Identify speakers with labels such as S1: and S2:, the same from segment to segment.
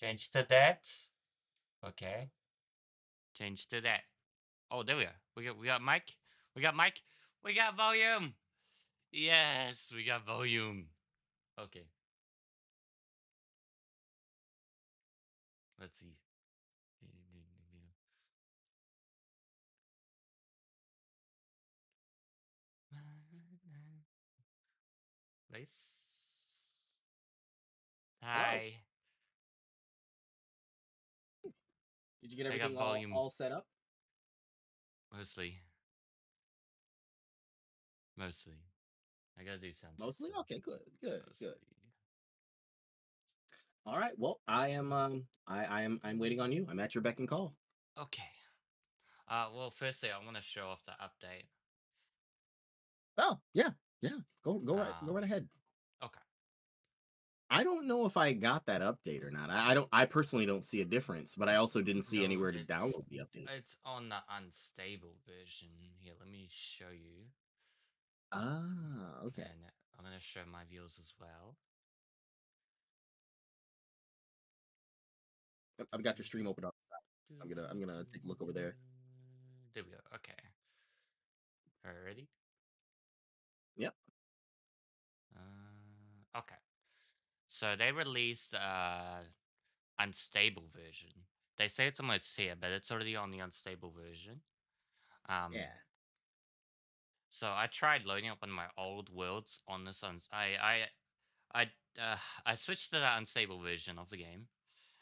S1: Change to that. Okay. Change to that. Oh, there we go. We got we got mic. We got mic. We got volume. Yes, we got volume. Okay. Let's see. Place. Hi.
S2: Did you get everything all, all set up?
S1: Mostly. Mostly. I gotta do something.
S2: Mostly?
S1: so
S2: Okay, good, good,
S1: Mostly.
S2: good. All right. Well, I am um I, I am I'm waiting on you. I'm at your beck and call.
S1: Okay. Uh, well, firstly, I want to show off the update.
S2: Oh, yeah, yeah. Go go right go
S1: Um,
S2: right ahead. I don't know if I got that update or not. I, I don't I personally don't see a difference, but I also didn't see
S1: No,
S2: anywhere to download the update.
S1: it's on the unstable version. Here, let me show you.
S2: Ah, okay.
S1: And I'm gonna show my viewers as well.
S2: I've- got your stream open up. I'm gonna I'm gonna take a look over there.
S1: There we go. Okay. Alright, ready?
S2: Yep.
S1: Uh, okay. So they released uh unstable version. They say it's almost here, but it's already on the unstable version. Um,
S2: Yeah.
S1: So I tried loading up on my old worlds on this. Uns- I I I uh, I switched to the unstable version of the game,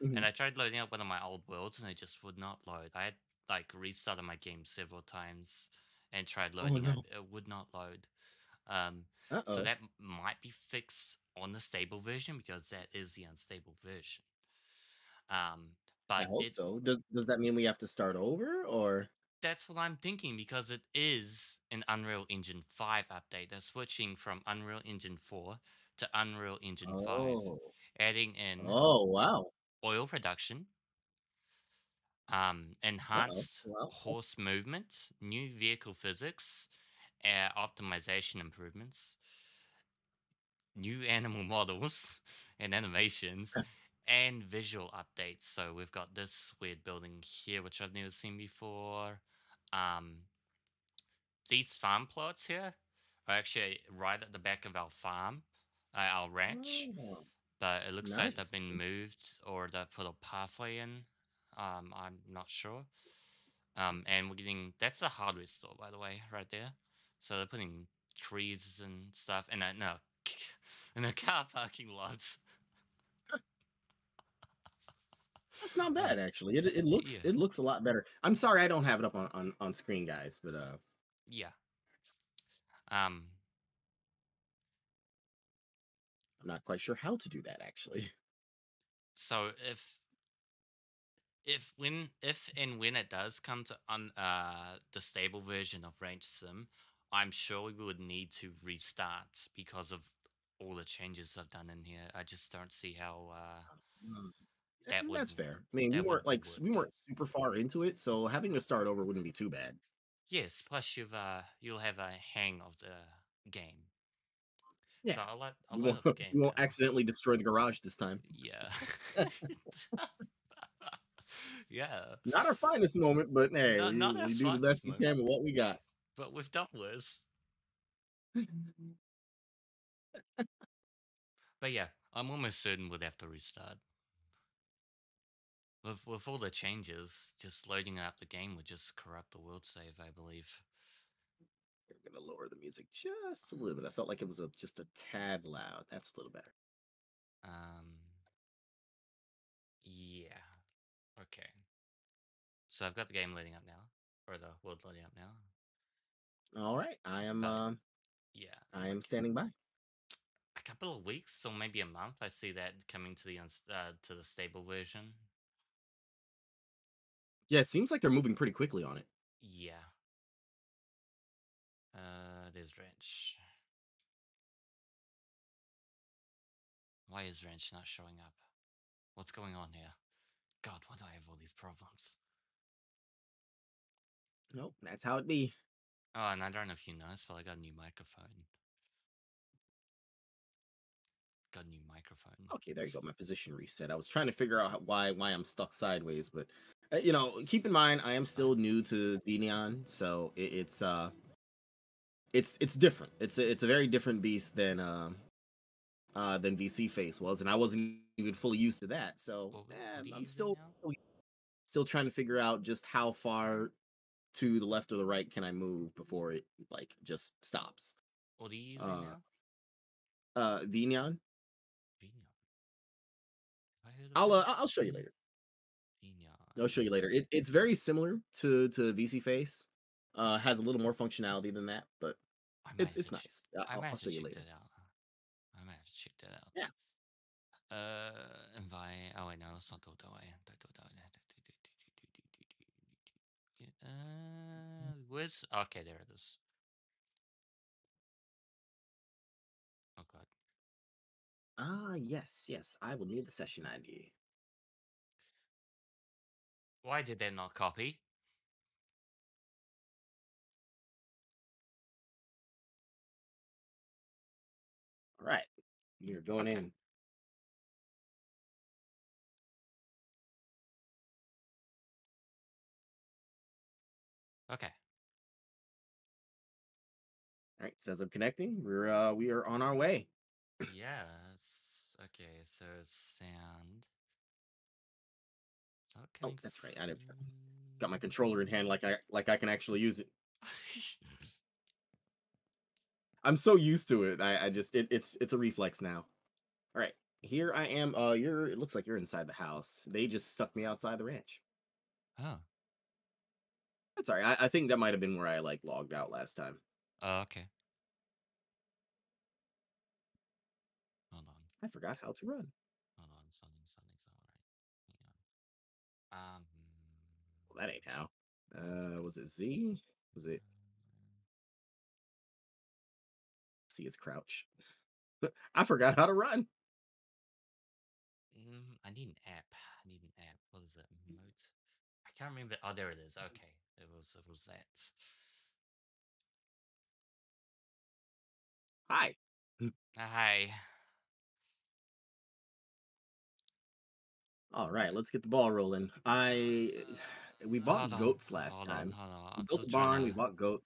S2: Mhm.
S1: and I tried loading up one of my old worlds, and it just would not load. I had like restarted my game several times and tried
S2: Oh
S1: loading
S2: no.
S1: it. It would not load. Um,
S2: Uh
S1: so
S2: oh.
S1: that might be fixed on the stable version because that is the unstable version. Um, but it
S2: so. Does does that mean we have to start over or?
S1: that's what I'm thinking because it is an Unreal Engine 5 update. They're switching from Unreal Engine 4 to Unreal Engine 5,
S2: Oh.
S1: adding in
S2: Oh wow.
S1: oil production, um, enhanced
S2: Well.
S1: horse movement, new vehicle physics, uh, optimization improvements, new animal models and animations, and visual updates. So we've got this weird building here, which I've never seen before. Um, these farm plots here are actually right at the back of our farm, uh, our ranch.
S2: Oh,
S1: But it looks like they've been moved or they've put a pathway in. Um, I'm not sure. Um, and we're getting that's a hardware store, by the way, right there. So they're putting trees and stuff and a no in a car parking lots.
S2: That's not
S1: Um,
S2: bad actually. It it looks
S1: yeah,
S2: it looks a lot better. I'm sorry I don't have it up on on, on screen, guys, but uh
S1: yeah. Um,
S2: I'm not quite sure how to do that actually.
S1: so if if when if and when it does come to on uh the stable version of Ranch Sim, I'm sure we would need to restart because of all the changes I've done in here. I just don't see how uh
S2: Mm,
S1: that
S2: and
S1: would
S2: That's fair. I mean, we weren't like s- we weren't super far into it, so having to start over wouldn't be too bad.
S1: Yes, plus you've uh you'll have a hang of the game.
S2: Yeah.
S1: So I'll let I'll
S2: we won't,
S1: the game
S2: we won't accidentally destroy the garage this time.
S1: Yeah. yeah.
S2: Not our finest moment, but hey,
S1: Not
S2: we, we do the best we can with what we got.
S1: but we've done worse. But yeah, I'm almost certain we'd have to restart. With with all the changes, just loading up the game would just corrupt the world save, I believe.
S2: We're gonna lower the music just a little bit. I felt like it was a, just a tad loud. That's a little better.
S1: Um yeah. Okay. So I've got the game loading up now. Or the world loading up now.
S2: All right, I am
S1: But
S2: um
S1: yeah,
S2: I am
S1: like
S2: standing by.
S1: A couple of weeks or maybe a month, I see that coming to the uh, to the stable version.
S2: Yeah, it seems like they're moving pretty quickly on it.
S1: Yeah. Uh, there's Wrench. Why is Wrench not showing up? What's going on here? God, why do I have all these problems?
S2: Nope, that's how it be.
S1: Oh, and I don't know if you noticed, but I got a new microphone. Got a new microphone.
S2: Okay, there you go. My position reset. I was trying to figure out how, why why I'm stuck sideways, but uh, you know, keep in mind I am still new to the Neon, so it, it's uh, it's it's different. It's a, it's a very different beast than um, uh, than VSeeFace was, and I wasn't even fully used to that. So
S1: what
S2: eh, I'm still
S1: now?
S2: still trying to figure out just how far to the left or the right can I move before it like just stops.
S1: What are you using
S2: uh,
S1: now?
S2: Uh, Neon. I'll uh, I'll show you later. I'll show you later. It, it's very similar to to VSeeFace. Uh, has a little more functionality than that, but it's it's nice. Uh,
S1: I
S2: I'll, I'll show you later.
S1: I might have to check that out.
S2: Yeah.
S1: Uh, invite. Oh wait, no, let's not do it that way. Don't do it that way. Uh, where's? Okay, there it is.
S2: Ah, yes, yes. I will need the session ID.
S1: Why did they not copy?
S2: All right, you're going
S1: Okay.
S2: in.
S1: Okay.
S2: All right, says I'm connecting. We're uh we are on our way.
S1: yes. Okay. So sound. Is that
S2: Oh, that's right. I didn't- Got my controller in hand, like I like I can actually use it. I'm so used to it. I, I just it, it's it's a reflex now. All right, here I am. Uh, you're. It looks like you're inside the house. They just stuck me outside the ranch.
S1: oh.
S2: Right. I, I think that might have been where I like logged out last time.
S1: Oh, okay. Hold on.
S2: I forgot how to run.
S1: Hold on. Something. Something's not right. Hang on. Um.
S2: Well, that ain't how. Uh, was it Z? Was it C is crouch? I forgot how to run.
S1: Mm, I need an app. I need an app. What is that? Emote? I can't remember. Oh, there it is. Okay, it was. It was that.
S2: Hi.
S1: Hi.
S2: All right, let's get the ball rolling. I we bought
S1: Hold on,
S2: goats last
S1: hold
S2: time.
S1: On, on.
S2: We built a barn.
S1: trying
S2: We bought goats.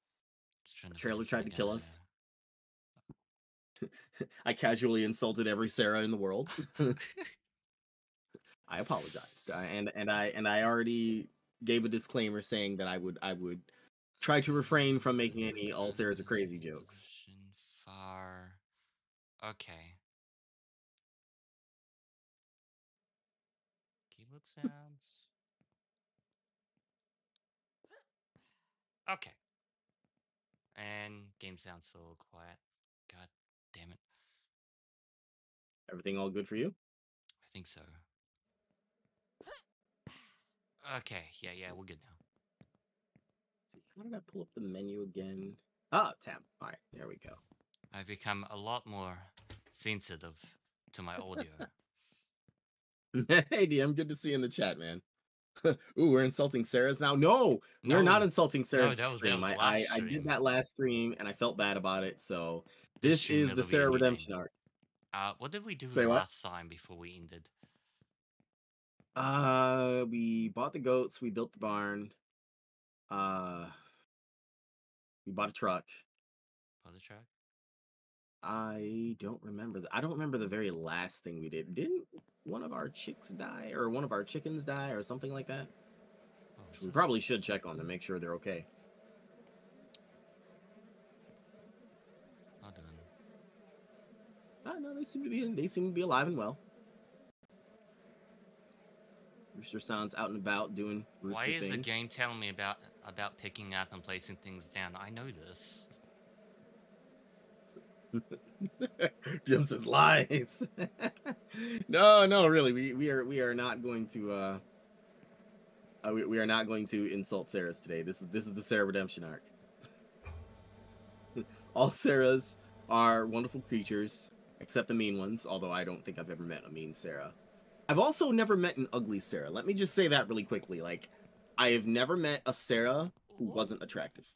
S2: trailer tried to kill us. I casually insulted every Sarah in the world. I apologized, I, and and I and I already gave a disclaimer saying that I would I would try to refrain from making any all Sarah's are crazy jokes.
S1: Far. Okay. Sounds. Okay. And game sounds so quiet. God damn it.
S2: Everything all good for you?
S1: I think so. Okay, yeah, yeah, we're good now.
S2: see, How did I pull up the menu again? Ah, tab. All right, there we go.
S1: I've become a lot more sensitive to my audio.
S2: hey, DM, good to see you in the chat, man. Ooh, we're insulting Sarah's now. No, we're not insulting Sarah's
S1: that was- That was
S2: I,
S1: last
S2: I, I did that last stream and I felt bad about it. So
S1: The
S2: this is the Sarah. Redemption arc.
S1: Uh, what did we do
S2: Say what?
S1: last time before we ended?
S2: Uh, we bought the goats. We built the barn. Uh, we bought a truck.
S1: For a track?
S2: I don't remember. The, I don't remember the very last thing we did. Didn't one of our chicks die, or one of our chickens die, or something like that?
S1: Was
S2: We probably should check on them, to make sure they're okay.
S1: On.
S2: Ah, no, they seem to be. They seem to be alive and well. Rooster sounds out and about doing
S1: Why is
S2: things.
S1: the game telling me about about picking up and placing things down? I know this.
S2: Jim says lies. no, no, really, we, we are we are not going to uh, uh we, we are not going to insult Sarah's today. This is this is the Sarah redemption arc. All Sarahs are wonderful creatures, except the mean ones. Although I don't think I've ever met a mean Sarah. I've also never met an ugly Sarah. Let me just say that really quickly. Like, I have never met a Sarah who wasn't attractive.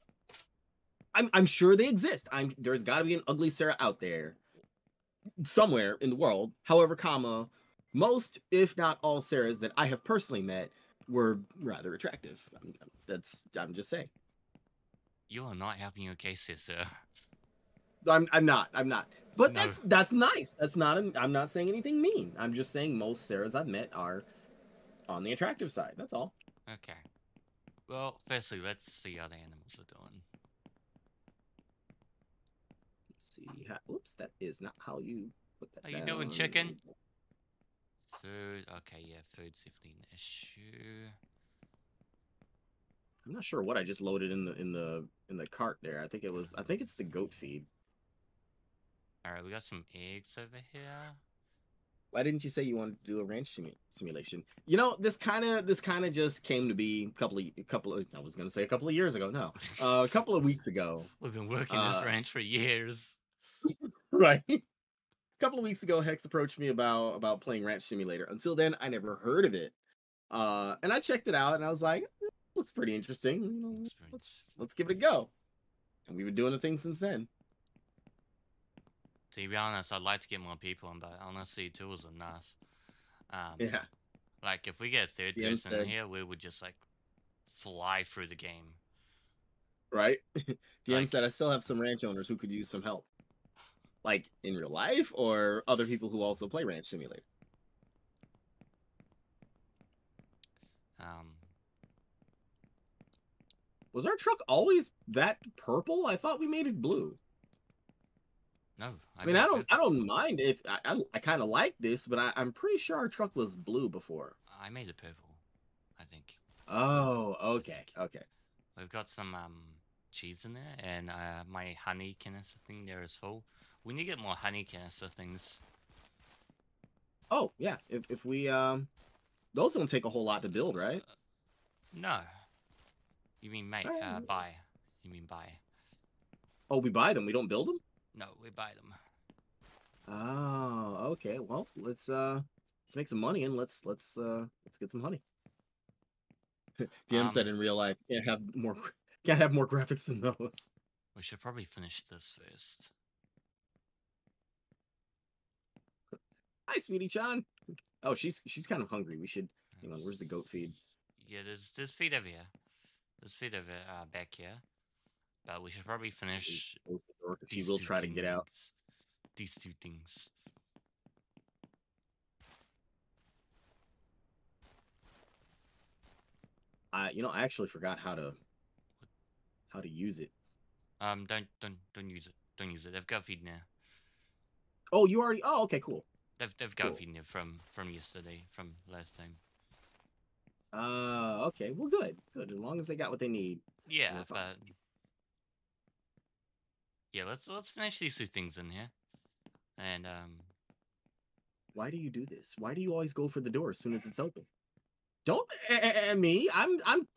S2: I'm I'm sure they exist. I'm there's got to be an ugly Sarah out there. somewhere in the world. However, comma, most, if not all, Sarahs that I have personally met were rather attractive. I'm, that's I'm just saying.
S1: You are not helping your case here, sir.
S2: I'm I'm not. I'm not. But
S1: No.
S2: that's that's nice. That's not. I'm not saying anything mean. I'm just saying most Sarahs I've met are on the attractive side. That's all.
S1: Okay. Well, firstly, let's see how the animals are doing.
S2: See. How, oops, that is not how you put that.
S1: How you doing, chicken? Food. Okay, yeah, food's definitely an issue.
S2: I'm not sure what I just loaded in the in the in the cart there. I think it was. I think it's the goat feed.
S1: All right, we got some eggs over here.
S2: Why didn't you say you wanted to do a ranch simu- simulation? You know, this kind of this kind of just came to be a couple of a couple of I was gonna say a couple of years ago. No, uh, a couple of weeks ago.
S1: We've been working
S2: Uh,
S1: this ranch for years.
S2: Right. a couple of weeks ago, Hex approached me about about playing Ranch Simulator. Until then, I never heard of it. Uh, and I checked it out, and I was like, "Eh, looks pretty interesting. You know, let's let's give it a go. And we've been doing the thing since then.
S1: To be honest, I'd like to get more people in, but honestly, two is enough. Um,
S2: Yeah.
S1: Like, if we get a third
S2: DM
S1: person in here, we would just like fly through the game.
S2: Right. DM
S1: Like-
S2: said I still have some ranch owners who could use some help. Like in real life, or other people who also play Ranch Simulator.
S1: Um,
S2: Was our truck always that purple? I thought we made it blue.
S1: No,
S2: I mean,
S1: got
S2: I don't, I don't mind if I, I, I kind of like this, but I, I'm pretty sure our truck was blue before.
S1: I made it purple. I think
S2: Oh, okay, okay.
S1: we've got some um cheese in there, and uh, my honey canister thing there is full. We need to get more honey canister things.
S2: Oh, yeah. If if we um, those don't take a whole lot to build, right?
S1: No, you mean make? Uh, buy? You mean buy?
S2: Oh, we buy them. We don't build them.
S1: No, we buy them.
S2: Oh, okay. Well, let's uh, let's make some money and let's let's uh, let's get some honey. DM said
S1: Um,
S2: in real life can't have more can't have more graphics than those.
S1: We should probably finish this first.
S2: Hi, sweetie Chan. Oh, she's she's kind of hungry. We should. Hang on. Where's the goat feed?
S1: Yeah, there's there's feed over here. There's feed over uh, back here. But we should probably finish.
S2: She will try to get out.
S1: These two things.
S2: I, you know, I actually forgot how to how to use it.
S1: Um, don't don't don't use it. Don't use it. They've got feed now.
S2: Oh, you already. Oh, okay, cool.
S1: They've they've got
S2: Cool.
S1: feed now from from yesterday, from last time.
S2: Uh, okay. Well, good, good. As long as they got what they need.
S1: Yeah, but yeah, let's let's finish these two things in here, and um,
S2: Why do you do this? Why do you always go for the door as soon as it's open? Don't eh, eh, eh, me. I'm I'm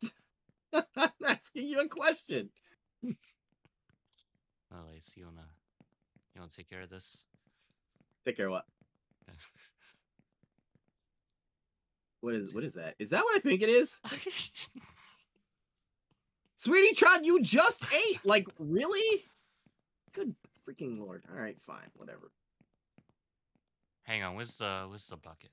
S2: I'm asking you a question.
S1: oh, Lace, you wanna you wanna take care of this?
S2: Take care of what? What is what is that? Is that what I think it is? Sweetie Chad, you just ate. Like, really? Good freaking lord. All right, fine, whatever.
S1: Hang on, where's the where's the bucket?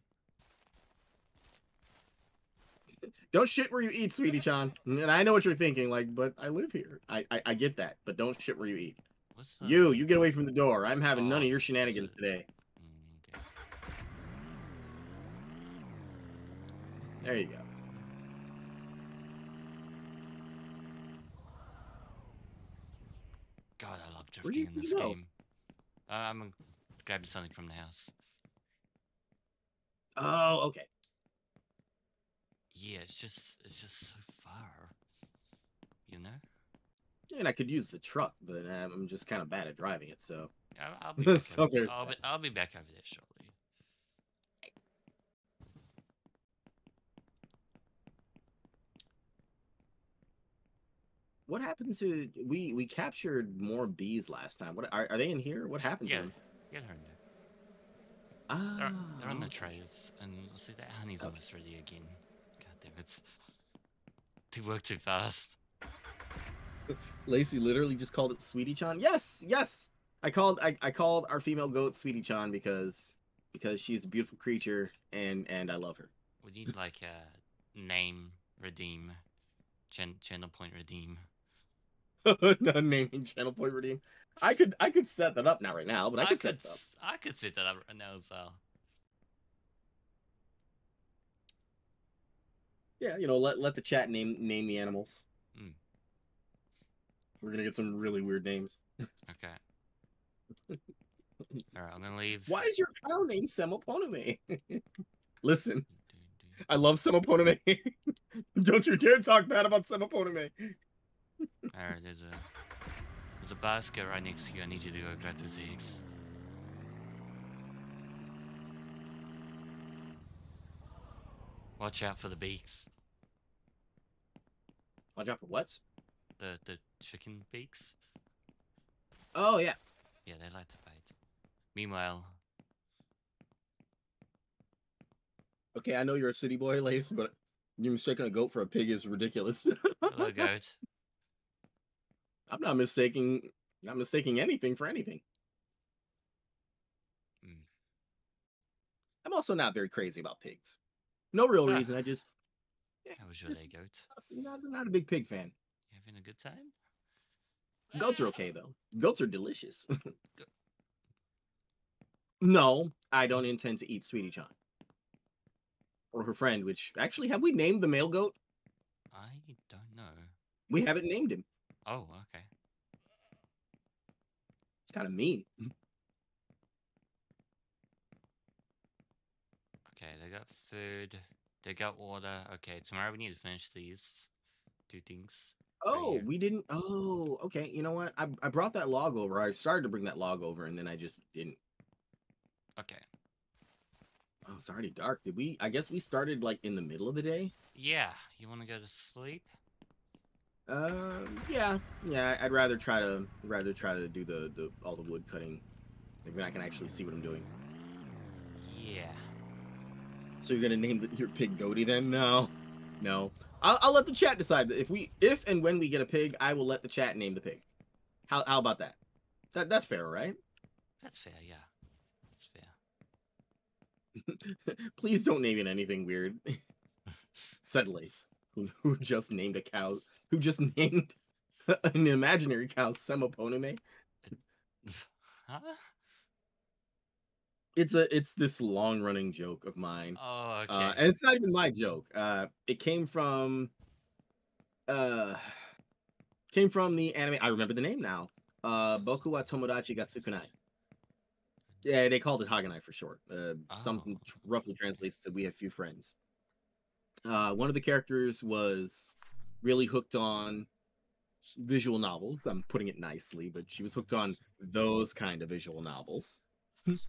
S2: Don't shit where you eat, Sweetie Chan. And I know what you're thinking, like, but I live here. I I, I get that, but don't shit where you eat.
S1: What's the
S2: You, you get away from the door. I'm having none
S1: Oh,
S2: of your shenanigans today.
S1: Mm, okay.
S2: There you go.
S1: God, I love
S2: Where'd
S1: drifting
S2: you-
S1: in
S2: where'd
S1: this game. Uh, I'm gonna grab something from the house.
S2: Oh, okay.
S1: Yeah, it's just it's just so far. You know?
S2: And I could use the truck, but um, I'm just kind of bad at driving it. So
S1: I'll, I'll be back over, I'll, be. I'll be back over there shortly.
S2: What happened to we? We captured more bees last time. What are, are they in here? What happened
S1: Yeah.
S2: to them?
S1: Yeah, they're in there.
S2: Ah,
S1: They're, they're on the trays, and you'll see that honey's
S2: Okay.
S1: almost ready again. God damn it! They work too fast.
S2: Lacey literally just called it Sweetie Chan. Yes, yes. I called I, I called our female goat Sweetie Chan because because she's a beautiful creature and and I love her.
S1: We need like a name redeem, Chen, channel point redeem.
S2: no naming channel point redeem. I could I could set that up now right now, but I, could set that up.
S1: I could set that up right now as well.
S2: Yeah, you know, let let the chat name name the animals.
S1: Mm.
S2: We're gonna get some really weird names.
S1: Okay. All right, I'm gonna leave.
S2: Why is your cow named Semoponome? Listen. I love Semoponome. Don't you dare talk bad about Semoponome.
S1: All right, there's a there's a basket right next to you. I need you to go grab those eggs. Watch out for the beaks.
S2: Watch out for what?
S1: The the chicken beaks.
S2: Oh yeah.
S1: Yeah, they like to bite. Meanwhile,
S2: Okay, I know you're a city boy, Lace, but you mistaking a goat for a pig is ridiculous.
S1: hello goat.
S2: I'm not mistaking not mistaking anything for anything.
S1: Mm.
S2: I'm also not very crazy about pigs. No real reason. I just
S1: How was your
S2: Just-
S1: day, goat?
S2: not, not a big pig fan.
S1: You having a good time?
S2: Goats are okay though. Goats are delicious. no, I don't intend to eat Sweetie Chan or her friend. Which actually, have we named the male goat?
S1: I don't know.
S2: We haven't named him.
S1: Oh, okay.
S2: It's kind of mean.
S1: Okay, they got food. They got water. Okay, tomorrow we need to finish these two things.
S2: Oh,
S1: here.
S2: we didn't. Oh, okay. You know what? I I brought that log over. I started to bring that log over, and then I just didn't.
S1: Okay.
S2: Oh, it's already dark. Did we? I guess we started like in the middle of the day.
S1: Yeah, you want to go to sleep?
S2: Um, yeah, yeah. I'd rather try to rather try to do the the all the wood cutting. Like when I can actually see what I'm doing.
S1: Yeah.
S2: So you're gonna name the, your pig Goaty then? No, no. I'll, I'll let the chat decide. If we, if and when we get a pig, I will let the chat name the pig. How how about that? That that's fair, right?
S1: That's fair, yeah. That's fair.
S2: Please don't name it anything weird. Said Lace, who, who just named a cow, who just named an imaginary cow Semoponome.
S1: huh?
S2: It's a it's this long running joke of mine.
S1: Oh, okay.
S2: Uh, and it's not even my joke. Uh, it came from uh, came from the anime. I remember the name now. Uh, Boku wa Tomodachi ga Sukunai. Yeah, they called it Haganai for short. Uh, Something
S1: Oh.
S2: tr- roughly translates to "We have few friends." Uh, one of the characters was really hooked on visual novels. I'm putting it nicely, but she was hooked on those kind of visual novels.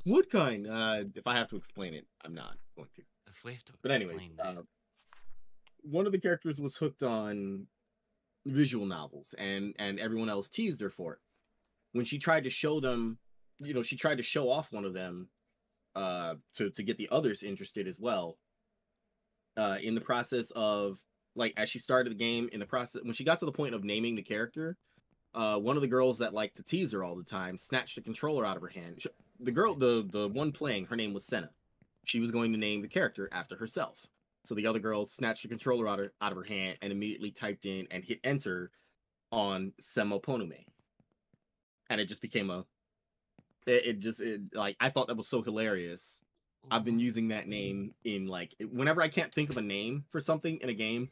S2: What kind? Uh, if I have to explain it, I'm not going to.
S1: If we have to
S2: But anyways, uh, one of the characters was hooked on visual novels, and and everyone else teased her for it. When she tried to show them, you know, she tried to show off one of them, uh, to to get the others interested as well. Uh, in the process of like as she started the game, in the process when she got to the point of naming the character, uh, one of the girls that liked to tease her all the time snatched the controller out of her hand. Sh- The girl, the the one playing, her name was Sena she was going to name the character after herself. So the other girl snatched the controller out of, out of her hand and immediately typed in and hit enter on Semoponome. And it just became a it, it just it, like I thought that was so hilarious. I've been using that name in like whenever I can't think of a name for something in a game,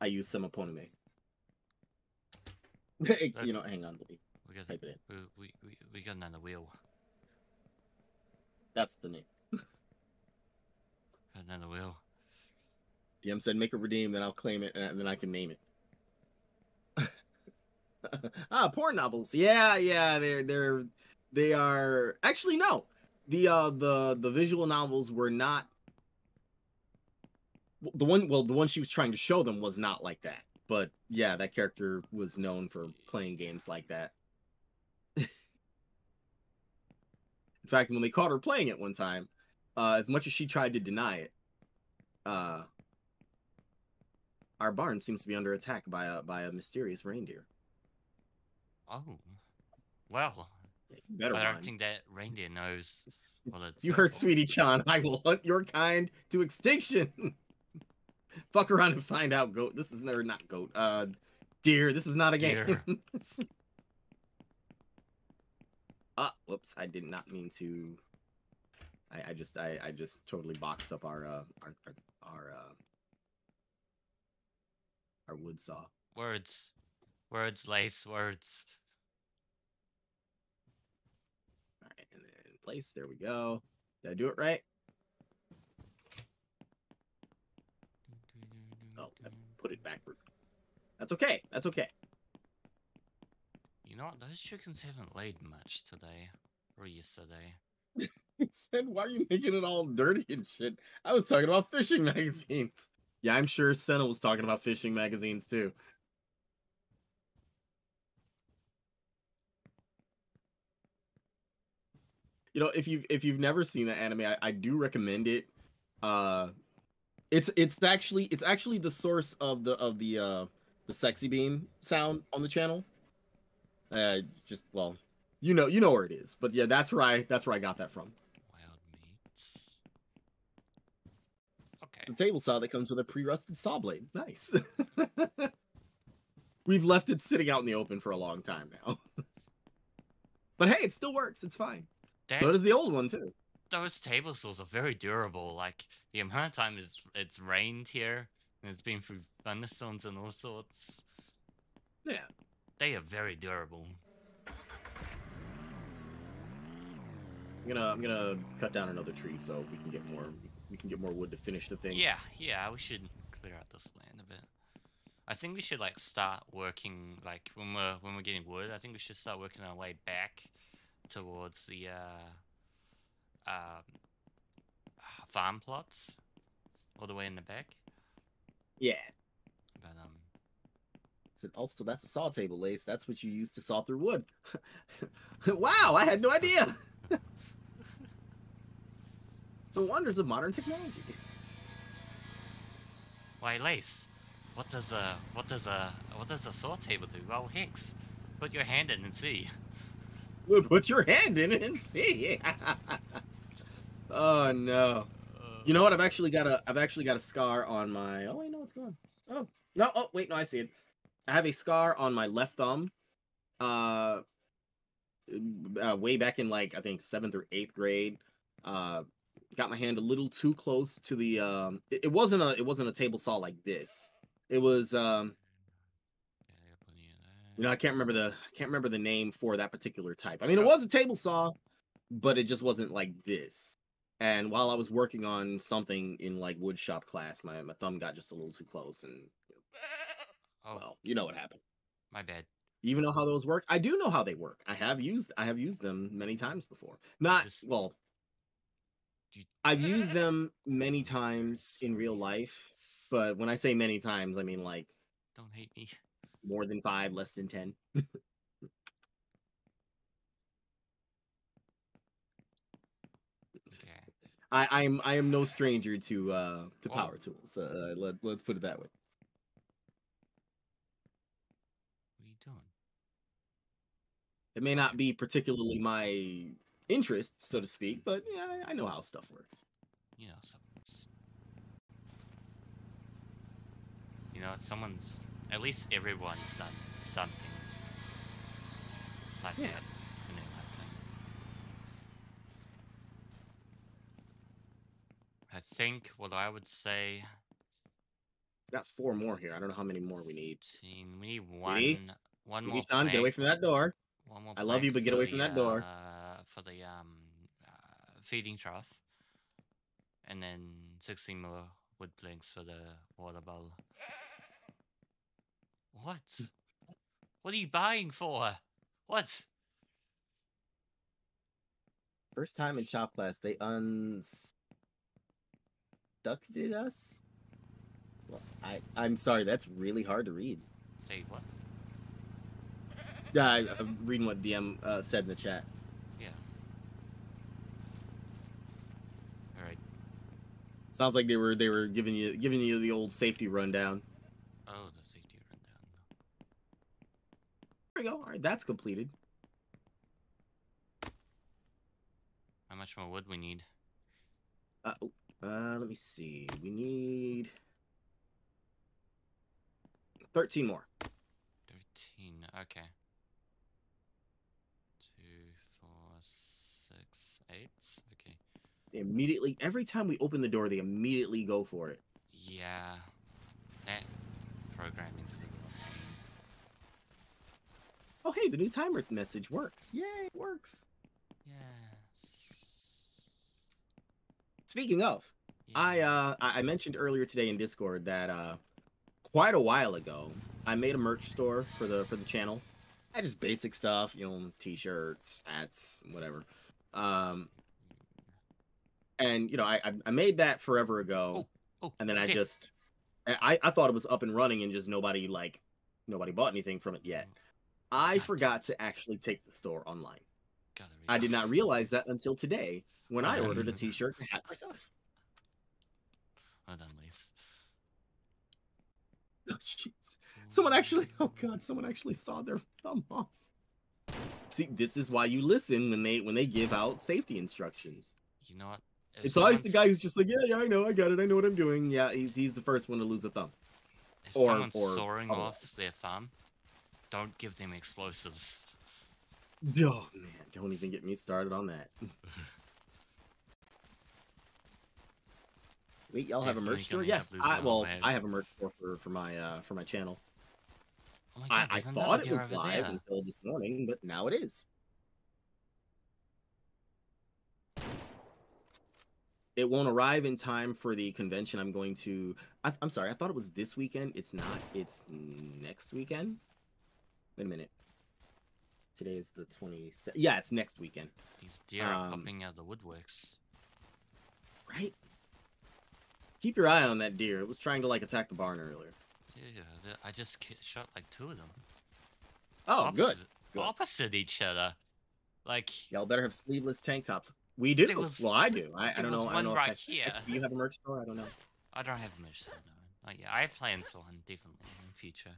S2: I use Semoponome. you know, hang on, buddy.
S1: We got,
S2: Type it in.
S1: we, we, we, got another wheel.
S2: That's the name.
S1: Another wheel.
S2: DM said make a redeem, then I'll claim it, and then I can name it. ah, porn novels. Yeah, yeah, they're they're they are actually no. The uh the the visual novels were not the one well the one she was trying to show them was not like that. But yeah, that character was known for playing games like that. In fact, when they caught her playing it one time, uh, as much as she tried to deny it, uh, our barn seems to be under attack by a by a mysterious reindeer.
S1: Oh. Well, I don't think that reindeer knows it's.
S2: You
S1: there
S2: heard
S1: for.
S2: Sweetie Chan. I will hunt your kind to extinction. Fuck around and find out, goat. This is never not goat. Uh, deer. This is not a game. Ah, whoops. I did not mean to. I, I just, I, I just totally boxed up our, uh, our, our, our, uh, our wood saw.
S1: Words, words, lace, words.
S2: All right, and then in place. There we go. Did I do it right? Oh, I put it backward. That's okay. That's okay.
S1: You know what? Those chickens haven't laid much today or yesterday.
S2: Said, "Why are you making it all dirty and shit?" I was talking about fishing magazines. Yeah, I'm sure Sena was talking about fishing magazines too. You know, if you've if you've never seen that anime, I, I do recommend it. Uh, it's it's actually it's actually the source of the of the uh the sexy beam sound on the channel. Uh, just well, you know you know where it is, but yeah, that's where I that's where I got that from.
S1: Wild meats. Okay.
S2: It's a table saw that comes with a pre-rusted saw blade. Nice. We've left it sitting out in the open for a long time now. but hey, it still works. It's fine.
S1: That,
S2: So does the old one too.
S1: Those table saws are very durable. Like the amount of time it's it's rained here and it's been through thunderstorms and all sorts.
S2: Yeah.
S1: They are very durable.
S2: I'm gonna I'm gonna cut down another tree so we can get more we can get more wood to finish the thing.
S1: Yeah, yeah, we should clear out this land a bit. I think we should like start working like when we're when we're getting wood. I think we should start working our way back towards the uh, um, farm plots, all the way in the back.
S2: Yeah.
S1: But um,
S2: So also that's a saw table, Lace. That's what you use to saw through wood. wow, I had no idea. the wonders of modern technology.
S1: why lace? What does a what does a what does a saw table do? Well, Hicks. put your hand in and see.
S2: Well, Put your hand in and see. oh no. You know what? I've actually got a I've actually got a scar on my oh wait no it's gone. Oh no oh wait no I see it. I have a scar on my left thumb. Uh, uh way back in like I think seventh or eighth grade. Uh got my hand a little too close to the um it, it wasn't a it wasn't a table saw like this. It was um
S1: Yeah, plenty of that.
S2: you know, I can't remember the I can't remember the name for that particular type. I mean, it was a table saw, but it just wasn't like this. And while I was working on something in like wood shop class, my, my thumb got just a little too close, and
S1: Oh,
S2: well, you know what happened.
S1: my bad.
S2: You even know how those work? I do know how they work. I have used I have used them many times before. Not
S1: Just-
S2: well.
S1: You-
S2: I've used them many times in real life, but when I say many times, I mean like
S1: Don't hate me.
S2: more than five, less than ten. I, I'm I am no stranger to uh to
S1: Oh.
S2: power tools. Uh, let let's put it that way.
S1: What are you doing?
S2: It may not be particularly my interest, so to speak, but yeah, I, I know how stuff works.
S1: You know, someone's. You know, someone's. At least everyone's done something like
S2: Yeah.
S1: that in their lifetime. I think what I would say.
S2: We Got four more here. I don't know how many more we need.
S1: 15, We need one.
S2: Ready?
S1: One more.
S2: Sean, get away from that door.
S1: One more
S2: I love you, but get away
S1: the,
S2: from that door.
S1: Uh, for the um, uh, feeding trough, and then sixteen more wood planks for the water bowl. What? What are you buying for? What?
S2: First time in shop class, they unstucted us. Well, I I'm sorry, that's really hard to read.
S1: Say what?
S2: Yeah, I, I'm reading what DM uh, said in the chat.
S1: Yeah. All right.
S2: Sounds like they were they were giving you giving you the old safety rundown.
S1: Oh, the safety rundown.
S2: There we go. All right, that's completed.
S1: How much more wood we need?
S2: Uh, oh, uh, let me see. We need thirteen more.
S1: 13. Okay. Two, four, six, eight. Okay.
S2: They immediately, every time we open the door, they immediately go for it.
S1: Yeah. That programming's a bit of a pain.
S2: Oh, hey, the new timer message works. Yay, it works.
S1: Yes.
S2: Speaking of, I uh I mentioned earlier today in Discord that uh quite a while ago I made a merch store for the for the channel. I just basic stuff, you know, t-shirts, hats, whatever. Um and you know, I I- made that forever ago
S1: Oh,
S2: and then I
S1: okay.
S2: just I I thought it was up and running and just nobody like nobody bought anything from it yet. I
S1: God
S2: forgot to actually take the store online. I did not realize that until today when I
S1: Oh.
S2: ordered a t-shirt and hat myself.
S1: Well done, Lise.
S2: Oh, jeez. Someone actually, oh god, someone actually saw their thumb off. See, this is why you listen when they when they give out safety instructions.
S1: You know what? If
S2: It's always the guy who's just like, yeah, yeah, I know, I got it, I know what I'm doing. Yeah, he's he's the first one to lose a thumb.
S1: If
S2: or-
S1: someone's
S2: or
S1: sawing
S2: otherwise.
S1: off their thumb, don't give them explosives.
S2: Oh man, don't even get me started on that. Wait, y'all have a merch store? Yes. I, well,
S1: live.
S2: I have a merch store for for my uh for my channel.
S1: Oh my
S2: I,
S1: god,
S2: I
S1: another
S2: thought it was live
S1: there.
S2: until this morning, but now it is. It won't arrive in time for the convention. I'm going to. I, I'm sorry. I thought it was this weekend. It's not. It's next weekend. Wait a minute. Today is the 20. Yeah, it's next weekend.
S1: These deer are
S2: Um,
S1: popping out of the woodworks.
S2: Right. Keep your eye on that deer. It was trying to like attack the barn earlier.
S1: Yeah, I just shot like two of them.
S2: Oh, good.
S1: Opposite-
S2: good.
S1: Opposite each other. Like,
S2: Y'all better have sleeveless tank tops. We do.
S1: Was-
S2: well, I do. I, I don't know. I don't know
S1: one
S2: if
S1: right here.
S2: Do you have a merch store? I don't know.
S1: I don't have much to know. Not yet. I have plans for one, definitely, in future.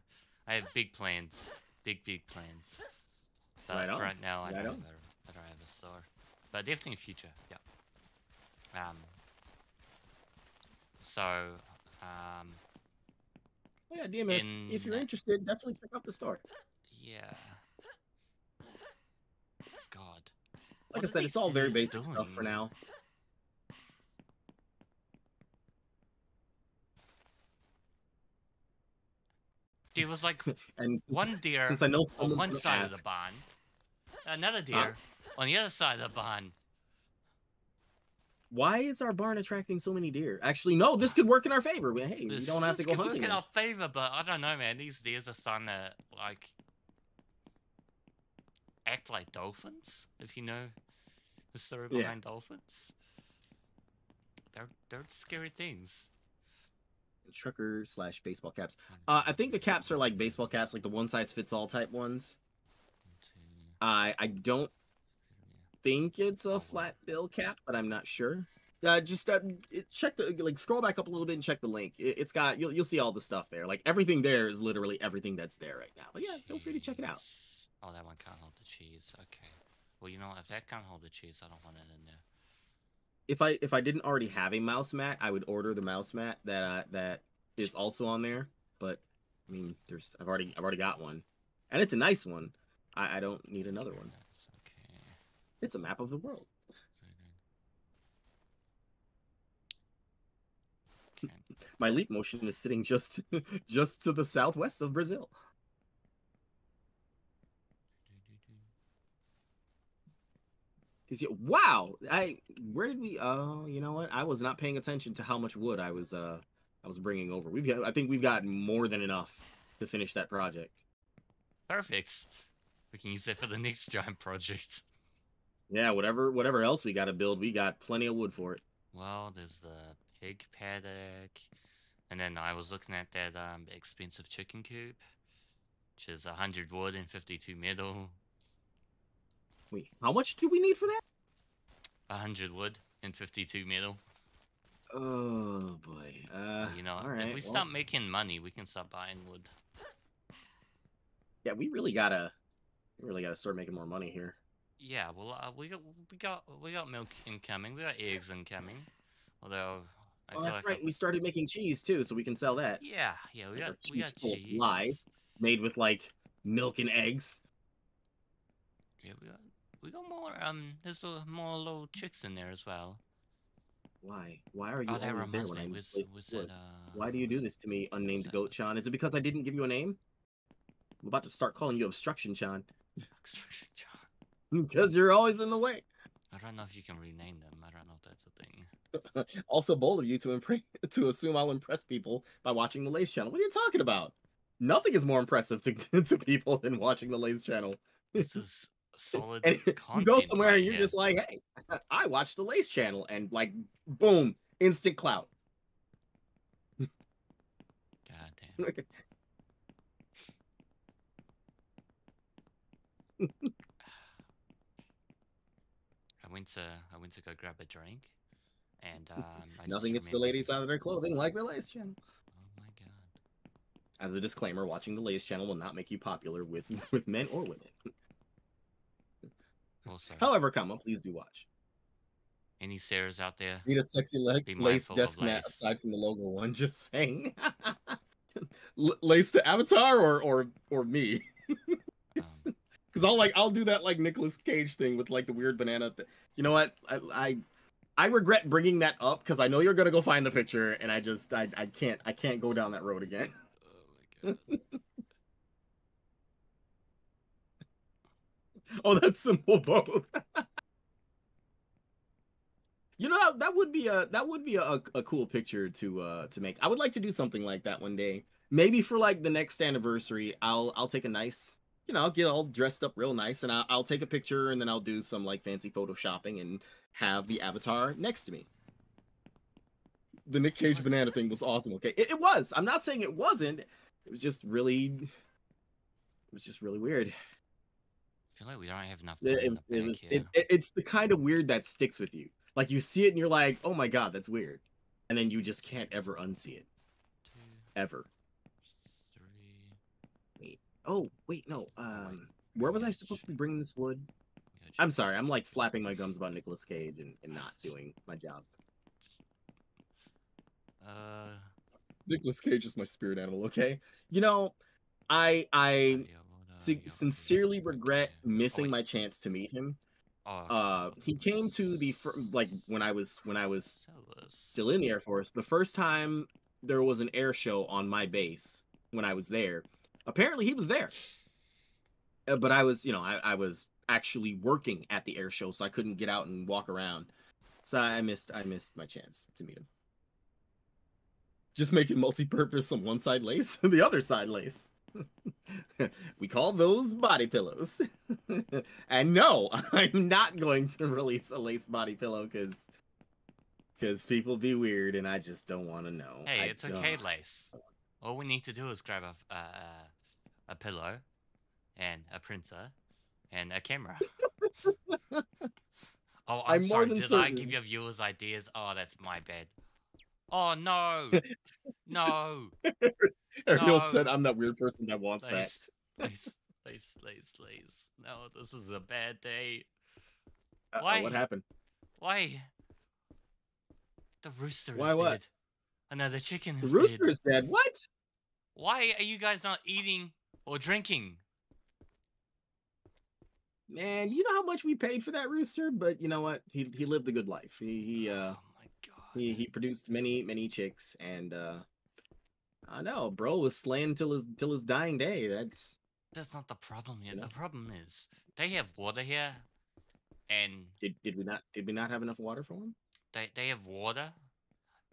S1: I have big plans. Big, big plans. But
S2: Right
S1: right now, I
S2: Right
S1: don't,
S2: on.
S1: have a, I don't have a store. But definitely in future, yeah. Um. So, um,
S2: Oh, yeah, DM it. If you're interested, definitely check out the store.
S1: yeah. God.
S2: Like
S1: What
S2: I said, it's all very basic stuff for now.
S1: There was like
S2: And
S1: one deer
S2: since I know
S1: on one side of the
S2: ask,
S1: barn, another deer on the other side of the barn.
S2: Why is our barn attracting so many deer? Actually, no, this could work in our favor. Hey, we don't have to
S1: this
S2: go
S1: could work
S2: hunting.
S1: in our favor, but I don't know, man. These deers are starting to like act like dolphins. If you know the story
S2: Yeah.
S1: behind dolphins, they're they're scary things.
S2: Trucker slash baseball caps. Uh, I think the caps are like baseball caps, like the one size fits all type ones. I I don't. Think it's
S1: Oh,
S2: a flat bill cap, but I'm not sure. Uh, just uh, check the like scroll back up a little bit and check the link. It, it's got you'll you'll see all the stuff there. Like everything there is literally everything that's there right now. But yeah, feel free to check it out.
S1: Oh, that one can't hold the cheese. Okay. Well, you know, what, if that can't hold the cheese, I don't want it in there.
S2: If I if I didn't already have a mouse mat, I would order the mouse mat that uh, that is also on there. But I mean, there's I've already I've already got one, and it's a nice one. I, I don't need another one.
S1: Okay.
S2: It's a map of the world. My leap motion is sitting just just to the southwest of Brazil. Wow, I where did we? Oh, you know what? I was not paying attention to how much wood I was uh I was bringing over. We've got, I think we've got more than enough to finish that project.
S1: Perfect. We can use that for the next giant project.
S2: Yeah, whatever whatever else we got to build, we got plenty of wood for it.
S1: Well, there's the pig paddock, and then I was looking at that um expensive chicken coop, which is hundred wood and fifty-two metal.
S2: Wait, how much do we need for that?
S1: hundred wood and fifty-two metal.
S2: Oh boy. Uh,
S1: you know,
S2: right.
S1: if we
S2: well,
S1: start making money, we can start buying wood.
S2: yeah, we really gotta, we really gotta start making more money here.
S1: Yeah, well, uh, we got we got we got milk incoming. We got eggs incoming. Although I feel
S2: that's
S1: like
S2: right.
S1: I-
S2: We started making cheese too, so we can sell that.
S1: yeah, yeah, we
S2: a
S1: got we got cheese.
S2: lies. Made with like milk and eggs.
S1: Yeah, we got we got more um. There's uh, more little chicks in there as well.
S2: Why? Why are you
S1: Oh, that
S2: always there
S1: reminds
S2: when
S1: me.
S2: I'm
S1: Was was it uh?
S2: Why do you do this to me, unnamed goat Sean? Is it because I didn't give you a name? I'm about to start calling you obstruction, Sean,
S1: Construction John.
S2: Because you're always in the way.
S1: I don't know if you can rename them. I don't know if that's a thing.
S2: also bold of you to impress to assume I'll impress people by watching the Lace channel. What are you talking about? Nothing is more impressive to to people than watching the Lace channel.
S1: This is solid
S2: you go somewhere
S1: right
S2: and you're
S1: here.
S2: just like, hey, I watched the Lace channel, and like, boom, instant clout.
S1: God damn. I went to I went to go grab a drink, and um,
S2: Nothing gets the ladies out of their clothing like the Lace channel.
S1: Oh my god.
S2: As a disclaimer, watching the Lace channel will not make you popular with with men or women.
S1: Also,
S2: However, comma, please do watch.
S1: any Sarahs out there?
S2: Need a sexy leg, lace desk mat aside from the logo one. Just saying. Lace the avatar or or or me.
S1: Um,
S2: Because I'll like I'll do that like Nicolas Cage thing with like the weird banana. Th- you know what? I, I I regret bringing that up because I know you're gonna go find the picture, and I just I I can't I can't go down that road again.
S1: oh my god.
S2: Oh, that's simple both. you know that would be a that would be a, a cool picture to uh to make. I would like to do something like that one day. Maybe for like the next anniversary, I'll I'll take a nice you know I'll get all dressed up real nice and I'll, I'll take a picture and then I'll do some like fancy photoshopping and have the avatar next to me. The Nick Cage banana thing was awesome. Okay, it, it was. I'm not saying it wasn't. It was just really. It was just really weird.
S1: I feel like we don't have enough.
S2: It, it was, it was it, it- it's the kind of weird that sticks with you. Like you see it and you're like, oh my god, that's weird, and then you just can't ever unsee it
S1: Two,
S2: ever.
S1: Three.
S2: Oh wait, no. Um, where was I supposed to be bringing this wood? I'm sorry, I'm like flapping my gums about Nicolas Cage and, and not doing my job.
S1: Uh,
S2: Nicolas Cage is my spirit animal. Okay, you know, I I
S1: yeah, what,
S2: sin-
S1: yeah, what,
S2: sincerely regret missing my chance to meet him.
S1: Oh,
S2: Uh, he came to the fir- like when I was when I was still in the Air Force. The first time there was an air show on my base when I was there, apparently he was there. Uh, but I was, you know, I, I was actually working at the air show, so I couldn't get out and walk around. So I missed, I missed my chance to meet him. Just making multi-purpose on one side lace, the other side lace. we call those body pillows. and no, I'm not going to release a lace body pillow because because people be weird and I just don't want to know.
S1: Hey,
S2: I
S1: it's okay,
S2: don't.
S1: Lace. All we need to do is grab a uh, uh, a pillow, and a printer, and a camera. oh, I'm,
S2: I'm more
S1: sorry.
S2: than
S1: Did I give your viewers ideas? Oh, that's my bad. Oh no, no,
S2: Ariel
S1: No.
S2: said I'm that weird person that wants that.
S1: Lace, Lace, Lace, Lace, Lace. No, this is a bad day.
S2: Uh-oh,
S1: Why?
S2: what happened?
S1: Why? The rooster
S2: Why
S1: is
S2: what?
S1: dead. Oh no, the chicken
S2: The
S1: is
S2: rooster
S1: dead.
S2: is dead. What?
S1: Why are you guys not eating or drinking?
S2: Man, you know how much we paid for that rooster, but you know what? He he lived a good life. He he uh
S1: oh my god.
S2: he he produced many many chicks and uh I know, bro was slaying till his till his dying day. That's
S1: That's not the problem here.
S2: know?
S1: The problem is they have water here, and
S2: did did we not did we not have enough water for him?
S1: they they have water,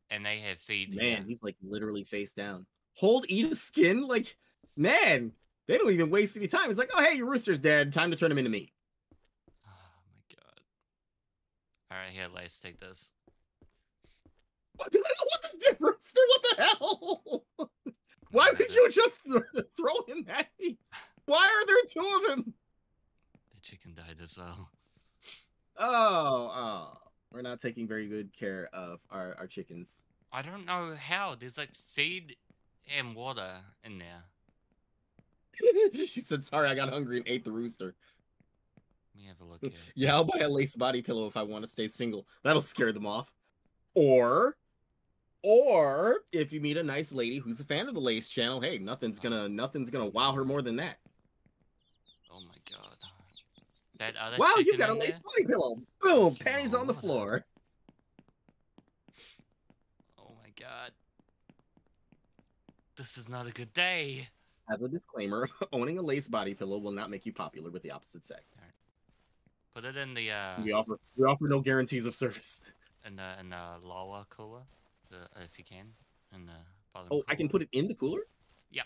S1: and they have feed.
S2: Man,
S1: here.
S2: he's like literally face down. Hold eat a skin? Like, man, they don't even waste any time. It's like, oh hey, your rooster's dead. Time to turn him into meat.
S1: Oh my god. All right, here, Lace, take this.
S2: What the rooster? What the hell? Why would you just th- throw him at me? Why are there two of them?
S1: The chicken died as well.
S2: Oh, oh. We're not taking very good care of our, our chickens.
S1: I don't know how. There's like feed and water in there.
S2: she said, sorry, I got hungry and ate the rooster.
S1: Let me have a look here.
S2: Yeah, I'll buy a lace body pillow if I want to stay single. That'll scare them off. Or, or if you meet a nice lady who's a fan of the lace channel, hey, nothing's gonna nothing's gonna wow her more than that.
S1: Oh my god. That other
S2: Wow, you got a lace
S1: there?
S2: body pillow. Boom, panties on the floor.
S1: Oh my god. This is not a good day.
S2: As a disclaimer, owning a lace body pillow will not make you popular with the opposite sex.
S1: Put it in the uh
S2: We offer we offer no guarantees of service.
S1: in the in the lava cooler, the, if you can, in the bottom.
S2: Oh, I can put it in the cooler?
S1: Yep.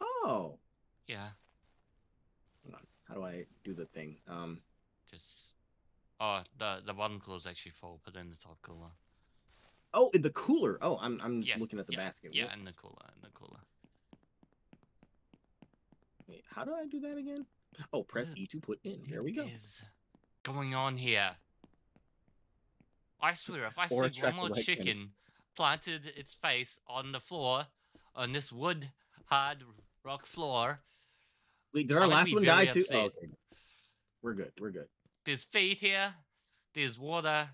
S2: Oh.
S1: Yeah,
S2: Hold on. How do I do the thing? Um
S1: just. Oh, the the bottom cooler is actually full. Put it in the top cooler.
S2: Oh, in the cooler. Oh, I'm I'm
S1: Yeah,
S2: looking at the
S1: yeah,
S2: basket.
S1: Yeah, in the
S2: Whoops.
S1: cooler, in the cooler.
S2: Wait, how do I do that again? Oh, press E to put in. There we go.
S1: is going on here? I swear, if I see one more
S2: of-
S1: chicken planted its face on the floor, on this wood hard rock floor,
S2: Wait, did our last one die too? Oh, okay. We're good. We're good.
S1: there's feed here, there's water.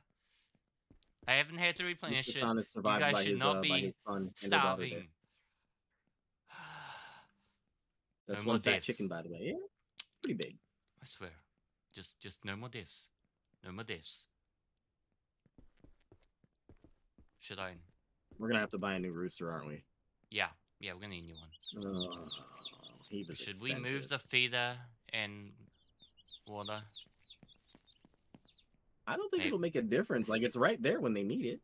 S1: I haven't had to replenish it.
S2: Son is survived
S1: guys
S2: by
S1: should
S2: his,
S1: not
S2: uh,
S1: be
S2: his son and their daughter there.
S1: Starving.
S2: That's
S1: No
S2: one fat
S1: deaths.
S2: chicken, by the way. Yeah, pretty big.
S1: I swear, just just no more deaths, no more deaths. Should I?
S2: We're gonna have to buy a new rooster, aren't we?
S1: Yeah, yeah, we're gonna need a new one.
S2: Oh, he was
S1: Should we move the feeder and water?
S2: I don't think
S1: Maybe-
S2: it'll make a difference. Like it's right there when they need it.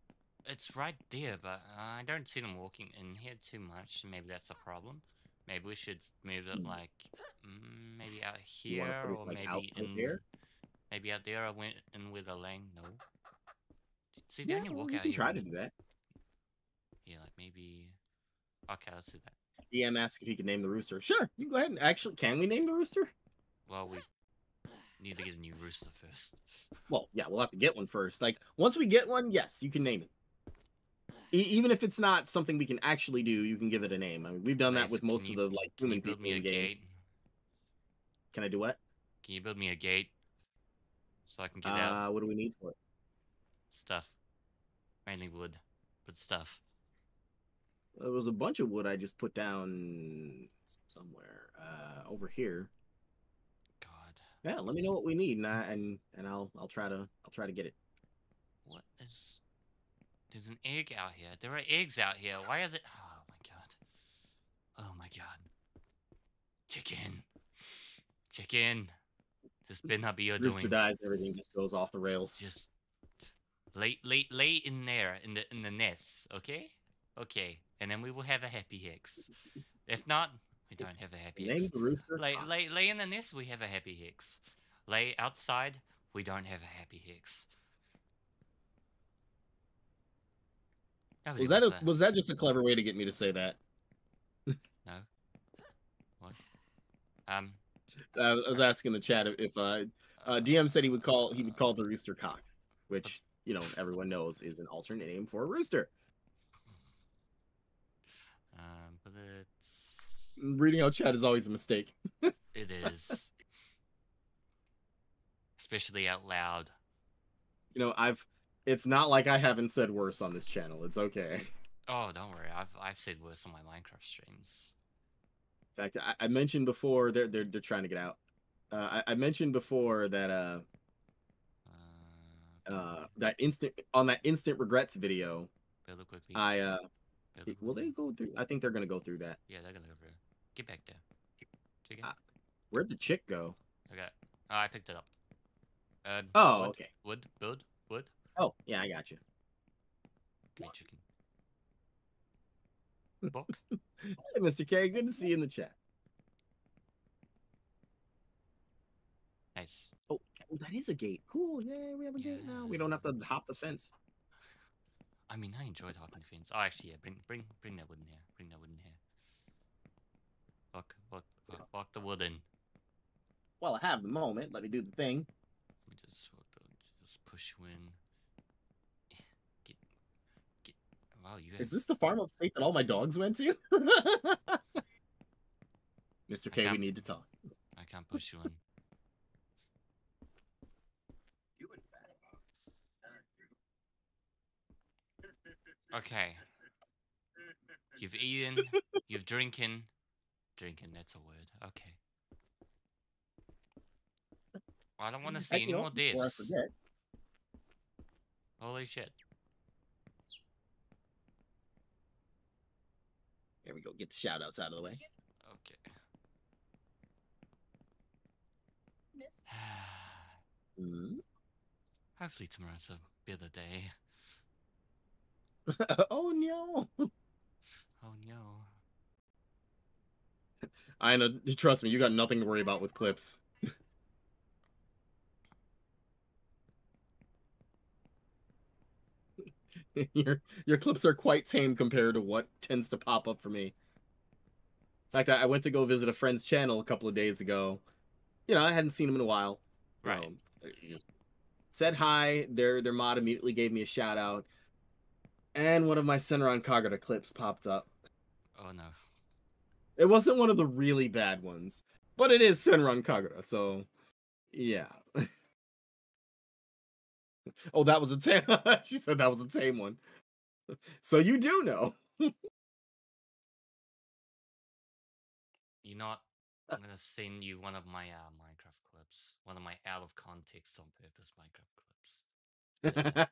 S1: It's right there, but I don't see them walking in here too much. Maybe that's a problem. Maybe we should move it
S2: Hmm.
S1: like mm, maybe out here or
S2: like,
S1: maybe in
S2: there?
S1: maybe out there. I went in with a lane. No. See, they
S2: Yeah,
S1: only
S2: well,
S1: walk
S2: we
S1: out
S2: can
S1: here.
S2: try to do that.
S1: Yeah, like maybe. Okay, let's do that.
S2: DM asked if he could name the rooster. Sure, you go ahead. And actually, can we name the rooster?
S1: Well, we need to get a new rooster first.
S2: Well, yeah, we'll have to get one first. Like once we get one, yes, you can name it. E- even if it's not something we can actually do, you can give it a name. I mean, we've done that with most
S1: you-
S2: of the like
S1: Can
S2: human
S1: build
S2: people
S1: me
S2: in
S1: a
S2: the game.
S1: gate?
S2: Can I do what?
S1: Can you build me a gate so I can get out
S2: Uh, what do we need for it?
S1: stuff? Mainly wood, but stuff.
S2: There was a bunch of wood I just put down somewhere uh, over here.
S1: God,
S2: Yeah, let me know what we need, and I, and and I'll I'll try to I'll try to get it.
S1: what is? There's an egg out here. There are eggs out here. Why are they? Oh my god. Oh my god. Chicken. Chicken. This better not be your
S2: Rooster
S1: doing.
S2: dies, everything just goes off the rails.
S1: Just lay, lay, lay in there in the in the nest, okay? Okay, and then we will have a happy hex. If not, we don't have a happy
S2: Name
S1: hex.
S2: the rooster.
S1: Lay, lay, lay in the nest, we have a happy hex. Lay outside, we don't have a happy hex.
S2: Was that a, was that just a clever way to get me to say that?
S1: No. What? Um.
S2: I was asking the chat if- if uh, uh, DM said he would call he would call the rooster cock, which you know everyone knows is an alternate name for a rooster.
S1: Um, but it's
S2: Reading out chat is always a mistake.
S1: it is, especially out loud.
S2: You know, I've it's not like I haven't said worse on this channel. It's okay.
S1: Oh, don't worry. I've I've said worse on my Minecraft streams.
S2: In fact, I, I mentioned before they're they're they're trying to get out. Uh, I, I mentioned before that uh
S1: Uh,
S2: uh that instant on that instant regrets video.
S1: build quickly.
S2: I uh
S1: build
S2: will they go through? I think they're gonna go through that.
S1: Yeah, they're gonna go through. Get back there. Chicken.
S2: Ah. Where'd the chick go?
S1: Okay. Oh, I picked it up. Uh,
S2: Oh,
S1: wood,
S2: okay.
S1: Wood, build, wood.
S2: Oh, yeah, I got you.
S1: Give me chicken. Book.
S2: Hey, Mr. K, good to see you in the chat.
S1: Nice.
S2: Oh, oh, that is a gate. Cool. Yeah, we have a gate now. We don't have to hop the fence.
S1: I mean, I enjoyed hopping the fence. Oh, actually, yeah. Bring, bring, bring that wood in here. Bring that wood in here. Walk, walk, walk, walk the wood in.
S2: Well, I have the moment. Let me do the thing.
S1: Let me just, just push you in. Wow, you
S2: guys...
S1: Is
S2: this the farm of state that all my dogs went to? Mr. K, we need to talk.
S1: I can't push you in. Okay. You've eaten, you've drinking. Drinking, that's a word. Okay. Well, I don't want to mm-hmm.
S2: see
S1: any more deaths. Holy shit.
S2: There we go. Get the shout outs out of the way.
S1: Okay.
S3: Miss.
S2: Mhm.
S1: Hopefully tomorrow's a better day.
S2: oh no.
S1: Oh no.
S2: I know. Trust me, you got nothing to worry about with clips. your your clips are quite tame compared to what tends to pop up for me. In fact, I I went to go visit a friend's channel a couple of days ago. You know, I hadn't seen him in a while.
S1: Right.
S2: Um, said hi. Their their mod immediately gave me a shout out, and one of my Senran Kagura clips popped up.
S1: Oh no.
S2: It wasn't one of the really bad ones, but it is Senran Kagura, so yeah. oh, that was a tame. she said that was a tame one. So you do know.
S1: You know what? I'm gonna send you one of my uh, Minecraft clips. One of my out of context on purpose Minecraft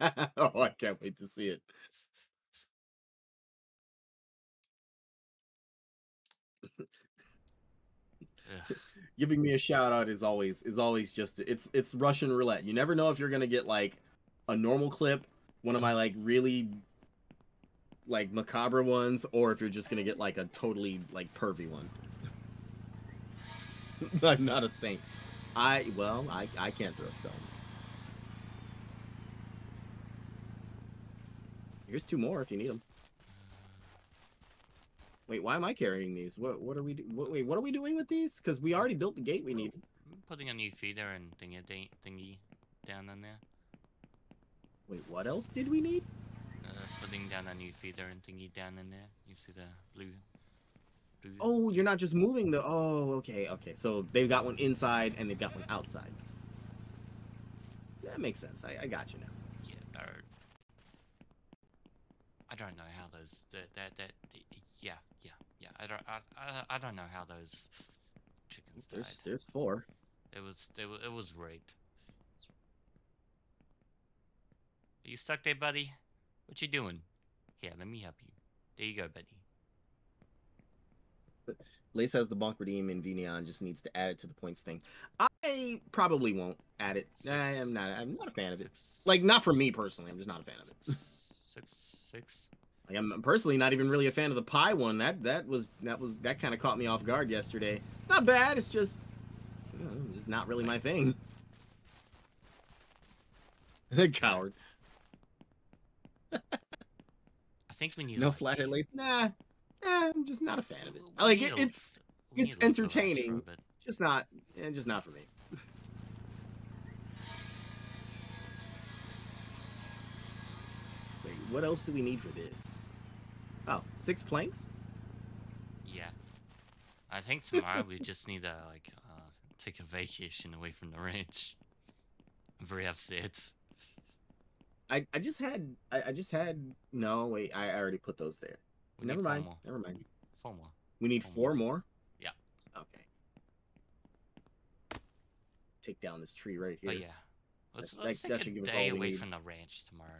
S1: clips.
S2: oh, I can't wait to see it. Giving me a shout out is always is always just it's it's Russian roulette. You never know if you're gonna get like a normal clip, one of my like really like macabre ones, or if you're just gonna get like a totally like pervy one. I'm not a saint. I well, I I can't throw stones. Here's two more if you need them. Wait, why am I carrying these? What what are we do? What, wait, what are we doing with these? Because we already built the gate we need.
S1: I'm putting a new feeder and thingy, thingy, down in there.
S2: Wait, what else did we need?
S1: Uh, putting down a new feeder and thingy down in there. You see the blue. blue
S2: Oh, you're not just moving the. Oh, okay, okay. So they've got one inside and they've got one outside. That makes sense. I, I got you now.
S1: Yeah, I don't know how those that that, that I don't I, I, I don't know how those chickens died.
S2: There's there's four.
S1: It was it was it was rigged. Are you stuck there, buddy? What you doing? Here, let me help you. There you go, buddy.
S2: Lace has the bunk redeem and Vinion just needs to add it to the points thing. I probably won't add it. I am not. I'm not a fan of it. Like not for me personally. I'm just not a fan of it.
S1: six, six.
S2: Like I'm personally not even really a fan of the pie one. That that was that was that kind of caught me off guard yesterday. It's not bad. It's just, you know, it's just not really my thing. Coward.
S1: I think we need
S2: No
S1: like-
S2: flathead lace. Nah, nah. I'm just not a fan of it. I like it. It's it's
S1: need a little bit of extra,
S2: entertaining.
S1: but
S2: just not. eh, just not for me. What else do we need for this? Oh, six planks.
S1: Yeah. I think tomorrow we just need to like uh, take a vacation away from the ranch. I'm very upset.
S2: I, I just had I, I just had no wait I already put those there.
S1: We
S2: Never mind.
S1: more.
S2: Never mind.
S1: Four more.
S2: We need
S1: Four
S2: four more.
S1: Yeah.
S2: Okay. Take down this tree right here.
S1: But yeah. Let's,
S2: That-
S1: let's
S2: that-
S1: take
S2: that should
S1: a
S2: give us
S1: day away
S2: need.
S1: from the ranch tomorrow.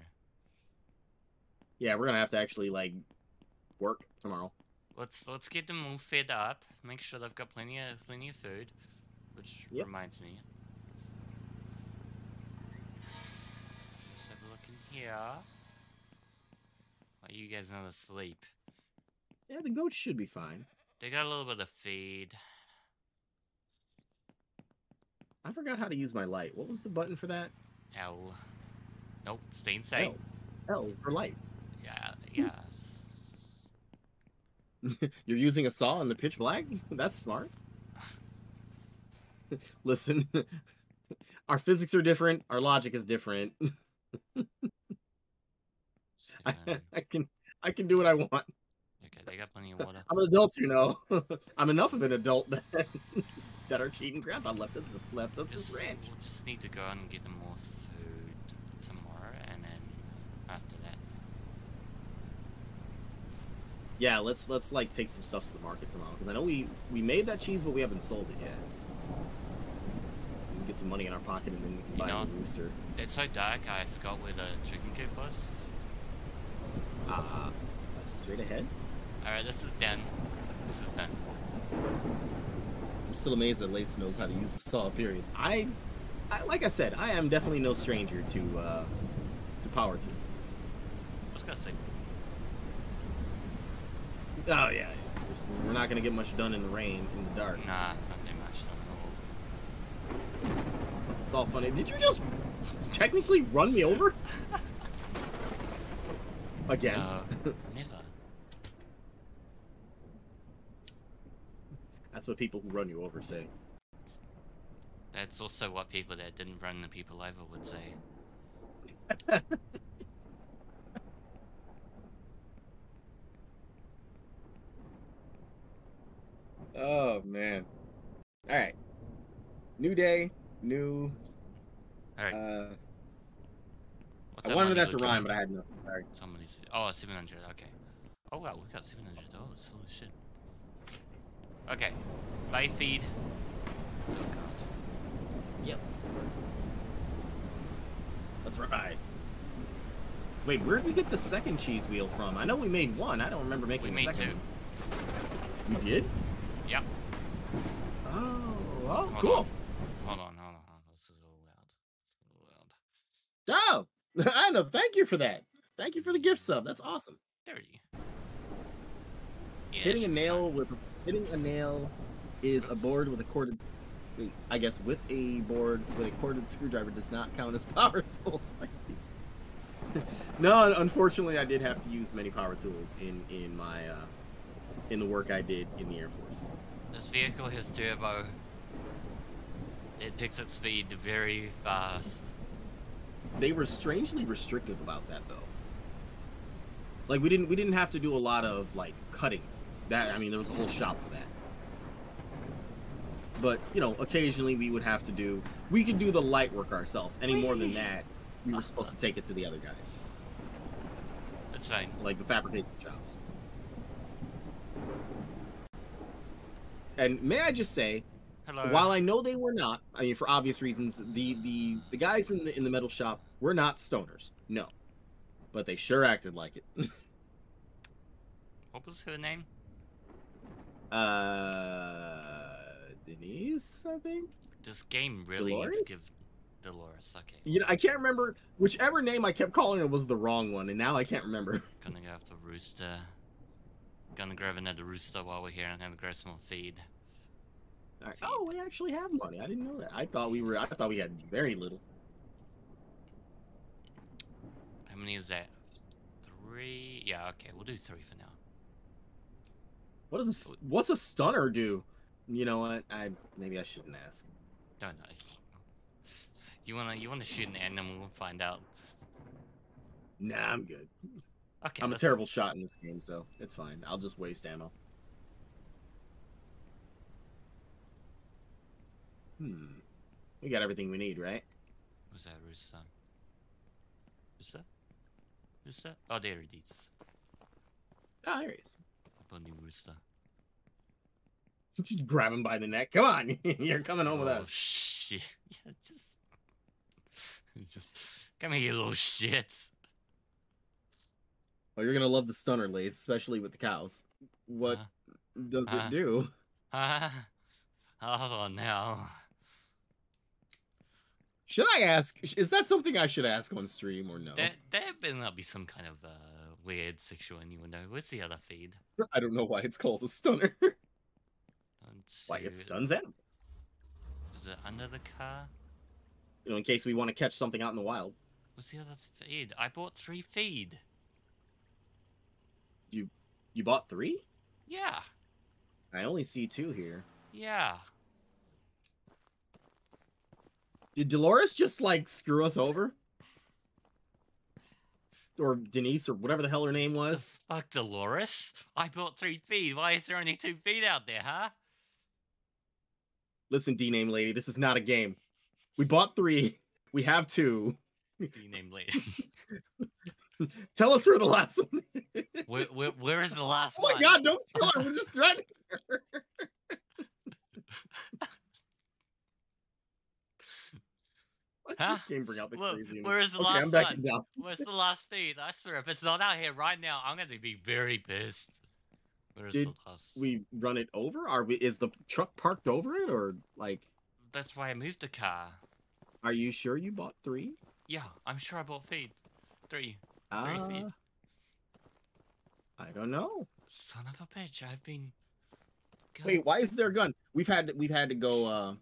S2: Yeah, we're gonna have to actually like work tomorrow.
S1: Let's let's get them all fed up. Make sure they've got plenty of plenty of food. Which
S2: Yep.
S1: reminds me. Let's have a look in here. Are you guys not asleep?
S2: Yeah, the goats should be fine.
S1: They got a little bit of feed.
S2: I forgot how to use my light. What was the button for that?
S1: L. Nope, stay inside.
S2: L. L for light.
S1: Yeah.
S2: You're using a saw in the pitch black? That's smart. Listen, our physics are different. Our logic is different. I, I can I can do what I want.
S1: Okay, they got plenty of water.
S2: I'm an adult, you know. I'm enough of an adult that, that our cheating grandpa left us left us this
S1: Just,
S2: ranch.
S1: we'll just need to go out and get them more food tomorrow, and then after that,
S2: Yeah, let's let's like take some stuff to the market tomorrow because I know we we made that cheese, but we haven't sold it yet. We can get some money in our pocket and then we can
S1: You
S2: buy
S1: know-
S2: a rooster.
S1: It's so dark, I forgot where the chicken coop was.
S2: Uh, straight ahead.
S1: Alright, this is done. This is done.
S2: I'm still amazed that Lace knows how to use the saw. Period. I, I like I said, I am definitely no stranger to uh, to power tools.
S1: I was gonna say,
S2: Oh yeah, yeah. We're- we're not gonna get much done in the rain in the dark.
S1: nah, not very much done at
S2: It's, it's all funny. Did you just technically run me over? Again.
S1: No, never.
S2: That's what people who run you over say.
S1: That's also what people that didn't run the people over would say.
S2: Oh man. All right. New day, new.
S1: Alright,
S2: Uh,
S1: what's
S2: I wanted that to rhyme,
S1: like?
S2: but I had nothing. Sorry.
S1: Somebody's. Oh, 700, okay. Oh wow, we got 700 dollars. Holy shit. Okay, buy feed. Oh god.
S2: Yep. That's right. Wait, where did we get the second cheese wheel from? I know we made one. I don't remember making
S1: We
S2: the
S1: made
S2: second
S1: two.
S2: one. You did?
S1: Yep.
S2: Oh, oh,
S1: Hold
S2: cool.
S1: on. Hold on, hold on, hold on. This is a little loud. It's a little loud.
S2: Oh, I know. Thank you for that. Thank you for the gift sub. That's awesome.
S1: 30. Yeah,
S2: hitting a nail with hitting a nail is a board with a corded. wait, I guess with a board with a corded screwdriver does not count as power tools like these. no, unfortunately, I did have to use many power tools in in my uh, in the work I did in the Air Force.
S1: This vehicle has turbo. It picks up speed very fast.
S2: They were strangely restrictive about that though. Like we didn't we didn't have to do a lot of like cutting. That I mean there was a whole shop for that. But you know, occasionally we would have to do we could do the light work ourselves. Any more than that, we were supposed to take it to the other guys,
S1: That's fine.
S2: like the fabrication shops. And may I just say,
S1: Hello.
S2: while I know they were not, I mean for obvious reasons, the the the guys in the in the metal shop were not stoners. No. But they sure acted like it.
S1: What was her name?
S2: uh Denise, I think.
S1: This game really needs
S2: Dolores?
S1: to give Dolores. Okay.
S2: You know, I can't remember whichever name I kept calling her was the wrong one, and now I can't remember.
S1: Gonna go after Rooster. Gonna grab another Rooster while we're here and gonna grab some feed.
S2: Right. Oh, we actually have money. I didn't know that. I thought we were. I thought we had very little.
S1: How many is that? Three? Yeah, okay, we'll do three for now.
S2: What does a, what's a stunner do? You know what? I maybe I shouldn't ask.
S1: Don't know. You wanna you wanna shoot an animal and find out?
S2: Nah, I'm good.
S1: Okay.
S2: I'm a terrible shot in this game, so it's fine. I'll just waste ammo. Hmm. We got everything we need, right?
S1: Who's that Rooster? Rooster? Rooster? Oh, there it is.
S2: Ah, there he is.
S1: Bunny Rooster.
S2: Just grab him by the neck. Come on, you're coming home with
S1: oh,
S2: us.
S1: shit. Yeah, just. just. Come here, you little shit.
S2: Oh, you're gonna love the stunner lace, especially with the cows. What
S1: Uh,
S2: does
S1: uh,
S2: it do?
S1: Ah. hold on now.
S2: Should I ask? Is that something I should ask on stream or no?
S1: There, there better not be some kind of uh, weird sexual innuendo. Where's the other feed?
S2: I don't know why it's called a stunner. Why it stuns animals.
S1: Is it under the car?
S2: You know, in case we want to catch something out in the wild.
S1: What's the other feed? I bought three feed.
S2: You bought three?
S1: Yeah,
S2: I only see two here.
S1: yeah.
S2: Did Dolores just like screw us over? Or Denise, or whatever the hell her name
S1: The
S2: was?
S1: fuck, Dolores? I bought three feet. Why is there only two feet out there, huh?
S2: Listen, D name lady, this is not a game. We bought three. We have two.
S1: D name lady.
S2: Tell us where the last one. is.
S1: Where, where, where is the last one?
S2: oh my god! Don't kill her. We're just threatening her. Why
S1: Huh?
S2: this game bring out the
S1: Where-
S2: crazy?
S1: where is the
S2: okay,
S1: last
S2: I'm backing
S1: one?
S2: down.
S1: Where's the last feed? I swear, if it's not out here right now, I'm gonna be very pissed. Where's
S2: Did
S1: the last?
S2: We run it over? Are we? Is the truck parked over it, or like?
S1: That's why I moved the car.
S2: Are you sure you bought three?
S1: Yeah, I'm sure I bought feed. Three.
S2: Uh,
S1: feet.
S2: I don't know.
S1: Son of a bitch, I've been. God
S2: Wait, why is there a gun? We've had we've had to go uh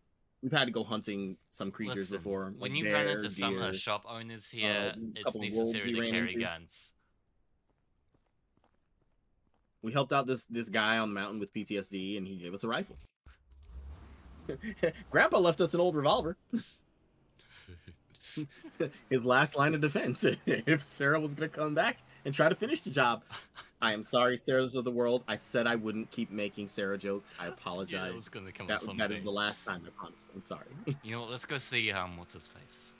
S2: we've had to go hunting some creatures
S1: Listen,
S2: before.
S1: When you run into some of the shop owners here, it's
S2: couple of
S1: necessary to carry
S2: into.
S1: guns.
S2: We helped out this this guy on the mountain with PTSD, and he gave us a rifle. Grandpa left us an old revolver. His last line of defense. if Sarah was gonna come back and try to finish the job, I am sorry, Sarahs of the world. I said I wouldn't keep making Sarah jokes. I
S1: yeah, that was
S2: apologize.
S1: gonna come
S2: that, that is the last time. I promise. I'm sorry.
S1: You know? Let's go see um what's his face.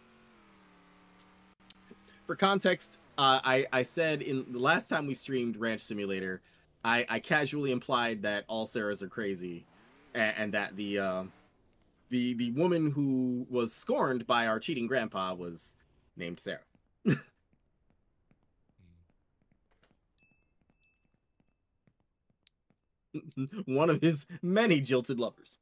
S2: for context, uh, I I said in the last time we streamed Ranch Simulator, I I casually implied that all Sarahs are crazy, and, and that the uh, the the woman who was scorned by our cheating grandpa was named Sarah. One of his many jilted lovers.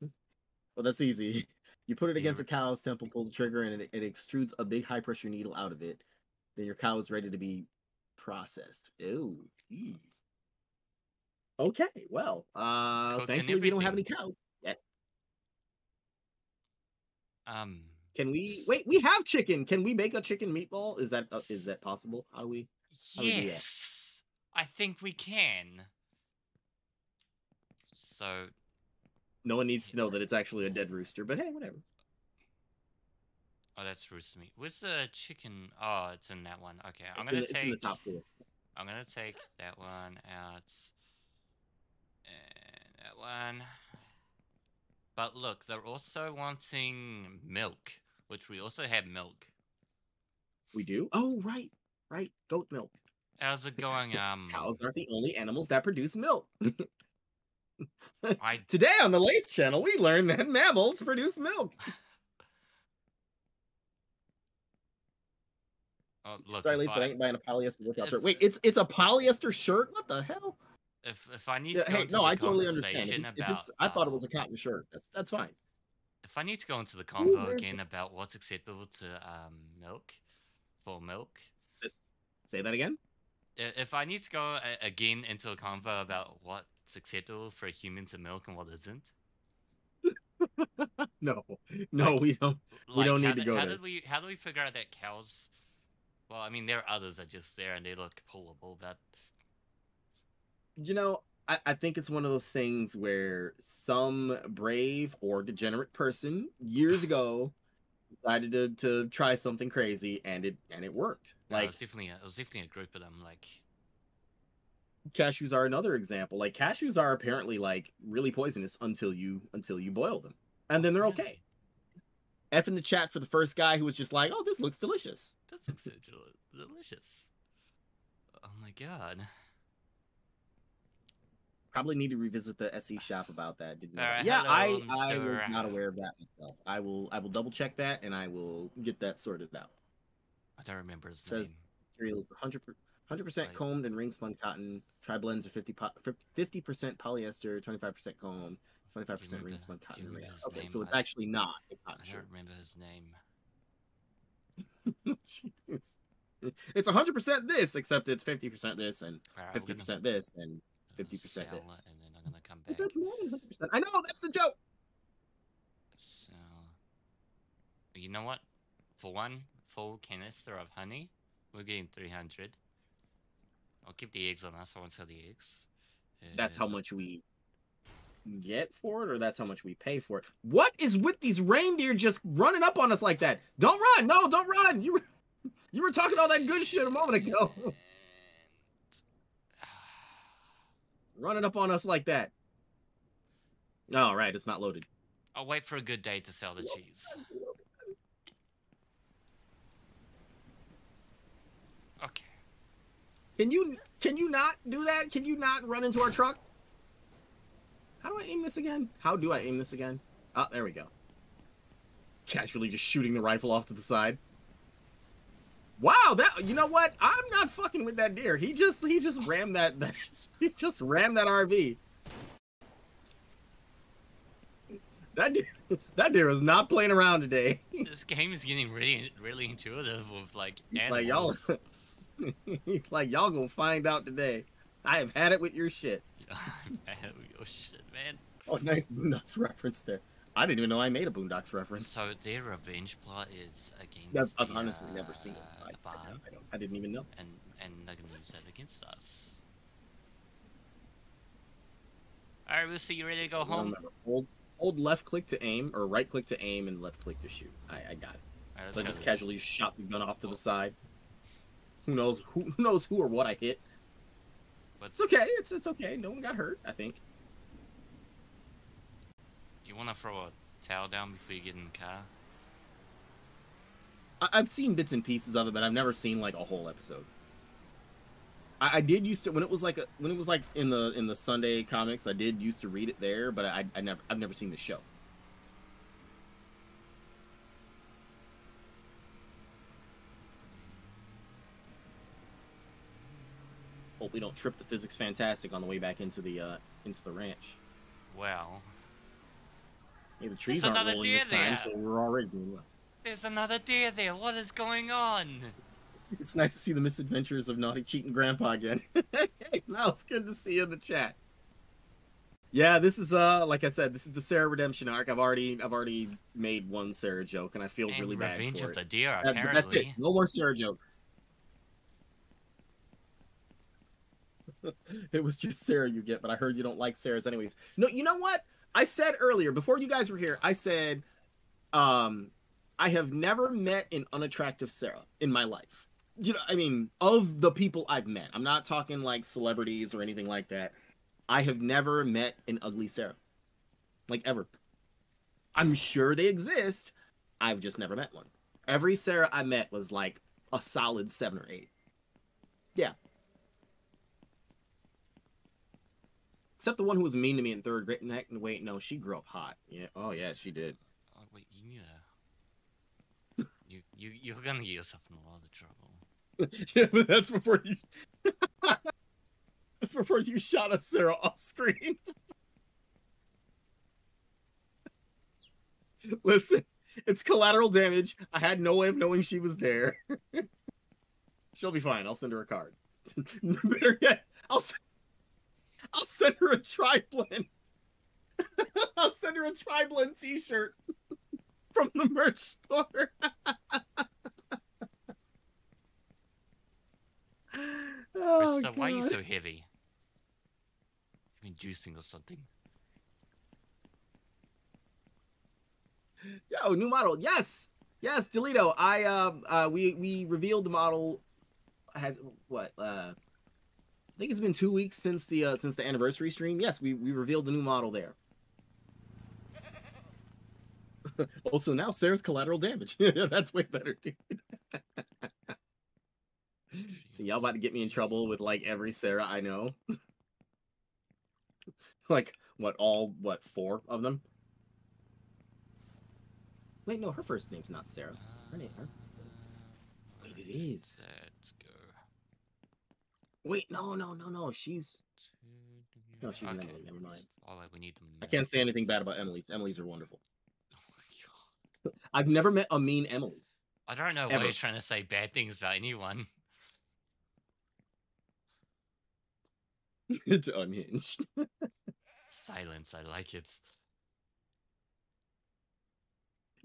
S2: well, that's easy. You put it
S1: Yeah,
S2: against a cow's temple, pull the trigger, and it, it extrudes a big high pressure needle out of it. Then your cow is ready to be processed. Ew. Okay, well, uh,
S1: Cooking
S2: thankfully we don't have any cows yet.
S1: Um,
S2: Can we wait? We have chicken. Can we make a chicken meatball? Is that uh, is that possible? How do we? How do we
S1: yes, I think we can. So
S2: No one needs to know that it's actually a dead rooster, but hey, whatever.
S1: Oh, that's rooster meat. Where's the chicken? Oh, it's in that one. Okay, I'm
S2: It's,
S1: gonna
S2: the,
S1: take.
S2: it's in the top four.
S1: I'm gonna take that one out. And that one. But look, they're also wanting milk, which we also have milk.
S2: We do. Oh, right, right. Goat milk.
S1: How's it going? Um,
S2: Cows aren't the only animals that produce milk.
S1: I
S2: Today on the Lace Channel, we learned that mammals produce milk.
S1: oh, look.
S2: Sorry, Lace, but I
S1: I,
S2: ain't buying a polyester workout
S1: if-
S2: shirt. Wait, it's it's a polyester shirt? What the hell?
S1: If if I need
S2: Yeah,
S1: to go
S2: hey,
S1: into
S2: no,
S1: the
S2: I totally understand. If it's, if it's, I thought it was a
S1: um,
S2: cotton shirt. That's that's fine.
S1: If I need to go into the convo
S2: there's
S1: again about what's acceptable to um milk, for milk,
S2: Say that again.
S1: If I need to go a- again into a convo about what's acceptable for a human to milk and what isn't,
S2: No, no, we don't. We don't need to go
S1: How
S2: there.
S1: did we? How do we figure out that cows? Well, I mean, there are others that just there and they look pullable, but
S2: You know, I, I think it's one of those things where some brave or degenerate person years ago decided to, to try something crazy and it and it worked.
S1: no, it
S2: Like
S1: was definitely a, it was definitely a group of them. Like,
S2: cashews are another example. Like cashews are apparently like really poisonous until you until you boil them. And then they're okay. F in the chat for the first guy who was just like, "Oh, this looks delicious."
S1: this looks so del- delicious. Oh my god!
S2: Probably need to revisit the SE shop about that. Didn't that. yeah, I I was not aware of that myself. I will I will double check that and I will get that sorted out.
S1: I don't remember his
S2: Says-
S1: name.
S2: Material is 100 percent
S1: Right.
S2: combed and ring spun cotton. Tri blends are 50 50 percent polyester, 25 percent comb, 25 percent ring spun cotton. and
S1: remember
S2: rayon.
S1: his
S2: Okay,
S1: name?
S2: so it's actually not
S1: I don't remember his name.
S2: Jeez. It's 100 percent this, except it's 50 percent this and 50% this and 50%
S1: sell and then I'm gonna come back.
S2: that's more than 100 percent. I know that's the joke.
S1: So, you know what? For one full canister of honey, we're getting 300. I'll keep the eggs on us. I won't sell the eggs.
S2: That's how much we get for it, or that's how much we pay for it. What is with these reindeer just running up on us like that? Don't run! No, don't run! You you were talking all that good shit a moment ago.
S1: and-
S2: running up on us like that. All right, it's not loaded.
S1: I'll wait for a good day to sell the cheese. Okay.
S2: Can you can you not do that? Can you not run into our truck? How do I aim this again? How do I aim this again? Oh, there we go. Casually just shooting the rifle off to the side. Wow, that you know what? I'm not fucking with that deer. He just he just rammed that, that he just rammed that RV. That deer, that deer is not playing around today.
S1: This game is getting really, really intuitive with like
S2: He's like y'all.
S1: animals.
S2: He's like y'all gonna find out today. I have had it with your shit.
S1: oh shit, man.
S2: Oh, nice Boondocks reference there. I didn't even know I made a Boondocks reference.
S1: So their revenge plot is against.
S2: That's, I've
S1: the,
S2: honestly
S1: uh,
S2: never seen it. I, I, I, I didn't even know.
S1: and and they're gonna use that against us. All right, Lucy, you ready to go
S2: So
S1: home?
S2: hold, hold left click to aim, or right click to aim, and left click to shoot. I, I got it.
S1: All right,
S2: So I just casually shot the gun off to the side. Who knows? Who, who knows who or what I hit?
S1: But
S2: It's okay. It's it's okay. No one got hurt. I think.
S1: You wanna throw a towel down before you get in the car?
S2: I, I've seen bits and pieces of it, but I've never seen like a whole episode. I, I did used to when it was like a, when it was like in the in the Sunday comics. I did used to read it there, but I, I never I've never seen the show. Hope we don't trip the physics fantastic on the way back into the uh into the ranch.
S1: Well,
S2: Hey, the trees
S1: There's
S2: aren't
S1: another
S2: rolling
S1: deer
S2: this time,
S1: there.
S2: so we're already doing well.
S1: there's another deer there. What is going on?
S2: It's nice to see the misadventures of naughty cheating grandpa again. hey, Miles, good to see you in the chat. Yeah, this is uh like I said, this is the Sarah redemption arc. I've already I've already made one Sarah joke and I feel
S1: And
S2: really bad for it.
S1: Revenge
S2: for
S1: of the Deer,
S2: That- that's it. No more Sarah jokes. it was just Sarah you get, but I heard you don't like Sarah's anyways. No, you know what? I said earlier before you guys were here, I said um I have never met an unattractive Sarah in my life. You know, I mean, of the people I've met. I'm not talking like celebrities or anything like that. I have never met an ugly Sarah. Like ever. I'm sure they exist. I've just never met one. Every Sarah I met was like a solid seven or eight. Yeah. Except the one who was mean to me in third grade. Neck- Wait, no, she grew up hot. Yeah. Oh yeah, she did.
S1: Oh, wait, you knew that. you, you, you're gonna get yourself in a lot of trouble.
S2: yeah, but that's before you. that's before you shot a Sarah off screen. Listen, it's collateral damage. I had no way of knowing she was there. She'll be fine. I'll send her a card. Better yet, I'll send, I'll send her a tri-blend. I'll send her a tri-blend T-shirt from the merch store. oh,
S1: Krista, why are you so heavy? You been juicing or something?
S2: Yo, new model. Yes, yes, Delito. I um uh we we revealed the model. Has what? Uh, I think it's been two weeks since the uh, since the anniversary stream. Yes, we we revealed the new model there. also now Sarah's collateral damage. That's way better, dude. So y'all about to get me in trouble with like every Sarah I know. like what? All what? Four of them? Wait, no, her first name's not Sarah. Her name, her. Wait, it is. Wait, no, no, no, no. She's. No, she's an Emily, never mind.
S1: Oh, wait, we need them.
S2: I can't say anything bad about Emily's. Emily's are wonderful.
S1: Oh my god.
S2: I've never met a mean Emily.
S1: I don't know why you're trying to say bad things about anyone.
S2: it's unhinged.
S1: Silence, I like it.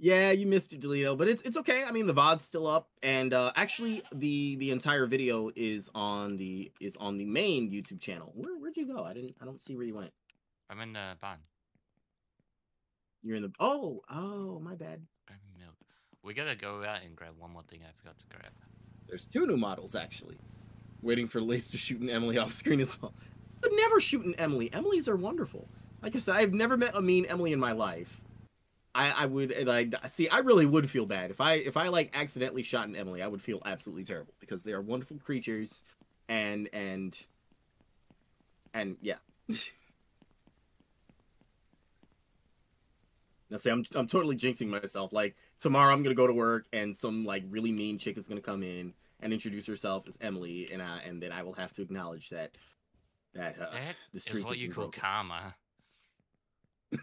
S2: Yeah, you missed it, Delito, but it's it's okay. I mean, the VOD's still up, and uh, actually, the the entire video is on the is on the main YouTube channel. Where where'd you go? I didn't. I don't see where you went.
S1: I'm in the barn.
S2: You're in the. Oh, oh, my bad.
S1: Milk. We gotta go out and grab one more thing I forgot to grab.
S2: There's two new models actually. Waiting for Lace to shoot an Emily off screen as well. But never shoot an Emily. Emily's are wonderful. Like I said, I've never met a mean Emily in my life. I, I would like see. I really would feel bad if I if I like accidentally shot an Emily. I would feel absolutely terrible because they are wonderful creatures, and and and yeah. now see, I'm I'm totally jinxing myself. Like tomorrow, I'm gonna go to work, and some like really mean chick is gonna come in and introduce herself as Emily, and I and then I will have to acknowledge that that uh,
S1: That
S2: the
S1: is what you call
S2: broken.
S1: karma.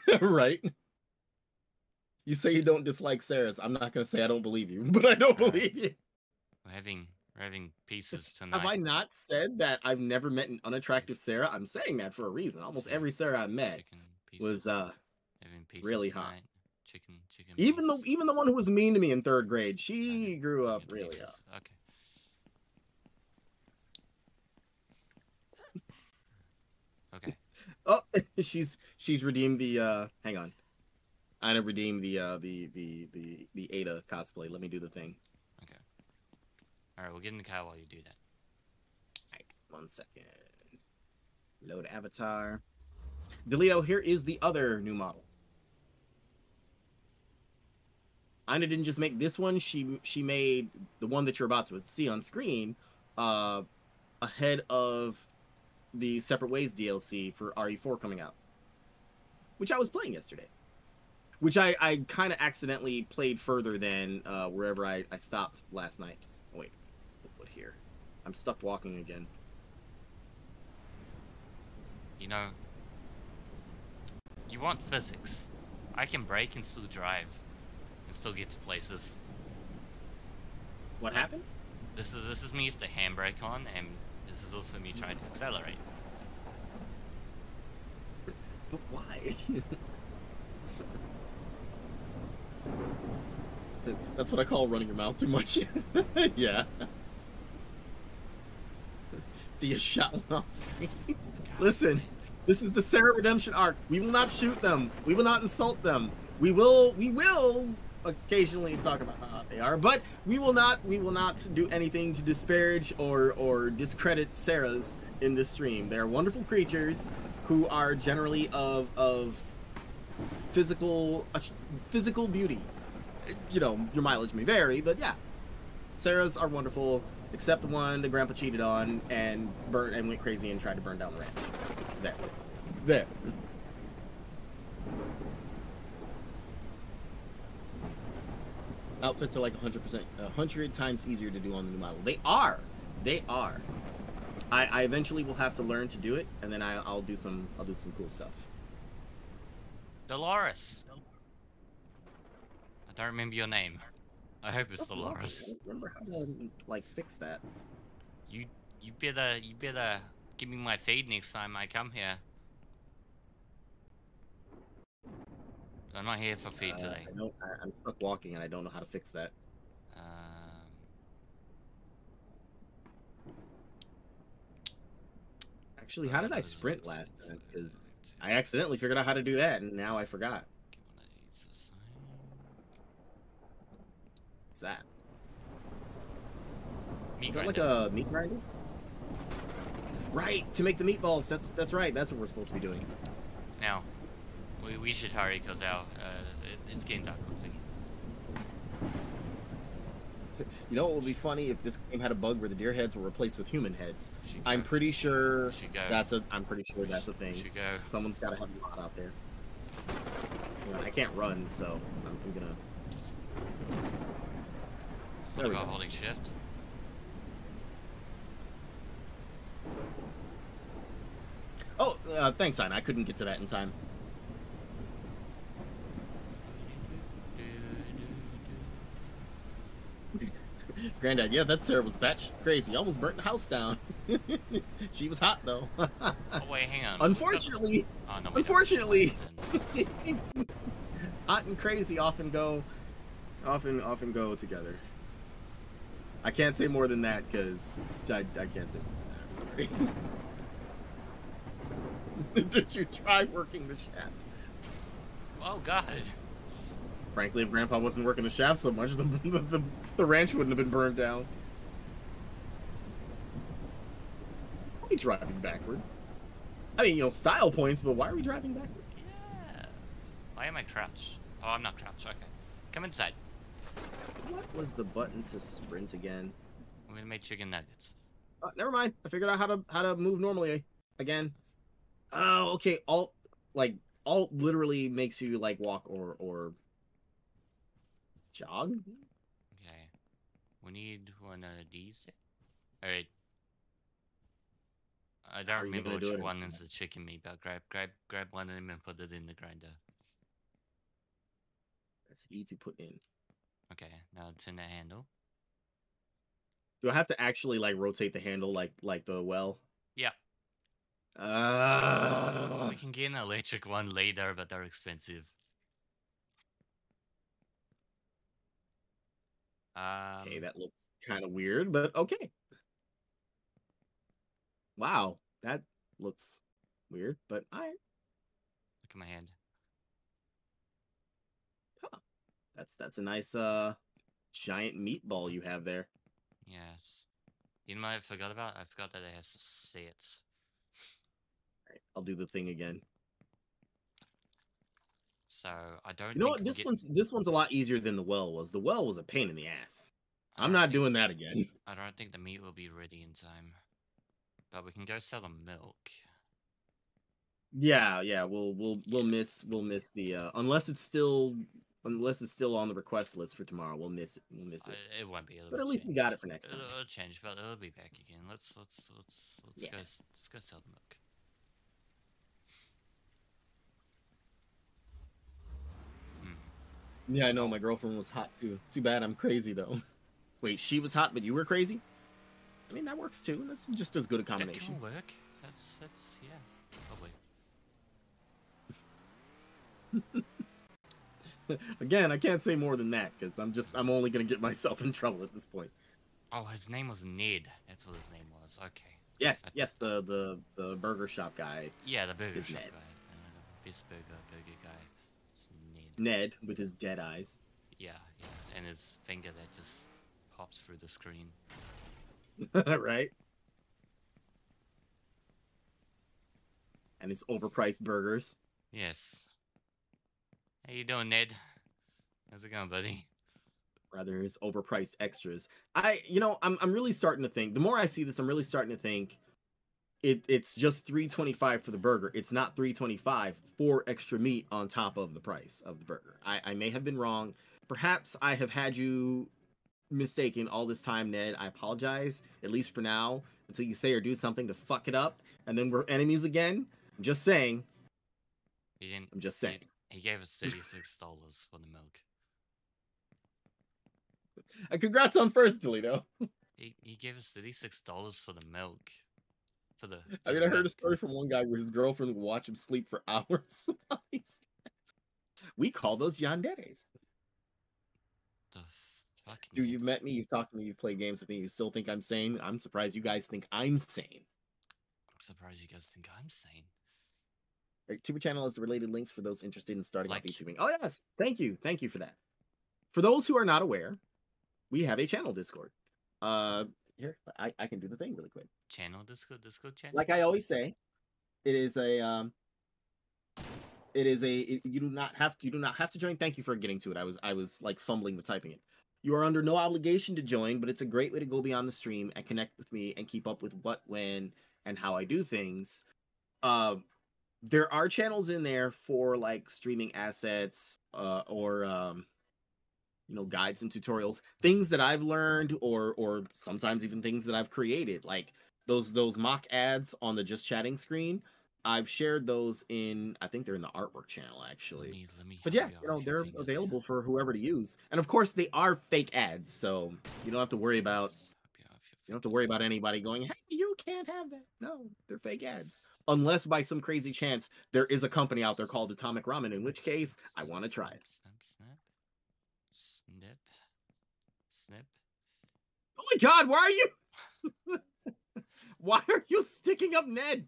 S2: right? You say you don't dislike Sarah's. I'm not gonna say I don't believe you, but I don't believe you.
S1: We're having we're having pieces tonight.
S2: Have I not said that I've never met an unattractive Sarah? I'm saying that for a reason. Almost every Sarah I met was uh really hot.
S1: tonight. Chicken, chicken.
S2: even the even the one who was mean to me in third grade. She
S1: Okay,
S2: grew up really
S1: pieces.
S2: up.
S1: Okay. Okay.
S2: Oh, she's she's redeemed the uh hang on. I to redeem the uh the the the the Ada cosplay. Let me do the thing. Okay.
S1: All right, we'll get in the car while you do that.
S2: One second. Load avatar. Delito, here is the other new model. Ina didn't just make this one, she she made the one that you're about to see on screen uh ahead of the Separate Ways DLC for RE4 coming out. Which I was playing yesterday. Which I, I kind of accidentally played further than uh, wherever I, I stopped last night. Oh, wait, what here? I'm stuck walking again.
S1: You know, you want physics. I can brake and still drive, and still get to places.
S2: What happened?
S1: This is this is me with the handbrake on, and this is also me trying to accelerate.
S2: But why? That's what I call running your mouth too much. yeah. Thea shot one off screen. Listen, this is the Sarah redemption arc. We will not shoot them. We will not insult them. We will we will occasionally talk about how hot they are, but we will not we will not do anything to disparage or or discredit Sarahs in this stream. They are wonderful creatures who are generally of of physical uh, physical beauty. You know, your mileage may vary, but yeah. Sarahs are wonderful, except the one that Grandpa cheated on and burnt and went crazy and tried to burn down the ranch. There. There. Outfits are like 100%, 100 times easier to do on the new model. They are. They are. I, I eventually will have to learn to do it, and then I, I'll do some I'll do some cool stuff.
S1: Dolores. I don't remember your name. I hope it's. Dolores.
S2: I don't remember how to like fix that.
S1: You you better you better give me my feed next time I come here. I'm not here for feed
S2: Uh,
S1: today.
S2: I don't, I, I'm stuck walking, and I don't know how to fix that.
S1: Um,
S2: Actually, how did I sprint last time? Because I accidentally figured out how to do that, and now I forgot. What's that?
S1: Meat
S2: Is that like a meat grinder? Right, to make the meatballs. That's that's right. That's what we're supposed to be doing.
S1: Now, we, we should hurry because our uh, it, it's getting dark quickly.
S2: You know what would be funny if this game had a bug where the deer heads were replaced with human heads? I'm pretty sure that's a. I'm pretty sure that's a thing.
S1: Should go.
S2: Someone's got to have a lot out there. You know, I can't run, so I'm, I'm gonna.
S1: Just
S2: There
S1: about holding shift?
S2: Oh, uh, thanks, Ina. I couldn't get to that in time. Granddad, yeah, that Sarah was batch crazy. Almost burnt the house down. she was hot though.
S1: Oh wait, hang on.
S2: Unfortunately,
S1: Oh, no,
S2: unfortunately, hot and crazy often go, often often go together. I can't say more than that because I, I can't say. More than that. I'm sorry. Did you try working the shaft?
S1: Oh god.
S2: Frankly, if Grandpa wasn't working the shaft so much, the, the, the, ranch wouldn't have been burned down. Why are we driving backward? I mean, you know, style points, but why are we driving backward?
S1: Yeah. Why am I crouched? Oh, I'm not crouched. Okay. Come inside.
S2: What was the button to sprint again?
S1: I'm gonna make chicken nuggets.
S2: Uh, never mind. I figured out how to how to move normally again. Oh, okay. Alt like alt literally makes you like walk or or jog.
S1: Okay. We need one of these. Alright. I don't remember
S2: gonna do
S1: which one is the chicken meat, but grab grab grab one of them and put it in the grinder.
S2: That's E to put in.
S1: Okay, now turn the handle.
S2: Do I have to actually like rotate the handle like like the well?
S1: Yeah.
S2: Uh,
S1: we can get an electric one later, but they're expensive. Um,
S2: okay, that looks kind of weird, but okay. Wow, that looks weird, but I
S1: look at my hand.
S2: That's that's a nice uh giant meatball you have there.
S1: Yes. You know what I forgot about? I forgot that it has to say it.
S2: Alright, I'll do the thing again.
S1: So I don't.
S2: You know what? This
S1: get-
S2: one's this one's a lot easier than the well was. The well was a pain in the ass.
S1: I
S2: I'm not
S1: think-
S2: doing that again.
S1: I don't think the meat will be ready in time. But we can go sell the milk.
S2: Yeah, yeah, we'll we'll we'll miss we'll miss the uh unless it's still unless it's still on the request list for tomorrow. We'll miss it. We'll miss
S1: Uh,
S2: it.
S1: it won't be. It'll
S2: But at
S1: be
S2: least we got it for next time.
S1: It'll, it'll change, but it'll be back again. Let's let's let's let's
S2: Yeah.
S1: go let's go sell the milk. Hmm.
S2: Yeah, I know my girlfriend was hot too. Too bad I'm crazy though. Wait, she was hot, but you were crazy? I mean that works too. That's just as good a combination.
S1: That can work. That's that's yeah, probably.
S2: Again, I can't say more than that because I'm just I'm only gonna get myself in trouble at this point.
S1: Oh, his name was Ned. That's what his name was. Okay.
S2: Yes,
S1: I-
S2: yes, the the the burger shop guy,
S1: Yeah, the burger shop
S2: Ned.
S1: guy. Uh, the best burger burger guy. It's Ned.
S2: Ned, with his dead eyes.
S1: Yeah, yeah, and his finger that just pops through the screen.
S2: right? And his overpriced burgers.
S1: Yes. How you doing, Ned? How's it going, buddy?
S2: rather his overpriced extras. I you know, I'm I'm really starting to think the more I see this, I'm really starting to think it it's just 325 for the burger. It's not 325 for extra meat on top of the price of the burger. I, I may have been wrong. Perhaps I have had you mistaken all this time, Ned. I apologize, at least for now, until you say or do something to fuck it up, and then we're enemies again. I'm just saying.
S1: He didn't.
S2: I'm just saying.
S1: He, gave us thirty-six dollars for the milk.
S2: Uh, congrats on first, Toledo.
S1: He he gave us thirty-six dollars for the milk. For the.
S2: I mean,
S1: the
S2: I heard a story from one guy where his girlfriend would watch him sleep for hours. while he slept. we call those yanderes.
S1: The fucking.
S2: Dude, you've met me, you've talked to me, you've played games with me, you still think I'm sane? I'm surprised you guys think I'm sane.
S1: I'm surprised you guys think I'm sane.
S2: Our YouTube channel has the related links for those interested in starting
S1: Like-
S2: off YouTubing. Oh, yes. Thank you. Thank you for that. For those who are not aware, we have a channel Discord. Uh, here, I, I can do the thing really quick.
S1: Channel Discord Discord channel.
S2: like I always say, it is a um, it is a it- you do not have to you do not have to join. Thank you for getting to it. I was I was like fumbling with typing it. You are under no obligation to join, but it's a great way to go beyond the stream and connect with me and keep up with what, when, and how I do things. Uh, there are channels in there for like streaming assets uh, or um, you know guides and tutorials, things that I've learned, or or sometimes even things that I've created, like those those mock ads on the just chatting screen. I've shared those in I think they're in the artwork channel
S1: Let
S2: actually.
S1: me, let me
S2: But yeah,
S1: you
S2: know, they're available for whoever to use. And of course they are fake ads, so you don't have to worry about
S1: you out with your
S2: you don't have to worry about anybody going, "Hey, you can't have that." No, they're fake ads. Unless by some crazy chance there is a company out there called Atomic Ramen, in which case I want to try it.
S1: Snip, snip, snip, snip.
S2: Oh my god, why are you Why are you sticking up Ned?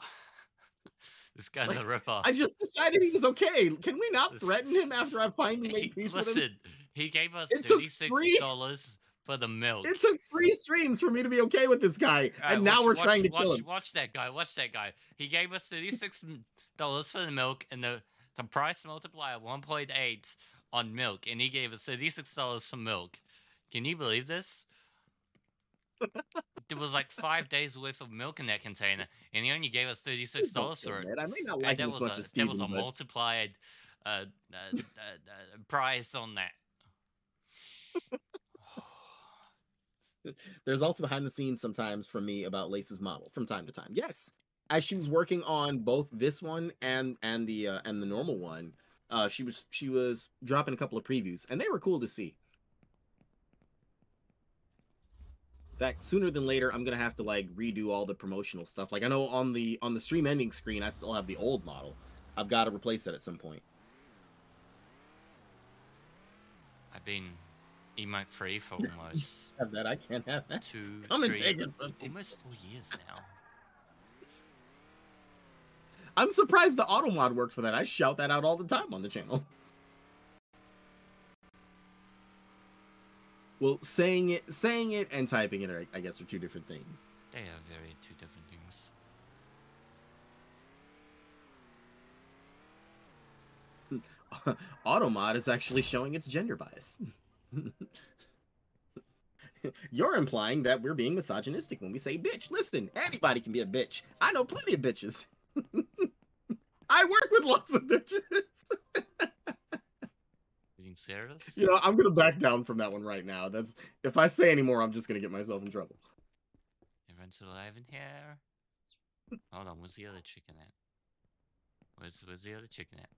S1: this guy's
S2: Like,
S1: a ripper.
S2: I just decided he was okay. Can we not
S1: This-
S2: threaten him after I finally
S1: He-
S2: made peace with him?
S1: listen, he gave us
S2: It
S1: thirty-six dollars for the milk.
S2: It took three streams for me to be okay with this guy,
S1: Alright,
S2: and now
S1: watch-
S2: we're
S1: watch-
S2: trying to
S1: watch,
S2: kill him.
S1: Watch that guy. Watch that guy. He gave us thirty-six dollars for the milk, and the the price multiplier one point eight on milk, and he gave us thirty-six dollars for milk. Can you believe this? there was like five days worth of milk in that container, and he only gave us thirty six dollars for it.
S2: that. I may not like
S1: that
S2: him
S1: was
S2: much
S1: a
S2: as
S1: that was a
S2: but
S1: multiplied uh, uh, uh, uh, price on that.
S2: There's also behind the scenes sometimes from me about Lace's model from time to time. Yes, as she was working on both this one and and the uh, and the normal one, uh, she was she was dropping a couple of previews, and they were cool to see. In fact, sooner than later, I'm gonna have to like redo all the promotional stuff. Like I know on the on the stream ending screen, I still have the old model. I've got to replace it at some point.
S1: I've been emote free for almost
S2: Have that? I can't have that.
S1: two,
S2: Come and
S1: three,
S2: take it
S1: almost four years now.
S2: I'm surprised the auto mod worked for that. I shout that out all the time on the channel. Well, saying it, saying it, and typing it, are, I guess, are two different things.
S1: They are very two different things.
S2: Automod is actually showing its gender bias. You're implying that we're being misogynistic when we say bitch. Listen, anybody can be a bitch. I know plenty of bitches. I work with lots of bitches.
S1: Being serious?
S2: You know, I'm gonna back down from that one right now. That's if I say any more, I'm just gonna get myself in trouble.
S1: Everyone's alive in here. Hold on, where's the other chicken at? Where's where's the other chicken at?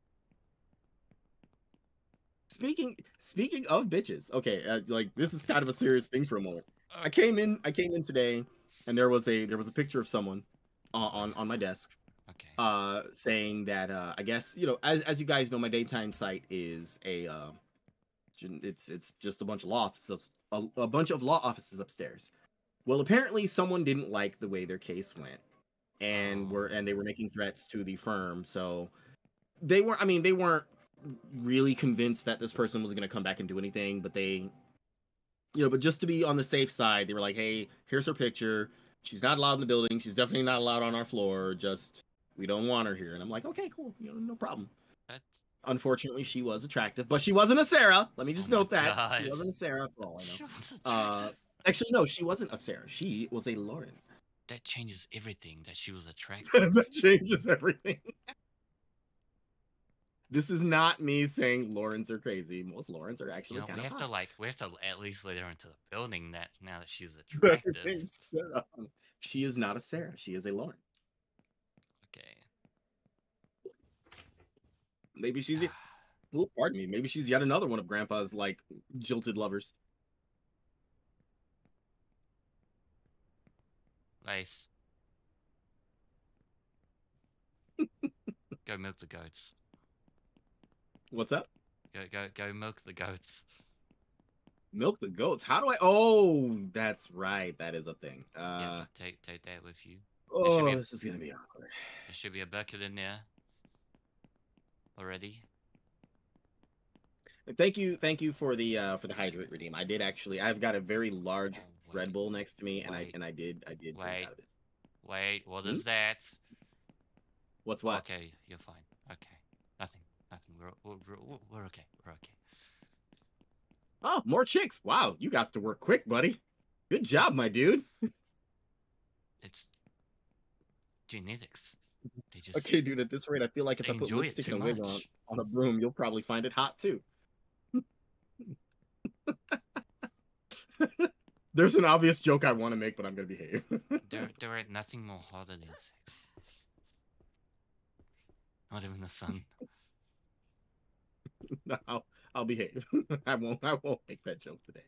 S2: Speaking speaking of bitches, okay, uh, like this is kind of a serious thing for a moment. I came in, I came in today, and there was a there was a picture of someone on on, on my desk,
S1: Okay.
S2: uh, saying that uh, I guess you know, as as you guys know, my daytime site is a uh, it's it's just a bunch of law offices, a, a bunch of law offices upstairs. Well, apparently someone didn't like the way their case went, and were and they were making threats to the firm. So they weren't. I mean, they weren't really convinced that this person was going to come back and do anything, but they, you know, but just to be on the safe side, they were like, "Hey, here's her picture. She's not allowed in the building. She's definitely not allowed on our floor. Just we don't want her here." And I'm like, "Okay, cool. You know, no problem."
S1: That's
S2: Unfortunately, she was attractive, but she wasn't a Sarah. Let me just
S1: Oh
S2: note that she wasn't a Sarah for all I know.
S1: She
S2: Uh. Actually, no, she wasn't a Sarah. She was a Lauren.
S1: that changes everything. That she was attractive.
S2: that changes everything. This is not me saying Laurens are crazy. Most Laurens are
S1: You
S2: actually
S1: know,
S2: kind
S1: we
S2: of
S1: have to like we have to at least let her into the building. That now that she's attractive.
S2: She is not a Sarah. She is a Lauren.
S1: Okay.
S2: Maybe she's. Oh, pardon me. Maybe she's yet another one of Grandpa's like jilted lovers.
S1: Nice. go milk the goats.
S2: What's up?
S1: Go go go milk the goats.
S2: Milk the goats. How do I? Oh, that's right. That is a thing.
S1: you
S2: Uh,
S1: take take that with you.
S2: oh,
S1: be-
S2: this is gonna be awkward.
S1: There should be a bucket in there. Already.
S2: Thank you, thank you for the uh for the hydrate redeem. I did actually. I've got a very large
S1: Oh,
S2: Red Bull next to me, and I and I did I did drink
S1: wait.
S2: out of it.
S1: Wait, what
S2: Hmm?
S1: is that?
S2: What's what?
S1: Okay, you're fine. Okay, nothing, nothing. We're we're, we're, we're okay. We're okay.
S2: Oh, more chicks! Wow, you got to work quick, buddy. Good job, my dude.
S1: It's genetics. They just
S2: Okay, dude. At this rate, I feel like if I put lipstick and a wig on, on a broom, you'll probably find it hot too. There's an obvious joke I want to make, but I'm gonna behave.
S1: There, there ain't nothing more hotter than sex. Not even the sun.
S2: no, I'll, I'll behave. I won't. I won't make that joke today.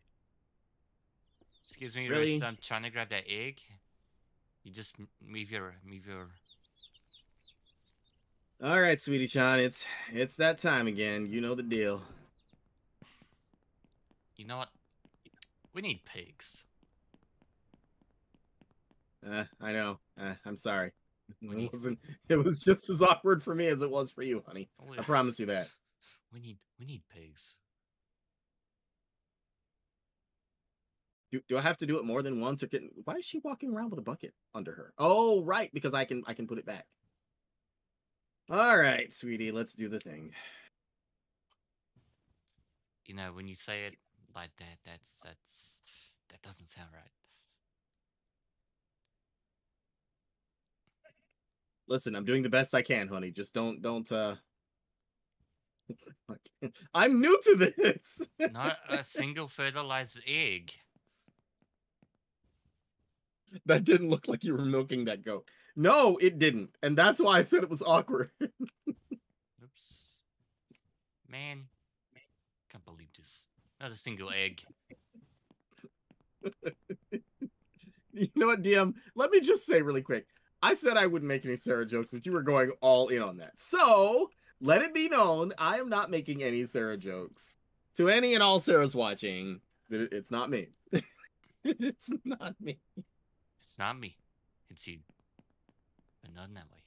S1: Excuse me,
S2: Really?
S1: I'm trying to grab that egg. You just move your move your.
S2: All right, sweetie Chan, it's it's that time again. You know the deal.
S1: You know what? We need pigs.
S2: Uh, I know. Uh, I'm sorry. It wasn't. It was just as awkward for me as it was for you, honey. I promise you that.
S1: We need we need pigs.
S2: Do, do I have to do it more than once or can why is she walking around with a bucket under her? Oh right, because I can I can put it back. All right, sweetie, let's do the thing.
S1: You know, when you say it like that, that's that's that doesn't sound right.
S2: Listen, I'm doing the best I can, honey. Just don't don't uh I'm new to this.
S1: Not a single fertilized egg.
S2: that didn't look like you were milking that goat. No, it didn't. And that's why I said it was awkward.
S1: Oops. Man. Can't believe this. Not a single egg.
S2: you know what, DM? Let me just say really quick. I said I wouldn't make any Sarah jokes, but you were going all in on that. So let it be known I am not making any Sarah jokes. To any and all Sarah's watching, it's not me. it's not me.
S1: It's not me. It's you. But not in that way.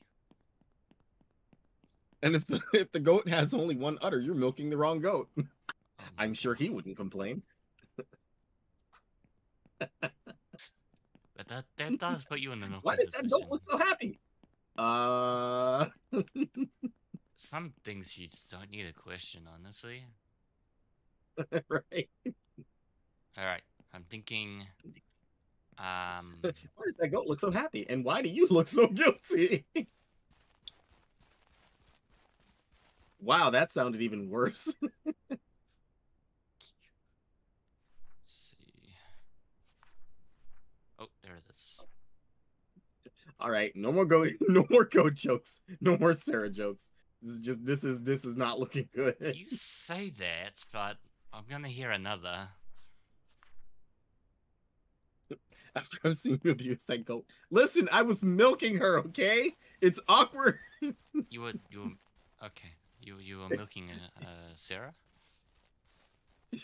S2: And if the if the goat has only one udder, you're milking the wrong goat.
S1: Oh
S2: I'm sure he wouldn't complain.
S1: But that, that does put you in an
S2: Why does that
S1: position.
S2: goat look so happy? Uh,
S1: Some things you just don't need a question, honestly.
S2: right.
S1: Alright. I'm thinking um
S2: Why does that goat look so happy? And why do you look so guilty? wow, that sounded even worse.
S1: let's see. Oh, there it is.
S2: All right, no more goat, no more goat jokes, no more Sarah jokes. This is just this is this is not looking good.
S1: You say that, but I'm gonna hear another.
S2: After I've seen you abuse that goat, listen, I was milking her. Okay, it's awkward.
S1: You were you were okay. You you were milking a, uh Sarah?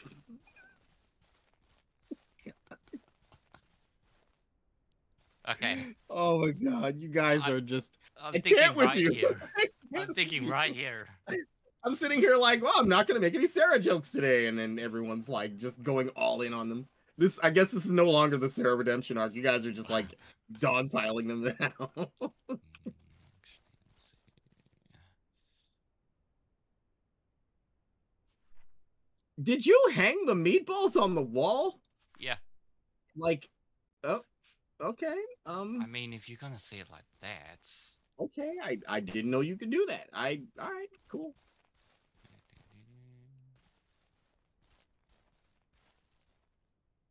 S1: Okay.
S2: Oh my god, you guys
S1: I-
S2: are just.
S1: I'm
S2: I can't with
S1: right
S2: you.
S1: I'm thinking right here.
S2: I'm sitting here like, well, I'm not gonna make any Sarah jokes today, and then everyone's like just going all in on them. This, I guess, this is no longer the Sarah redemption arc. You guys are just like dogpiling them now.
S1: Actually, let's see.
S2: Did you hang the meatballs on the wall?
S1: Yeah,
S2: Like, oh, okay, um,
S1: I mean, if you're gonna say it like that,
S2: okay, I I didn't know you could do that. I, all right, cool.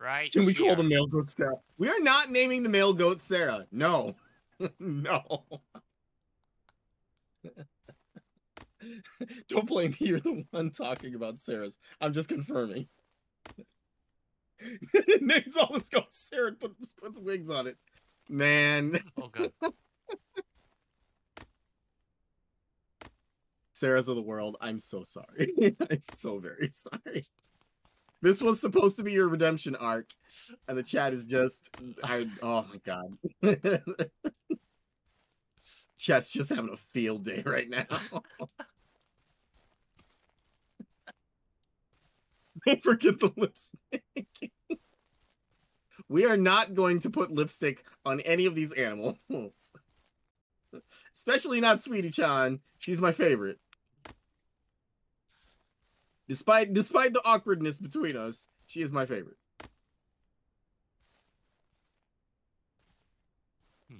S1: right?
S2: Can we call the male goat Sarah? We are not naming the male goat Sarah. No, no. Don't blame me. You're the one talking about Sarah's. I'm just confirming. Names all his goats Sarah and puts, puts wigs on it. Man,
S1: Oh god.
S2: Sarah's of the world. I'm so sorry. I'm so very sorry. This was supposed to be your redemption arc, and the chat is just I oh my god. Chat's just having a field day right now. Don't forget the lipstick. we are not going to put lipstick on any of these animals. Especially not Sweetie Chan. She's my favorite. Despite despite the awkwardness between us, she is my favorite. Hmm.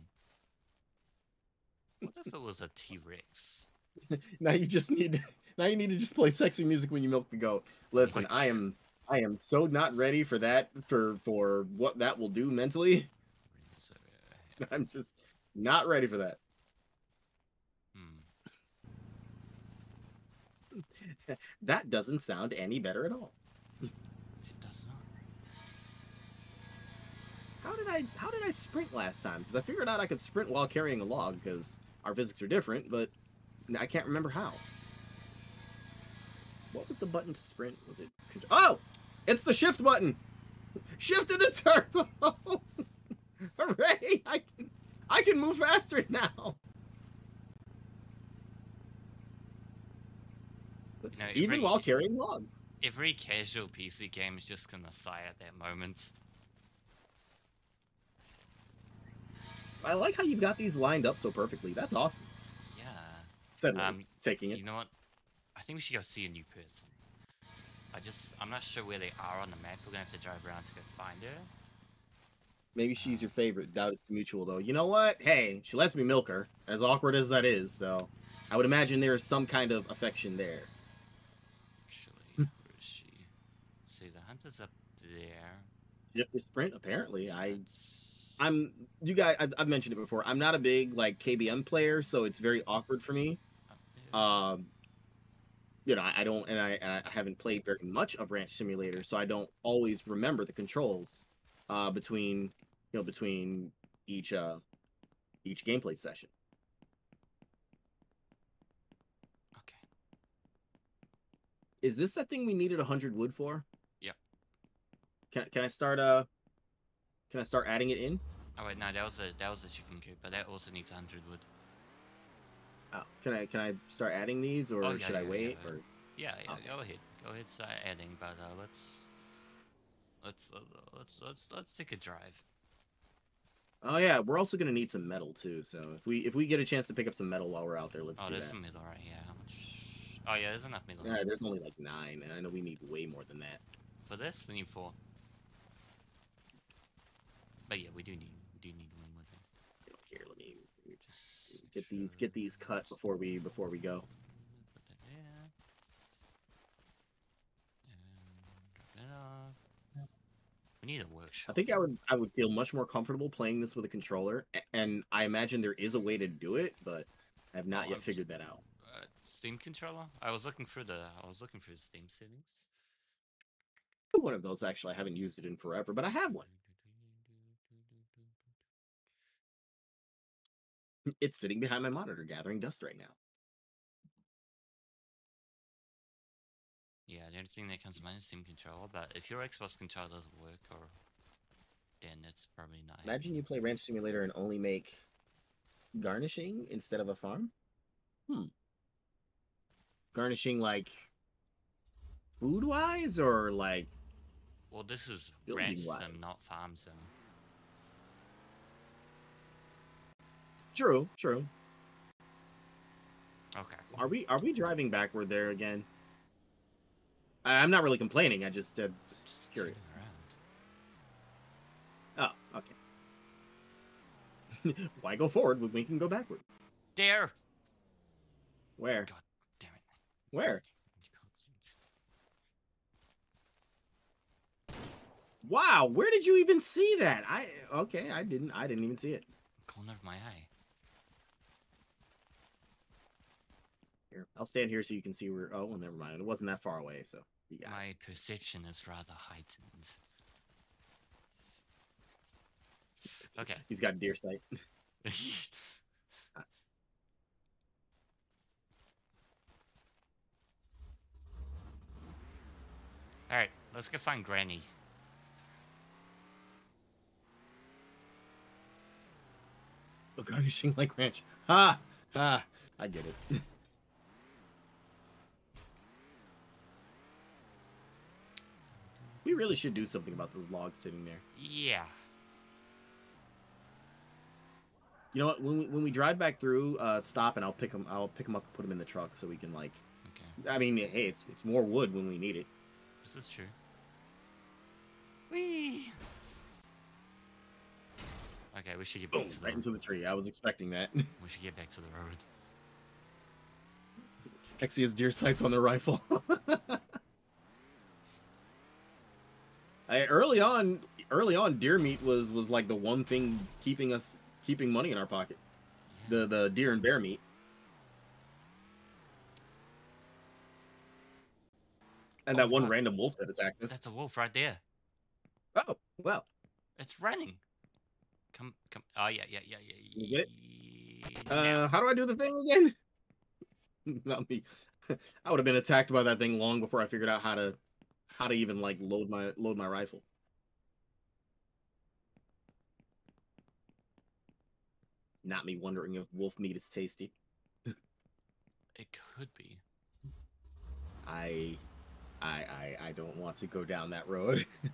S1: What if it was a T Rex?
S2: Now you just need to, now you need to just play sexy music when you milk the goat. Listen, I am I am so not ready for that for for what that will do mentally. I'm just not ready for that. That doesn't sound any better at all.
S1: It does not.
S2: How did I how did I sprint last time? Because I figured out I could sprint while carrying a log because our physics are different, but I can't remember how. What was the button to sprint? Was it? Oh, it's the shift button. Shift into turbo. Hooray! I can I can move faster now.
S1: You know,
S2: Even
S1: every-
S2: while carrying logs.
S1: Every casual PC game is just gonna sigh at that moment.
S2: I like how you've got these lined up so perfectly. That's awesome.
S1: Yeah.
S2: Said
S1: Um,
S2: taking it.
S1: You know what? I think we should go see a new person. I just, I'm not sure where they are on the map. We're gonna have to drive around to go find her.
S2: Maybe she's your favorite. Doubt it's mutual though. You know what? Hey, she lets me milk her, as awkward as that is. So, I would imagine there is some kind of affection there.
S1: Actually, where is she? See, the hunter's up there.
S2: If the sprint, apparently, I I'm you guys. I've, I've mentioned it before. I'm not a big like KBM player, so it's very awkward for me. Um, you know, I, I don't, and I, and I haven't played very much of Ranch Simulator, so I don't always remember the controls uh, between, you know, between each uh, each gameplay session.
S1: okay.
S2: Is this that thing we needed hundred wood for? Can can I start uh, can I start adding it in?
S1: Oh wait, no, that was a that was a chicken coop, but that also needs 100 wood.
S2: Oh, can I can I start adding these, or
S1: Oh, yeah,
S2: should I wait?
S1: yeah.
S2: Or
S1: Yeah, yeah,
S2: Okay.
S1: go ahead, go ahead, start adding. But uh, let's let's uh, let's let's let's take a drive.
S2: oh yeah, we're also gonna need some metal too. So if we if we get a chance to pick up some metal while we're out there, let's
S1: oh,
S2: do
S1: there's
S2: that.
S1: some middle right here. How much? Oh yeah, there's enough middle.
S2: Yeah, there's only like nine, and I know we need way more than that.
S1: For this, we need four. But yeah, we do need we do need one more thing.
S2: Here, let me
S1: Just
S2: get these
S1: sure.
S2: get these cut before we before we go.
S1: Put that there. And that off. We need a workshop.
S2: I think I would I would feel much more comfortable playing this with a controller, and I imagine there is a way to do it, but I have not
S1: Oh,
S2: yet figured that out.
S1: uh, Steam controller. I was looking for the I was looking for the Steam settings.
S2: One of those actually, I haven't used it in forever, but I have one. It's sitting behind my monitor, gathering dust right now.
S1: Yeah, the only thing that comes to mind is Steam controller. But if your Xbox controller doesn't work, or then it's probably not.
S2: Imagine you play Ranch Simulator and only make garnishing instead of a farm. Hmm. Garnishing like food wise or like
S1: Well, this is ranch sim, not farm sim.
S2: True, true.
S1: Okay.
S2: Are we are we driving backward there again? I, I'm not really complaining. I just uh, just,
S1: Just
S2: curious. Oh, okay. Why go forward when we can go backward?
S1: There.
S2: Where?
S1: God damn it.
S2: Where? Wow, where did you even see that? I okay, I didn't I didn't even see it.
S1: Corner of my eye.
S2: Here, I'll stand here so you can see where. Oh, well, never mind. It wasn't that far away, so it.
S1: My perception is rather heightened. Okay.
S2: He's got deer sight.
S1: Alright, let's go find Granny.
S2: Oh, garnishing like ranch. Ha ha. I get it. we really should do something about those logs sitting there.
S1: Yeah.
S2: You know what? When we, when we drive back through, uh, stop and I'll pick them. I'll pick them up and put them in the truck so we can like.
S1: Okay.
S2: I mean, hey, it's it's more wood when we need it.
S1: This is true. Whee! Okay, we should get back
S2: Boom!
S1: to the
S2: Right into the tree. I was expecting that.
S1: we should get back to the road.
S2: Hexa's deer sights on the rifle. I, early on, early on, deer meat was was like the one thing keeping us keeping money in our pocket. The the deer and bear meat. And
S1: Oh
S2: that one
S1: God.
S2: random wolf that attacked us.
S1: That's a wolf right there.
S2: Oh, well.
S1: It's running. Come, come. Oh yeah, yeah, yeah, yeah.
S2: You get it?
S1: yeah.
S2: Uh, how do I do the thing again? Not me. I would have been attacked by that thing long before I figured out how to how to even like load my load my rifle. Not me wondering if wolf meat is tasty.
S1: It could be.
S2: I I I, I don't want to go down that road.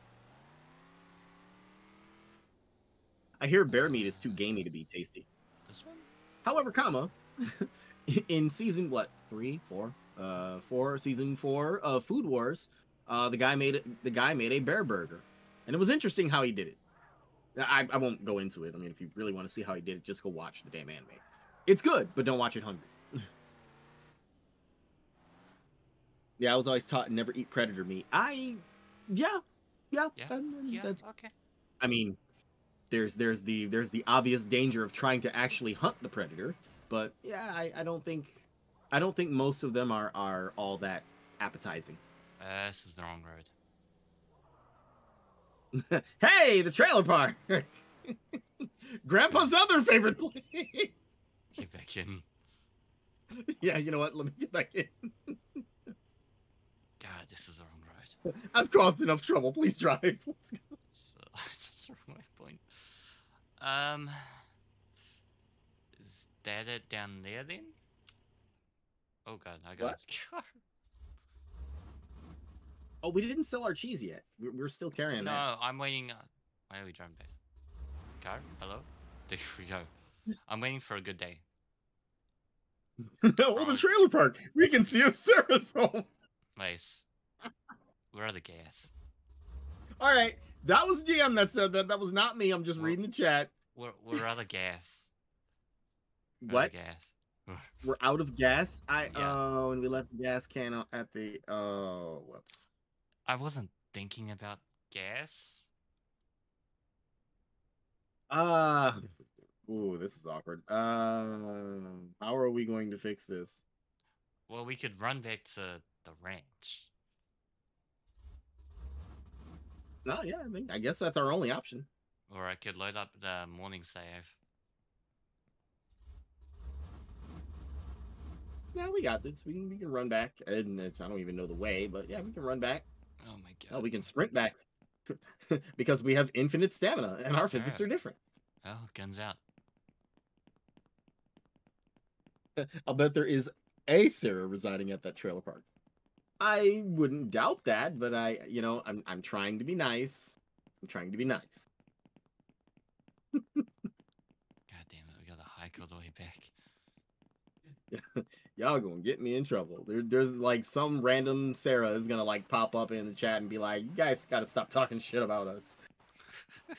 S2: I hear bear meat is too gamey to be tasty.
S1: This one?
S2: However, comma, in season what three, four, uh, four, season four of Food Wars, uh, the guy made. The guy made a bear burger, and it was interesting how he did it. I, I won't go into it. I mean, if you really want to see how he did it, just go watch the damn anime. It's good, but don't watch it hungry. yeah, I was always taught never eat predator meat. I, yeah, yeah,
S1: Yeah,
S2: um,
S1: Yeah.
S2: that's.
S1: Okay.
S2: I mean, there's there's the there's the obvious danger of trying to actually hunt the predator, but yeah, I, I don't think I don't think most of them are are all that appetizing.
S1: Uh, this is the wrong road.
S2: hey, the trailer park. Grandpa's other favorite place.
S1: Get back in.
S2: yeah, you know what? Let me get back in.
S1: God, this is the wrong road.
S2: I've caused enough trouble. Please drive. Let's go.
S1: So that's the wrong point. Um, is that it down there then? Oh god, I got
S2: What?
S1: a car.
S2: Oh, we didn't sell our cheese yet. We're, we're still carrying
S1: No, I'm waiting. Uh, why are we driving back? Car? Hello? There we go. I'm waiting for a good day.
S2: that. oh, the trailer park. We can see Sarah's home.
S1: Nice. We're out of gas.
S2: All right. That was DM that said that. That was not me. I'm just
S1: Well-
S2: reading the chat.
S1: We're we're out of gas. We're
S2: What?
S1: gas.
S2: We're out of gas. I
S1: Yeah.
S2: oh, and we left the gas can at the oh, whoops.
S1: I wasn't thinking about gas.
S2: Ah, ooh, this is awkward. Um, how are we going to fix this?
S1: Well, we could run back to the ranch.
S2: No, yeah, I mean, I guess that's our only option.
S1: Or I could load up the morning save.
S2: Yeah, we got this. We can we can run back, and it's, I don't even know the way, but yeah, we can run back.
S1: Oh my god.
S2: Oh, we can sprint back because we have infinite stamina, and our oh, physics
S1: Alright.
S2: are different.
S1: Oh, guns out.
S2: I'll bet there is a Sarah residing at that trailer park. I wouldn't doubt that, but I, you know, I'm I'm trying to be nice. I'm trying to be nice.
S1: God damn it, we gotta hike all the way back.
S2: Y'all gonna get me in trouble. There, there's like some random Sarah is gonna like pop up in the chat and be like, "You guys gotta stop talking shit about us."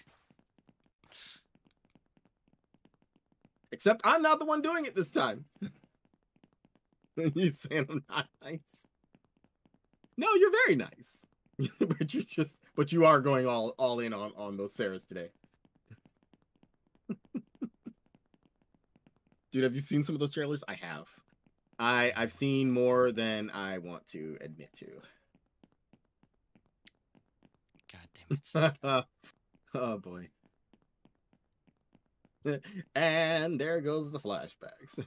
S2: Except I'm not the one doing it this time. you saying I'm not nice? No, you're very nice. but you just, but you are going all all in on on those Sarahs today. Dude, have you seen some of those trailers? I have. I I've seen more than I want to admit to.
S1: God damn it.
S2: oh boy. and there goes the flashbacks.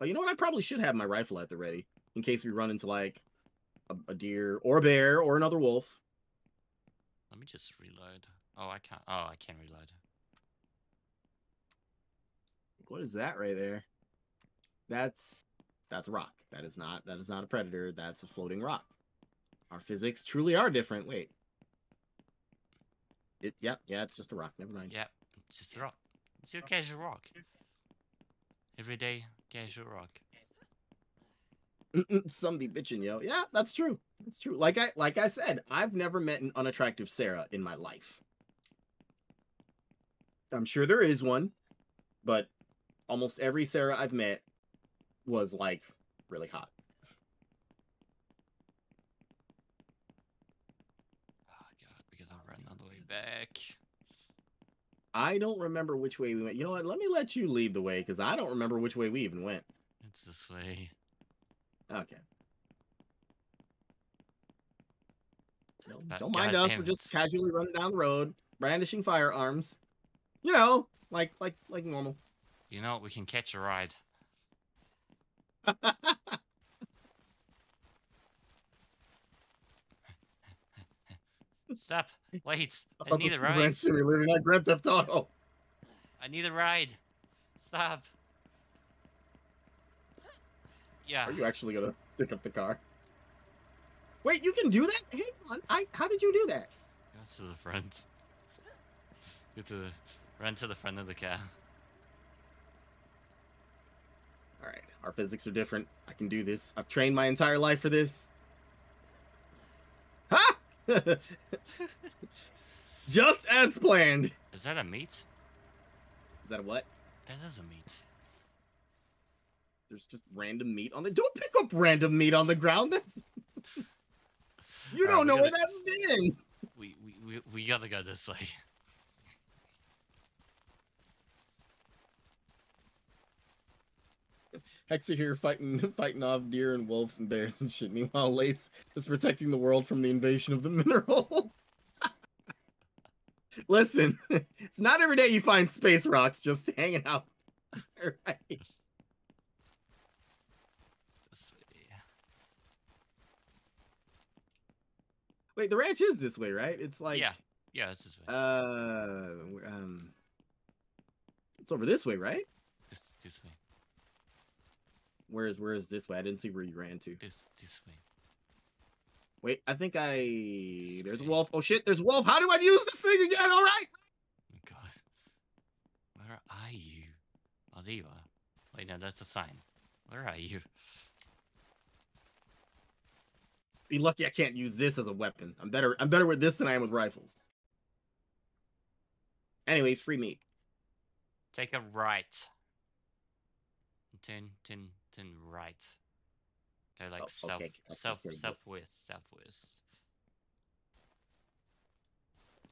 S2: Oh, you know what? I probably should have my rifle at the ready in case we run into like a, a deer or a bear or another wolf.
S1: Let me just reload. Oh, I can't. Oh, I can reload.
S2: What is that right there? That's that's a rock. That is not that is not a predator. That's a floating rock. Our physics truly are different. Wait. It yep, yeah, it's just a rock. Never mind.
S1: Yep, it's just a rock. It's your oh. casual rock. Everyday casual rock.
S2: Somebody bitching, yo. Yeah, that's true. That's true. Like I like I said, I've never met an unattractive Sarah in my life. I'm sure there is one, but almost every Sarah I've met was like really hot.
S1: Oh god, we gotta run all the way back.
S2: I don't remember which way we went. You know what? Let me let you lead the way because I don't remember which way we even went.
S1: It's this way.
S2: Okay. No,
S1: But
S2: don't mind
S1: God
S2: us. We're just casually running down the road, brandishing firearms. You know, like like like normal.
S1: You know, we can catch a ride. Stop! Wait! I
S2: thought
S1: need a ride.
S2: Grand Simulator, not Grand Theft Auto.
S1: I need a ride. Stop. Yeah.
S2: Are you actually gonna stick up the car? Wait, you can do that? Hang on. I how did you do that?
S1: Go to the front. Go to the run to the front of the car.
S2: All right, our physics are different. I can do this. I've trained my entire life for this. Ha! Just as planned.
S1: Is that a meat?
S2: Is that a what?
S1: That is a meat.
S2: There's just random meat on the. Don't pick up random meat on the ground. That's. you don't
S1: we
S2: know where
S1: gotta-
S2: that's been.
S1: We we we, we gotta go this way.
S2: Hexa here fighting fighting off deer and wolves and bears and shit. Meanwhile, Lace is protecting the world from the invasion of the mineral. Listen, it's not every day you find space rocks just hanging out. Alright.
S1: This.
S2: Wait, the ranch is this way, right? It's like
S1: yeah, yeah, it's this way.
S2: uh um it's over this way, right?
S1: this this way.
S2: Where is where is this way? I didn't see where you ran to.
S1: This this way.
S2: Wait, I think I there's a wolf. Oh shit, there's a wolf. How do I use this thing again? All right.
S1: Oh god. Where are you? Oh, there you are. Wait, no, that's a sign. Where are you?
S2: Be lucky I can't use this as a weapon. I'm better I'm better with this than I am with rifles. Anyways, free meat.
S1: Take a right. Turn, turn right. Go like
S2: Oh,
S1: south,
S2: okay, okay,
S1: south,
S2: good.
S1: southwest, southwest.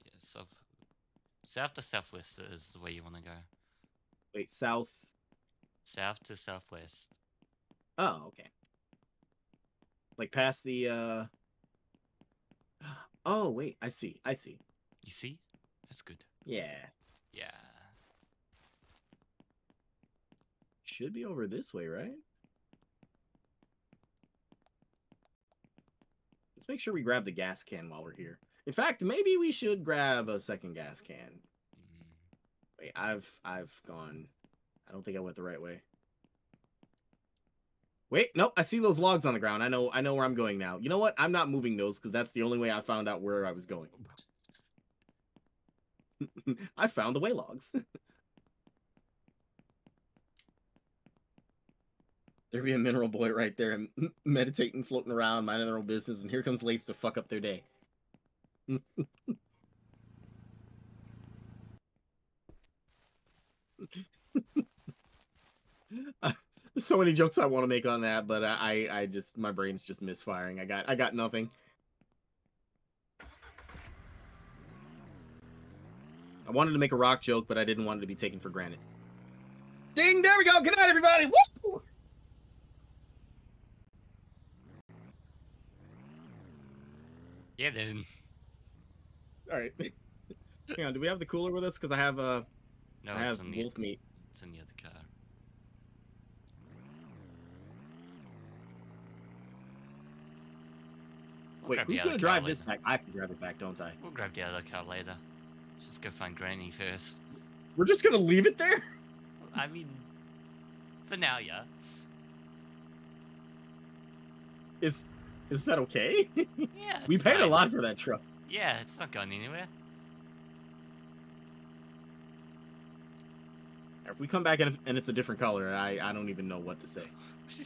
S1: Yeah, south, south to southwest is the way you want to go.
S2: Wait, south.
S1: South to southwest.
S2: Oh, okay. Like past the uh Oh, wait, I see. I see.
S1: You see? That's good.
S2: Yeah.
S1: Yeah.
S2: Should be over this way, right? Let's make sure we grab the gas can while we're here. In fact, maybe we should grab a second gas can. Wait, I've I've gone. I don't think I went the right way. Wait, nope. I see those logs on the ground. I know I know where I'm going now. You know what? I'm not moving those because that's the only way I found out where I was going. I found the way logs. there be a mineral boy right there, meditating, floating around, minding their own business, and here comes Lace to fuck up their day. There's so many jokes I want to make on that, but I, I, I just my brain's just misfiring. I got, I got nothing. I wanted to make a rock joke, but I didn't want it to be taken for granted. Ding! There we go. Good night, everybody. Woo!
S1: Yeah, then.
S2: All right. Hang on. Do we have the cooler with us? Because I have uh,
S1: No,
S2: I
S1: it's
S2: have
S1: in the
S2: meat.
S1: it's in the other car. We'll
S2: Wait, who's gonna drive this
S1: later.
S2: back? I have to drive it back, don't I?
S1: We'll grab the other car later. Let's just go find Granny first.
S2: We're just gonna leave it there.
S1: I mean, for now, yeah.
S2: Is is that okay?
S1: Yeah.
S2: we paid a lot for that truck.
S1: Yeah, it's not going anywhere.
S2: If we come back and, and it's a different color, I, I don't even know what to say.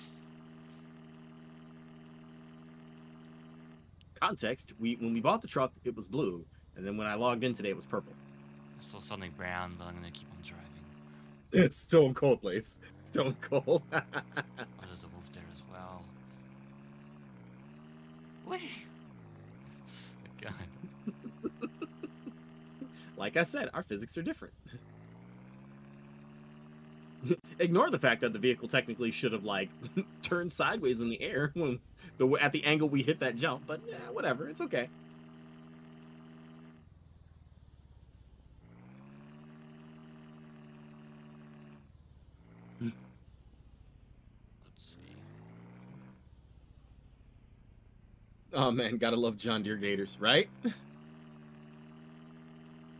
S2: Context: We when we bought the truck, it was blue, and then when I logged in today, it was purple.
S1: I saw something brown, but I'm gonna keep on driving.
S2: It's Stone Cold place. Stone Cold.
S1: Oh, there's a wolf there as well. Wait. God.
S2: like I said, our physics are different. Ignore the fact that the vehicle technically should have like turned sideways in the air when the at the angle we hit that jump, but yeah, whatever, it's okay.
S1: Let's see.
S2: Oh man, gotta love John Deere Gators, right?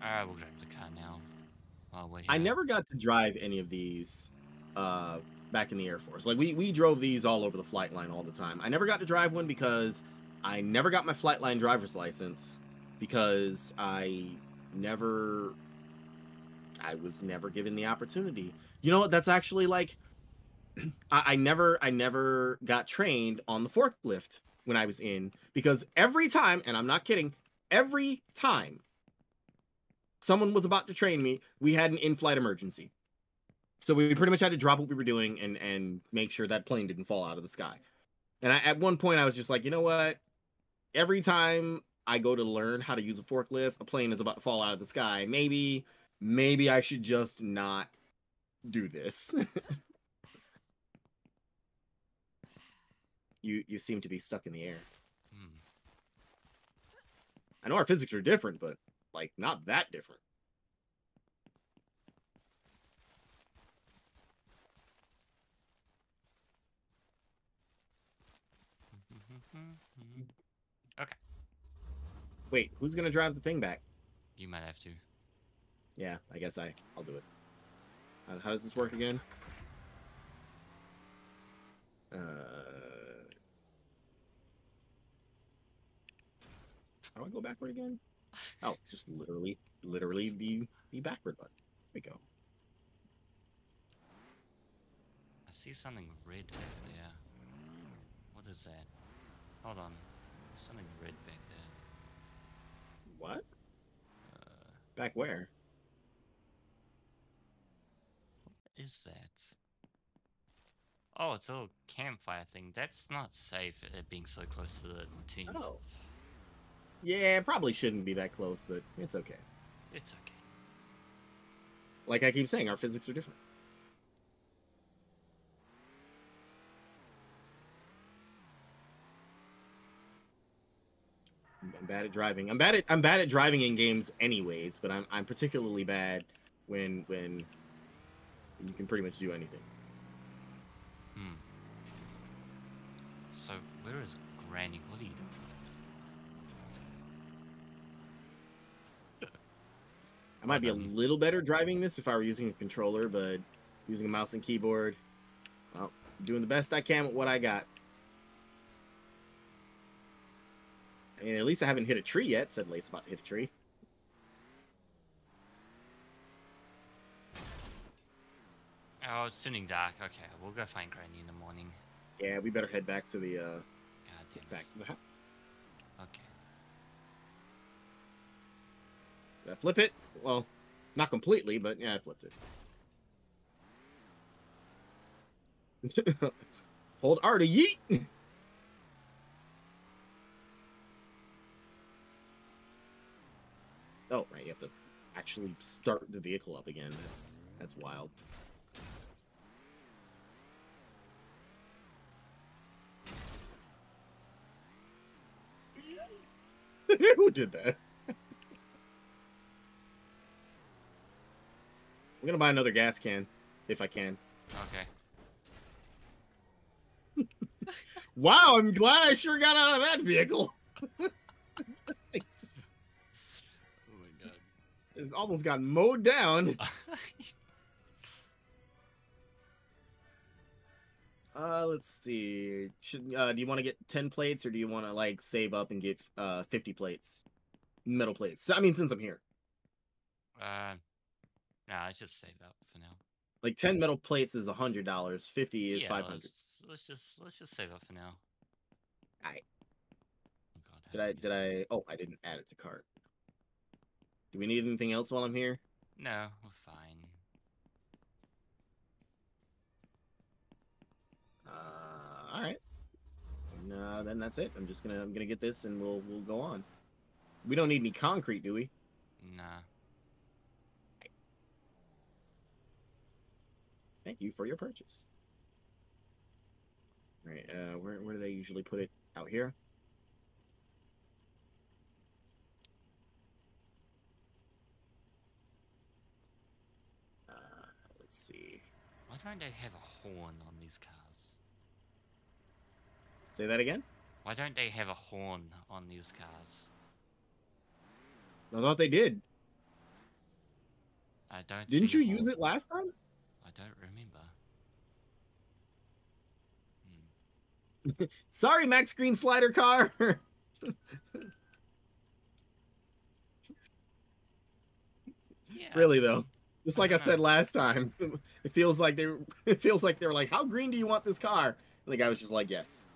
S1: Alright, we'll drive the car now.
S2: I never got to drive any of these uh back in the Air Force. Like we we drove these all over the flight line all the time. I never got to drive one because I never got my flight line driver's license because I never I was never given the opportunity. You know what? That's actually like I, I never I never got trained on the forklift when I was in because every time, and I'm not kidding, every time someone was about to train me, we had an in-flight emergency. So we pretty much had to drop what we were doing and and make sure that plane didn't fall out of the sky. And I, at one point, I was just like, you know what? Every time I go to learn how to use a forklift, a plane is about to fall out of the sky. Maybe, maybe I should just not do this. you you seem to be stuck in the air.
S1: Hmm.
S2: I know our physics are different, but like not that different. Okay. Wait, who's gonna drive the thing back?
S1: You might have to.
S2: Yeah, I guess I I'll do it. How, how does this work again? Uh, how do I go backward again? Oh, just literally, literally the the backward button. There we go.
S1: I see something red back there. What is that? Hold on. There's something red back there.
S2: What?
S1: Uh,
S2: Back where?
S1: what is that? Oh, it's a little campfire thing. That's not safe, uh, being so close to the teams.
S2: Oh. Yeah, probably shouldn't be that close, but it's okay.
S1: It's okay.
S2: Like I keep saying, our physics are different. I'm bad at driving. I'm bad at I'm bad at driving in games anyways, but I'm I'm particularly bad when when you can pretty much do anything.
S1: Hmm. So, where is Granny? What are you doing?
S2: I might be a
S1: Um,
S2: little better driving this if I were using a controller, but using a mouse and keyboard, well, doing the best I can with what I got. I mean, at least I haven't hit a tree yet. Said Lace about to hit a tree.
S1: Oh, it's turning dark. Okay, we'll go find Granny in the morning.
S2: Yeah, we better head back to the uh
S1: God damn it.
S2: back to the house.
S1: Okay.
S2: Did I flip it? Well, not completely, but yeah, I flipped it. Hold R to yeet. oh, right, you have to actually start the vehicle up again. That's that's wild. Who did that? I'm gonna buy another gas can if I can.
S1: Okay.
S2: Wow, I'm glad I sure got out of that vehicle.
S1: Oh my god.
S2: It almost got mowed down. Uh, let's see. Should uh, do you want to get ten plates or do you want to like save up and get uh fifty plates, metal plates? I mean, since I'm here,
S1: uh, nah, let's just save up for now.
S2: like ten metal plates is a hundred dollars. Fifty is
S1: Yeah,
S2: five hundred.
S1: Let's, let's just let's just save up for now.
S2: Aight.
S1: Oh god.
S2: Did I? Did I? Oh, I didn't add it to cart. Do we need anything else while I'm here?
S1: No, we're fine.
S2: Uh, all right. And, uh, then that's it. I'm just gonna I'm gonna get this and we'll we'll go on. We don't need any concrete, do we?
S1: Nah.
S2: Thank you for your purchase. Right, uh, where where do they usually put it? Out here. Uh, let's see.
S1: Why don't they have a horn on these cars?
S2: Say that again.
S1: Why don't they have a horn on these cars?
S2: I thought they did.
S1: I don't.
S2: Didn't you use it last time?
S1: I don't remember. Hmm.
S2: Sorry, Max Green slider car.
S1: Yeah.
S2: really though. Just like I
S1: don't
S2: said last time, it feels like they it feels like they were like, "How green do you want this car?" And the guy was just like, "Yes."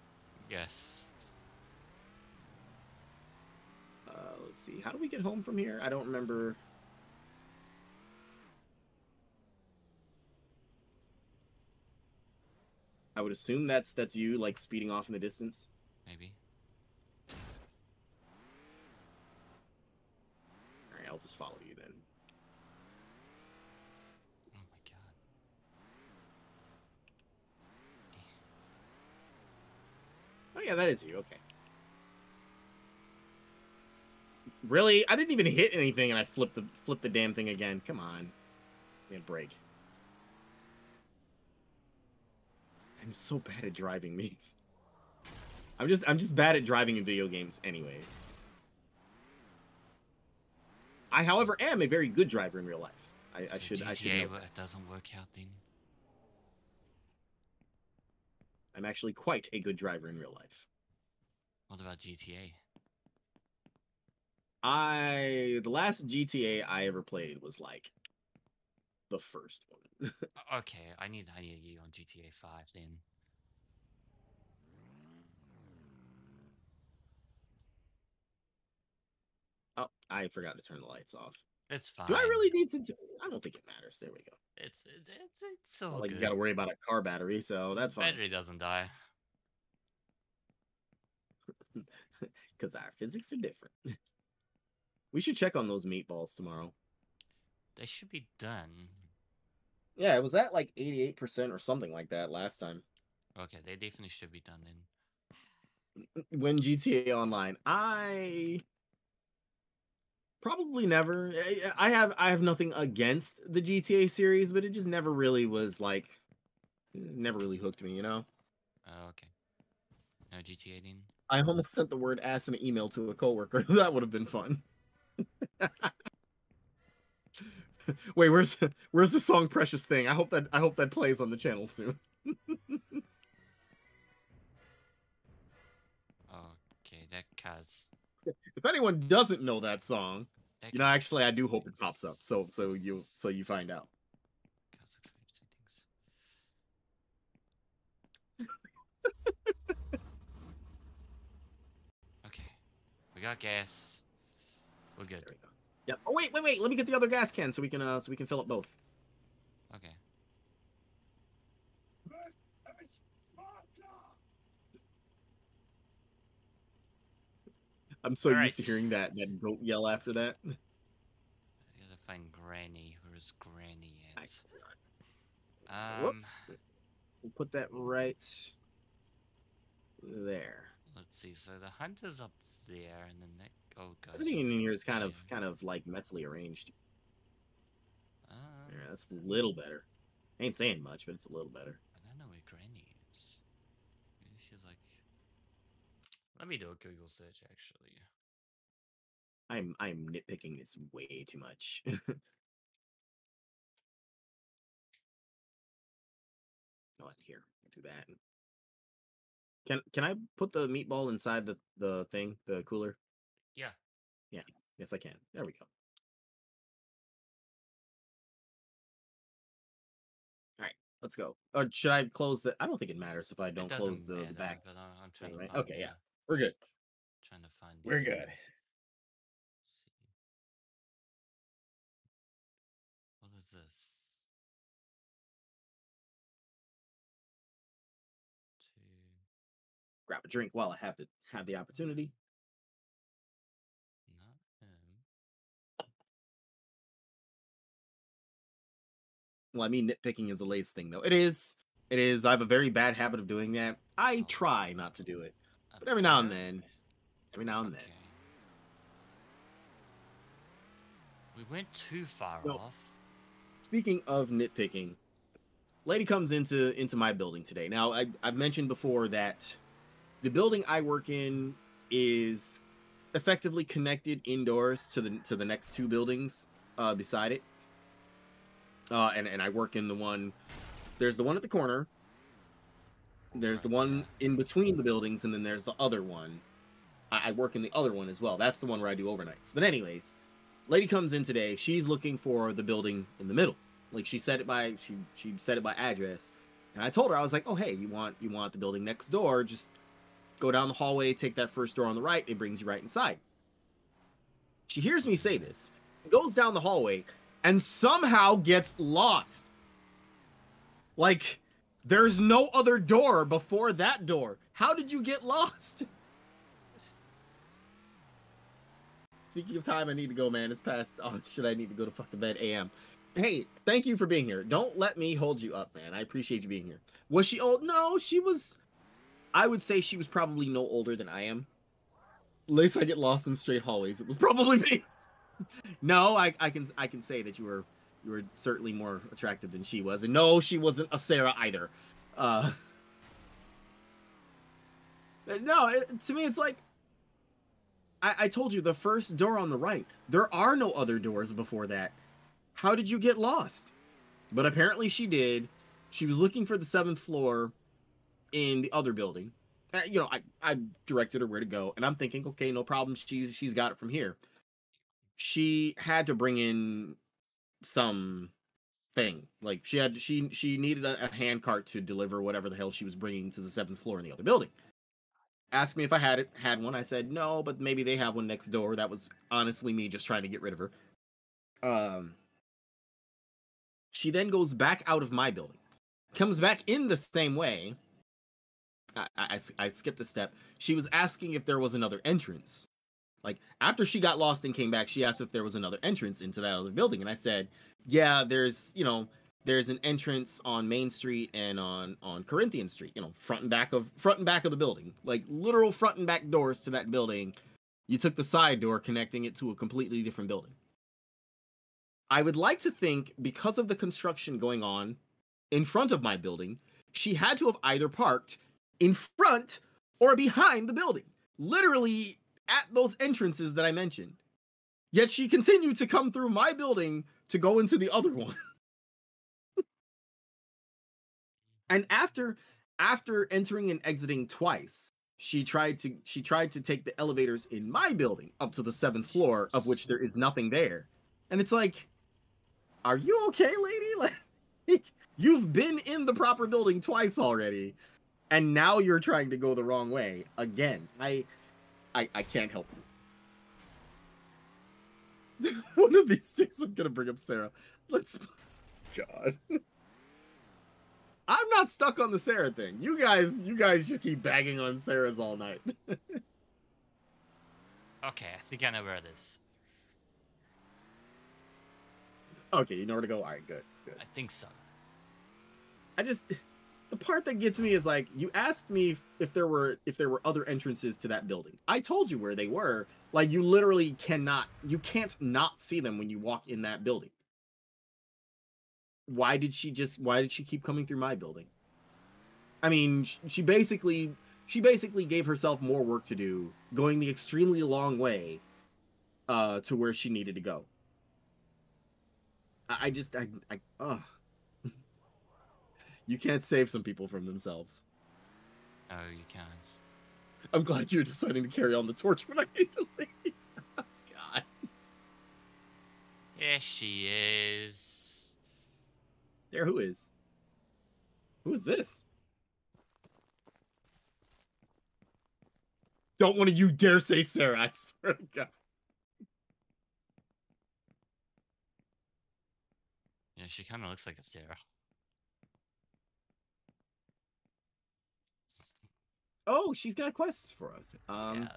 S1: Yes.
S2: Uh, let's see. How do we get home from here? I don't remember. I would assume that's that's you like speeding off in the distance.
S1: Maybe.
S2: All right, I'll just follow you then.
S1: Oh my god.
S2: Oh yeah, that is you. Okay. Really? I didn't even hit anything, and I flipped the flipped the damn thing again. Come on, man, break. I'm so bad at driving these. I'm just I'm just bad at driving in video games, anyways. I, however, am a very good driver in real life. I, I
S1: So
S2: should I should
S1: GTA
S2: know.
S1: it doesn't work out then.
S2: I'm actually quite a good driver in real life.
S1: What about GTA?
S2: I the last GTA I ever played was like the first one.
S1: Okay, I need I need to get you on GTA 5 then.
S2: oh, I forgot to turn the lights off.
S1: It's fine.
S2: Do I really need to? I don't think it matters. There we go.
S1: It's it's it's,
S2: so like
S1: good.
S2: you got to worry about a car battery, so that's fine.
S1: Battery doesn't die.
S2: Because our physics are different. we should check on those meatballs tomorrow.
S1: They should be done.
S2: Yeah, it was at like 88% or something like that last time.
S1: Okay, they definitely should be done then.
S2: when GTA Online. I probably never. I- I have I have nothing against the GTA series, but it just never really was like, never really hooked me. You know.
S1: Oh, okay. No GTA then.
S2: I almost sent the word ass in an email to a coworker. that would have been fun. Wait, where's where's the song "Precious Thing"? I hope that I hope that plays on the channel soon.
S1: Okay, that car's
S2: If anyone doesn't know that song,
S1: that
S2: you know, actually, I do hope it pops up. So so you so you find out.
S1: car's expensive settings. okay, we got gas. We're good.
S2: There we go. Yep. Oh wait, wait, wait. Let me get the other gas can so we can uh so we can fill up both.
S1: Okay.
S2: I'm so used
S1: Alright.
S2: to hearing that that goat yell after that.
S1: I gotta find Granny. Where's Granny
S2: I-
S1: at? Um,
S2: Whoops. We'll put that right there.
S1: let's see. So the hunter's up there, and then that oh god.
S2: Everything in here is kind of kind of like messily arranged.
S1: Um,
S2: Yeah, that's a little better. Ain't saying much, but it's a little better.
S1: I don't know where Granny is. Maybe she's like. Let me do a Google search actually.
S2: I'm I'm nitpicking this way too much. no, in here. Do that. Can can I put the meatball inside the the thing, the cooler?
S1: Yeah. Yeah.
S2: Yes, I can. There we go. All right, let's go. Or should I close the? I don't think it matters if I don't close the, the back.
S1: But I- I'm trying to find
S2: okay, yeah. We're good.
S1: Trying to find.
S2: We're good.
S1: see. What is this? Two.
S2: Grab a drink while I have the have the opportunity. Well, I mean, nitpicking is a lace thing, though. It is. It is. I have a very bad habit of doing that. I
S1: Oh.
S2: try not to do it, but every now and then, every now and then.
S1: We went too far
S2: No.
S1: off.
S2: Speaking of nitpicking, lady comes into into my building today. Now, I, I've mentioned before that the building I work in is effectively connected indoors to the to the next two buildings uh, beside it. Uh, and and I work in the one. There's the one at the corner. There's the one in between the buildings, and then there's the other one. I, I work in the other one as well. That's the one where I do overnights. But anyways, lady comes in today. She's looking for the building in the middle. Like she said it by she she said it by address, and I told her I was like, oh hey, you want you want the building next door? Just go down the hallway, take that first door on the right. It brings you right inside. She hears me say this, goes down the hallway, and somehow gets lost. Like There's no other door before that door. How did you get lost? Speaking of time, I need to go, man. It's past. Oh, shit, I need to go to fuck the bed AM. Hey, thank you for being here. Don't let me hold you up, man. I appreciate you being here. Was she old? No, she was. I would say she was probably no older than I am. At least I get lost in straight hallways. It was probably me. No, I, I can I can say that you were you were certainly more attractive than she was, and no, she wasn't a Sarah either. Uh, no, it, to me, it's like I, I told you the first door on the right. There are no other doors before that. How did you get lost? But apparently she did. She was looking for the seventh floor in the other building. Uh, you know, I, I directed her where to go, and I'm thinking, okay, no problem. She's she's got it from here. She had to bring in some thing. Like she had she she needed a, a hand cart to deliver whatever the hell she was bringing to the seventh floor in the other building. Asked me if I had it had one. I said no, but maybe they have one next door. That was honestly me just trying to get rid of her. Um. She then goes back out of my building, comes back in the same way. I, I, I skipped a step. She was asking if there was another entrance. Like after she got lost and came back, she asked if there was another entrance into that other building, and I said, "Yeah, there's you know there's an entrance on Main Street and on on Corinthian Street. You know, front and back of front and back of the building, like literal front and back doors to that building. You took the side door connecting it to a completely different building. I would like to think because of the construction going on in front of my building, she had to have either parked in front or behind the building. Literally at those entrances that I mentioned. Yet she continued to come through my building to go into the other one. and after after entering and exiting twice, she tried to she tried to take the elevators in my building up to the seventh floor, of which there is nothing there. And it's like, are you okay, lady? Like you've been in the proper building twice already, and now you're trying to go the wrong way again. I I, I can't help you. One of these days, I'm gonna bring up Sarah. Let's. God. I'm not stuck on the Sarah thing. You guys, you guys just keep bagging on Sarah's all night.
S1: okay, I think I know where it is.
S2: Okay, you know where to go. All right, good, good.
S1: I think so.
S2: I just the part that gets me is like you asked me if there were if there were other entrances to that building. I told you where they were. Like you literally cannot you can't not see them when you walk in that building. Why did she just why did she keep coming through my building? I mean, she basically she basically gave herself more work to do going the extremely long way uh to where she needed to go. I, just I I ugh. You can't save some people from themselves.
S1: Oh, you can't.
S2: I'm glad you're deciding to carry on the torch when I need to leave. Oh, God.
S1: Yes, she is.
S2: There, who is? Who is this? Don't one of you dare say Sarah, I swear to God.
S1: Yeah, she kind of looks like a Sarah.
S2: Oh, she's got quests for us. Um,
S1: yeah.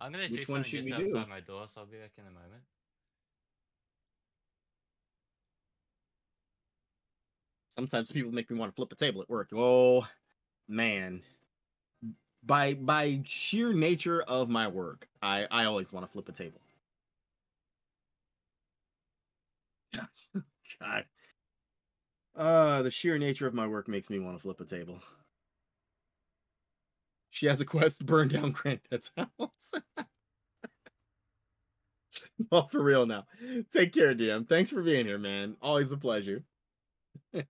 S1: I'm gonna do something
S2: should
S1: just
S2: we do?
S1: outside my door, so I'll be back in a moment.
S2: sometimes people make me want to flip a table at work. Oh, man. By by sheer nature of my work, I I always want to flip a table. God. Uh, the sheer nature of my work makes me want to flip a table. She has a quest: to burn down Granddad's house. oh, for real now. Take care, DM. Thanks for being here, man. Always a pleasure.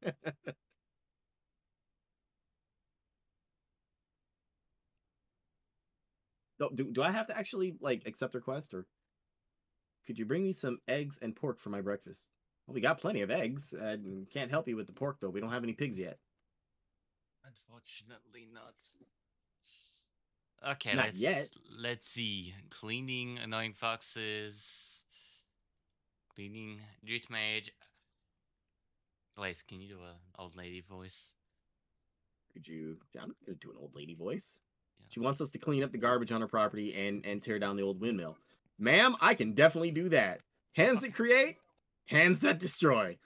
S2: No, do, do I have to actually like accept her quest or could you bring me some eggs and pork for my breakfast? Well, we got plenty of eggs. Uh, can't help you with the pork though. We don't have any pigs yet.
S1: Unfortunately, not. Okay,
S2: Not
S1: let's
S2: yet.
S1: let's see. Cleaning annoying foxes. Cleaning Jute Mage. Blaze, can you do a old lady voice?
S2: could you? I'm not gonna do an old lady voice.
S1: Yeah.
S2: She wants us to clean up the garbage on her property and and tear down the old windmill. Ma'am, I can definitely do that. Hands that create, hands that destroy.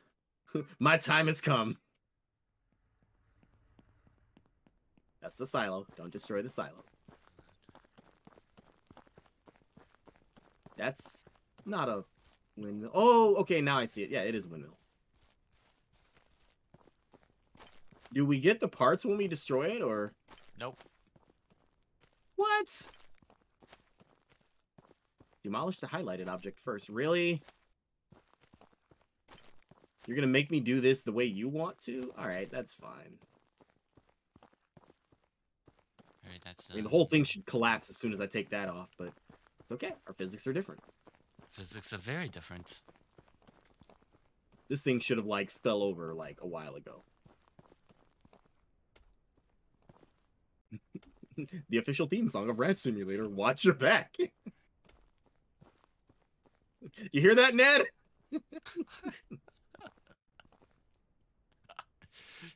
S2: My time has come. That's the silo. Don't destroy the silo. That's not a windmill. Oh, okay, now I see it. Yeah, it is a windmill. Do we get the parts when we destroy it, or
S1: Nope.
S2: what? Demolish the highlighted object first. Really? You're gonna make me do this the way you want to? All right, that's fine.
S1: Alright, that's.
S2: I mean, the
S1: uh,
S2: whole thing should collapse as soon as I take that off, but it's okay. Our physics are different.
S1: Physics are very different.
S2: This thing should have like fell over like a while ago. the official theme song of Ranch Simulator. Watch your back. you hear that, Ned?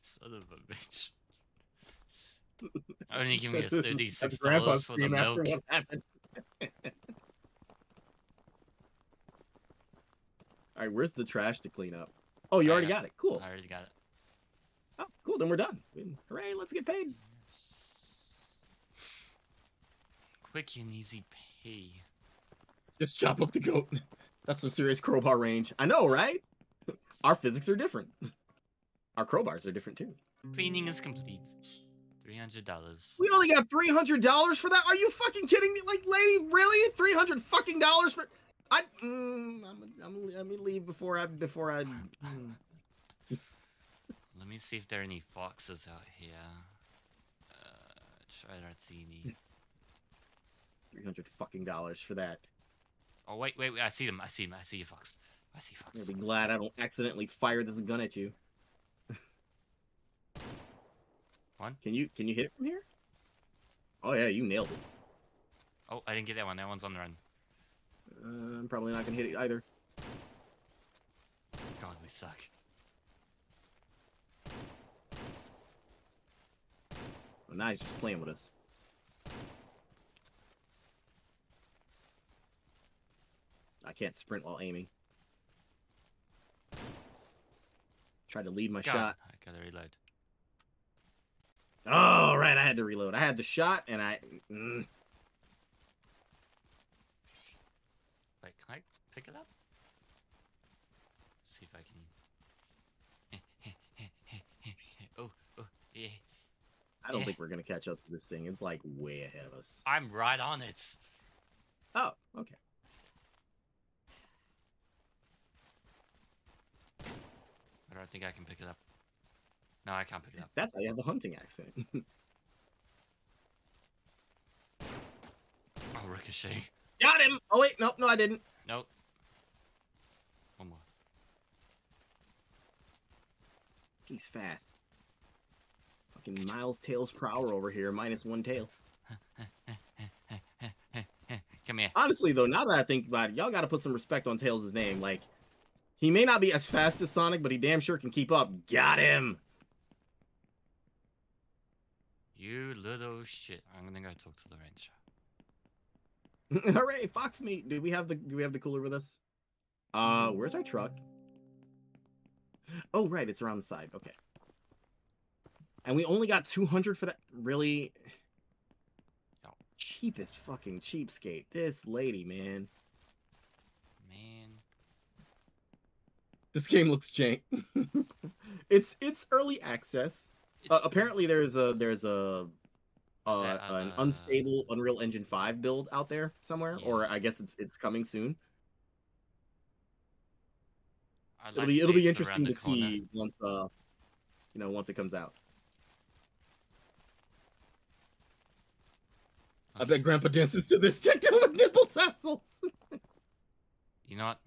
S1: Son of a bitch. Only us thirty-six
S2: That's Grandpa's
S1: dollars for the milk.
S2: All right, where's the trash to clean up? Oh, you
S1: I
S2: already
S1: got-
S2: got it. Cool.
S1: I already got it.
S2: Oh, cool. Then we're done. Hooray! Let's get paid.
S1: Quick and easy pay.
S2: Just chop up the goat. That's some serious crowbar range. I know, right? Our physics are different. Our crowbars are different too.
S1: Cleaning is complete. Three hundred dollars.
S2: We only got three hundred dollars for that. Are you fucking kidding me? Like, lady, really? Three hundred fucking dollars for? I, mm, I'm, I'm, let me leave before I, before I. mm.
S1: Let me see if there are any foxes out here. Uh, Trirazzini.
S2: Three hundred fucking dollars for that.
S1: Oh wait, wait, wait! I see them. I see them. I see you, fox. I see fox.
S2: I'll be glad I don't accidentally fire this gun at you.
S1: One.
S2: Can you can you hit it from here? Oh yeah, you nailed it.
S1: Oh, I didn't get that one. That one's on the run.
S2: Uh, I'm probably not gonna hit it either.
S1: God, we suck.
S2: Well, now he's just playing with us. I can't sprint while aiming. Tried to lead my
S1: God,
S2: shot.
S1: I gotta reload.
S2: Oh, right, I had to reload. I had the shot, and I. Mm,
S1: Wait, can I pick it up? See if I can. oh, oh, yeah.
S2: I don't
S1: Eh.
S2: think we're gonna catch up to this thing. It's like way ahead of us.
S1: I'm right on it.
S2: Oh, okay.
S1: I don't think I can pick it up. No, I can't pick it up.
S2: That's how you have the hunting accent.
S1: Oh, ricochet.
S2: Got him. Oh wait, nope, no, I didn't.
S1: Nope. One more.
S2: He's fast. Fucking miles tails per hour over here, minus one tail.
S1: Come here.
S2: Honestly, though, now that I think about it, y'all got to put some respect on Tails' name. Like, he may not be as fast as Sonic, but he damn sure can keep up. Got him.
S1: You little shit. I'm gonna go talk to the ranger.
S2: Hooray, fox meat. Do we have the do we have the cooler with us? Uh, where's our truck? Oh, right, it's around the side. Okay. And we only got 200 for that. Really?
S1: Yo.
S2: Cheapest fucking cheapskate. This lady, man.
S1: Man.
S2: This game looks jank. it's it's early access. Uh, apparently, there's a there's a uh, an unstable Unreal Engine 5 build out there somewhere,
S1: Yeah.
S2: or I guess it's it's coming soon. It'll be it'll be interesting to
S1: corner.
S2: see once uh you know once it comes out. I bet Grandpa dances to this techno with nipple tassels.
S1: You know what?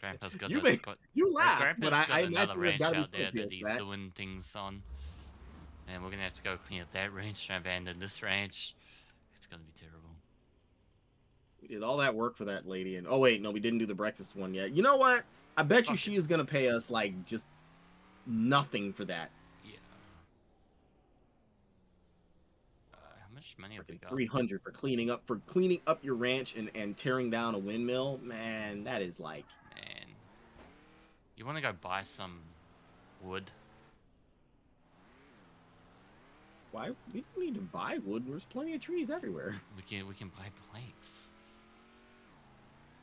S1: Grandpa's got
S2: You
S1: that. got,
S2: You laugh, but I, I
S1: another
S2: imagine there's
S1: ranch
S2: got to be
S1: out there
S2: something
S1: that he's
S2: that.
S1: doing things on. And we're gonna have to go clean up that ranch and abandon this ranch. It's gonna be terrible.
S2: We did all that work for that lady, and oh wait, no, we didn't do the breakfast one yet. You know what? I bet you she is gonna pay us like just nothing for that.
S1: Yeah. Uh, how much money have we got?
S2: Three hundred for cleaning up for cleaning up your ranch and and tearing down a windmill. Man, that is like
S1: Man. You want to go buy some wood?
S2: Why we don't need to buy wood. There's plenty of trees everywhere.
S1: We can we can buy planks.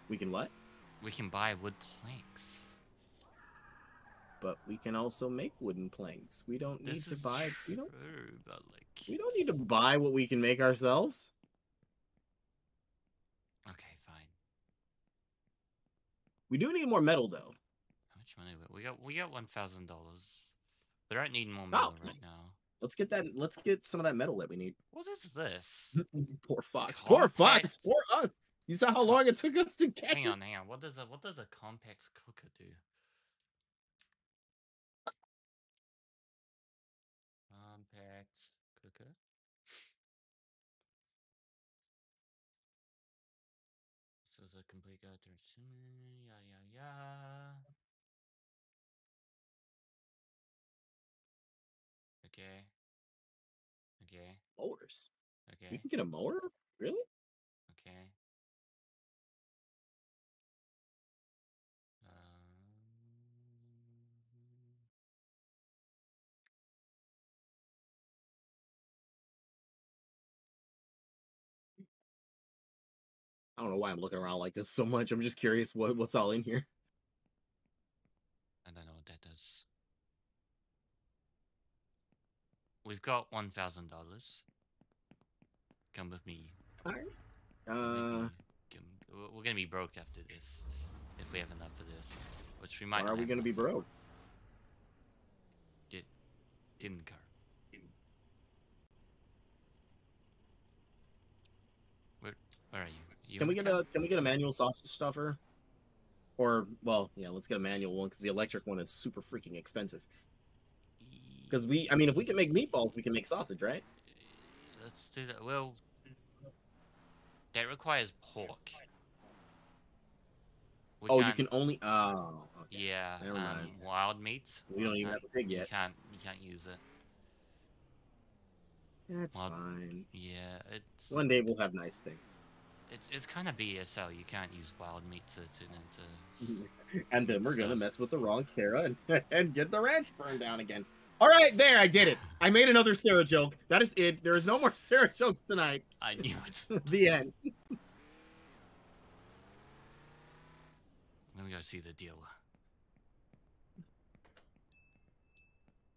S2: We can what?
S1: We can buy wood planks.
S2: But we can also make wooden planks. We don't need to buy. We don't.
S1: like
S2: We don't need to buy what we can make ourselves.
S1: Okay, fine.
S2: We do need more metal though.
S1: How much money we we got? We got one thousand dollars. We don't need more
S2: Oh.
S1: metal right now.
S2: Let's get that. Let's get some of that metal that we need.
S1: What is this?
S2: Poor fox. Poor fox. Poor us. You saw how long it took us to catch
S1: hang
S2: it.
S1: on, hang on. What does a what does a compact cooker do? Compact cooker. This is a complete guide to yeah yeah yeah.
S2: Mowers. We
S1: Okay.
S2: can get a mower. Really?
S1: Okay. Um,
S2: I don't know why I'm looking around like this so much. I'm just curious what what's all in here.
S1: I don't know what that does. We've got one thousand dollars. Come with me. With
S2: Uh,
S1: we're- gonna be broke after this, if we have enough of this. Which we might.
S2: are we gonna be
S1: enough of.
S2: broke?
S1: Didn't go. Where, where are you? you
S2: Can we get
S1: the
S2: a Can we get a manual sausage stuffer? Or well, yeah, let's get a manual one because the electric one is super freaking expensive. Because we, I mean, if we can make meatballs, we can make sausage, right?
S1: Let's do that. Well, that requires pork. We
S2: oh, you
S1: can't-
S2: only. Oh, okay.
S1: Yeah,
S2: Never
S1: um,
S2: mind.
S1: wild meat.
S2: We don't even have a pig
S1: You
S2: yet.
S1: can't. You can't use it.
S2: That's
S1: Well,
S2: fine.
S1: Yeah, it's
S2: One day we'll have nice things.
S1: it's it's kind of BSL. You can't use wild meat to into.
S2: And then we're gonna mess with the wrong Sarah and, and get the ranch burned down again. All right, there, I did it. I made another Sarah joke. That is it. There is no more Sarah jokes tonight.
S1: I knew it.
S2: the end.
S1: Let me go see the dealer.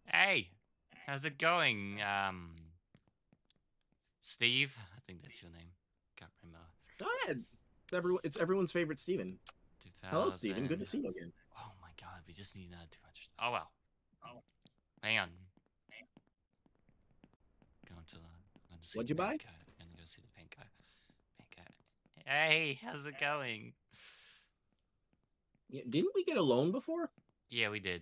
S1: Hey, how's it going, um, Steve? I think that's your name. Can't remember.
S2: Go ahead. It's, everyone, it's everyone's favorite Steven. Hello, Steven. Good to see you again.
S1: Oh my god, we just need another 200. Oh well. Oh. Hang on. Going to the. to see
S2: What'd you buy?
S1: guy. Gonna go see the paint guy. Paint guy. Hey, how's it going?
S2: Yeah, didn't we get a loan before?
S1: Yeah, we did.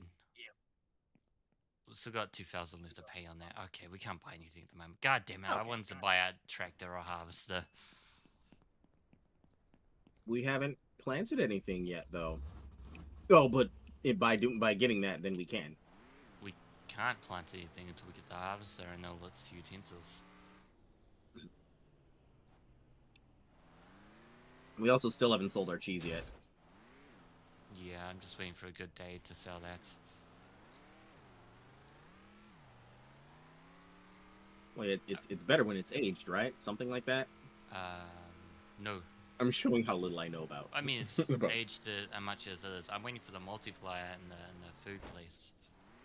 S1: We still got 2,000 left to pay on that. Okay, we can't buy anything at the moment. God damn it, I
S2: Okay.
S1: wanted to buy a tractor or harvester.
S2: We haven't planted anything yet, though. Oh, but if by doing by getting that, then we can.
S1: Can't plant anything until we get the harvester and all its utensils.
S2: We also still haven't sold our cheese yet.
S1: Yeah, I'm just waiting for a good day to sell that.
S2: Wait, it, it's it's better when it's aged, right? Something like that.
S1: Um, no,
S2: I'm showing how little I know about.
S1: I mean it's aged as much as it is. I'm waiting for the multiplier in the in the food place.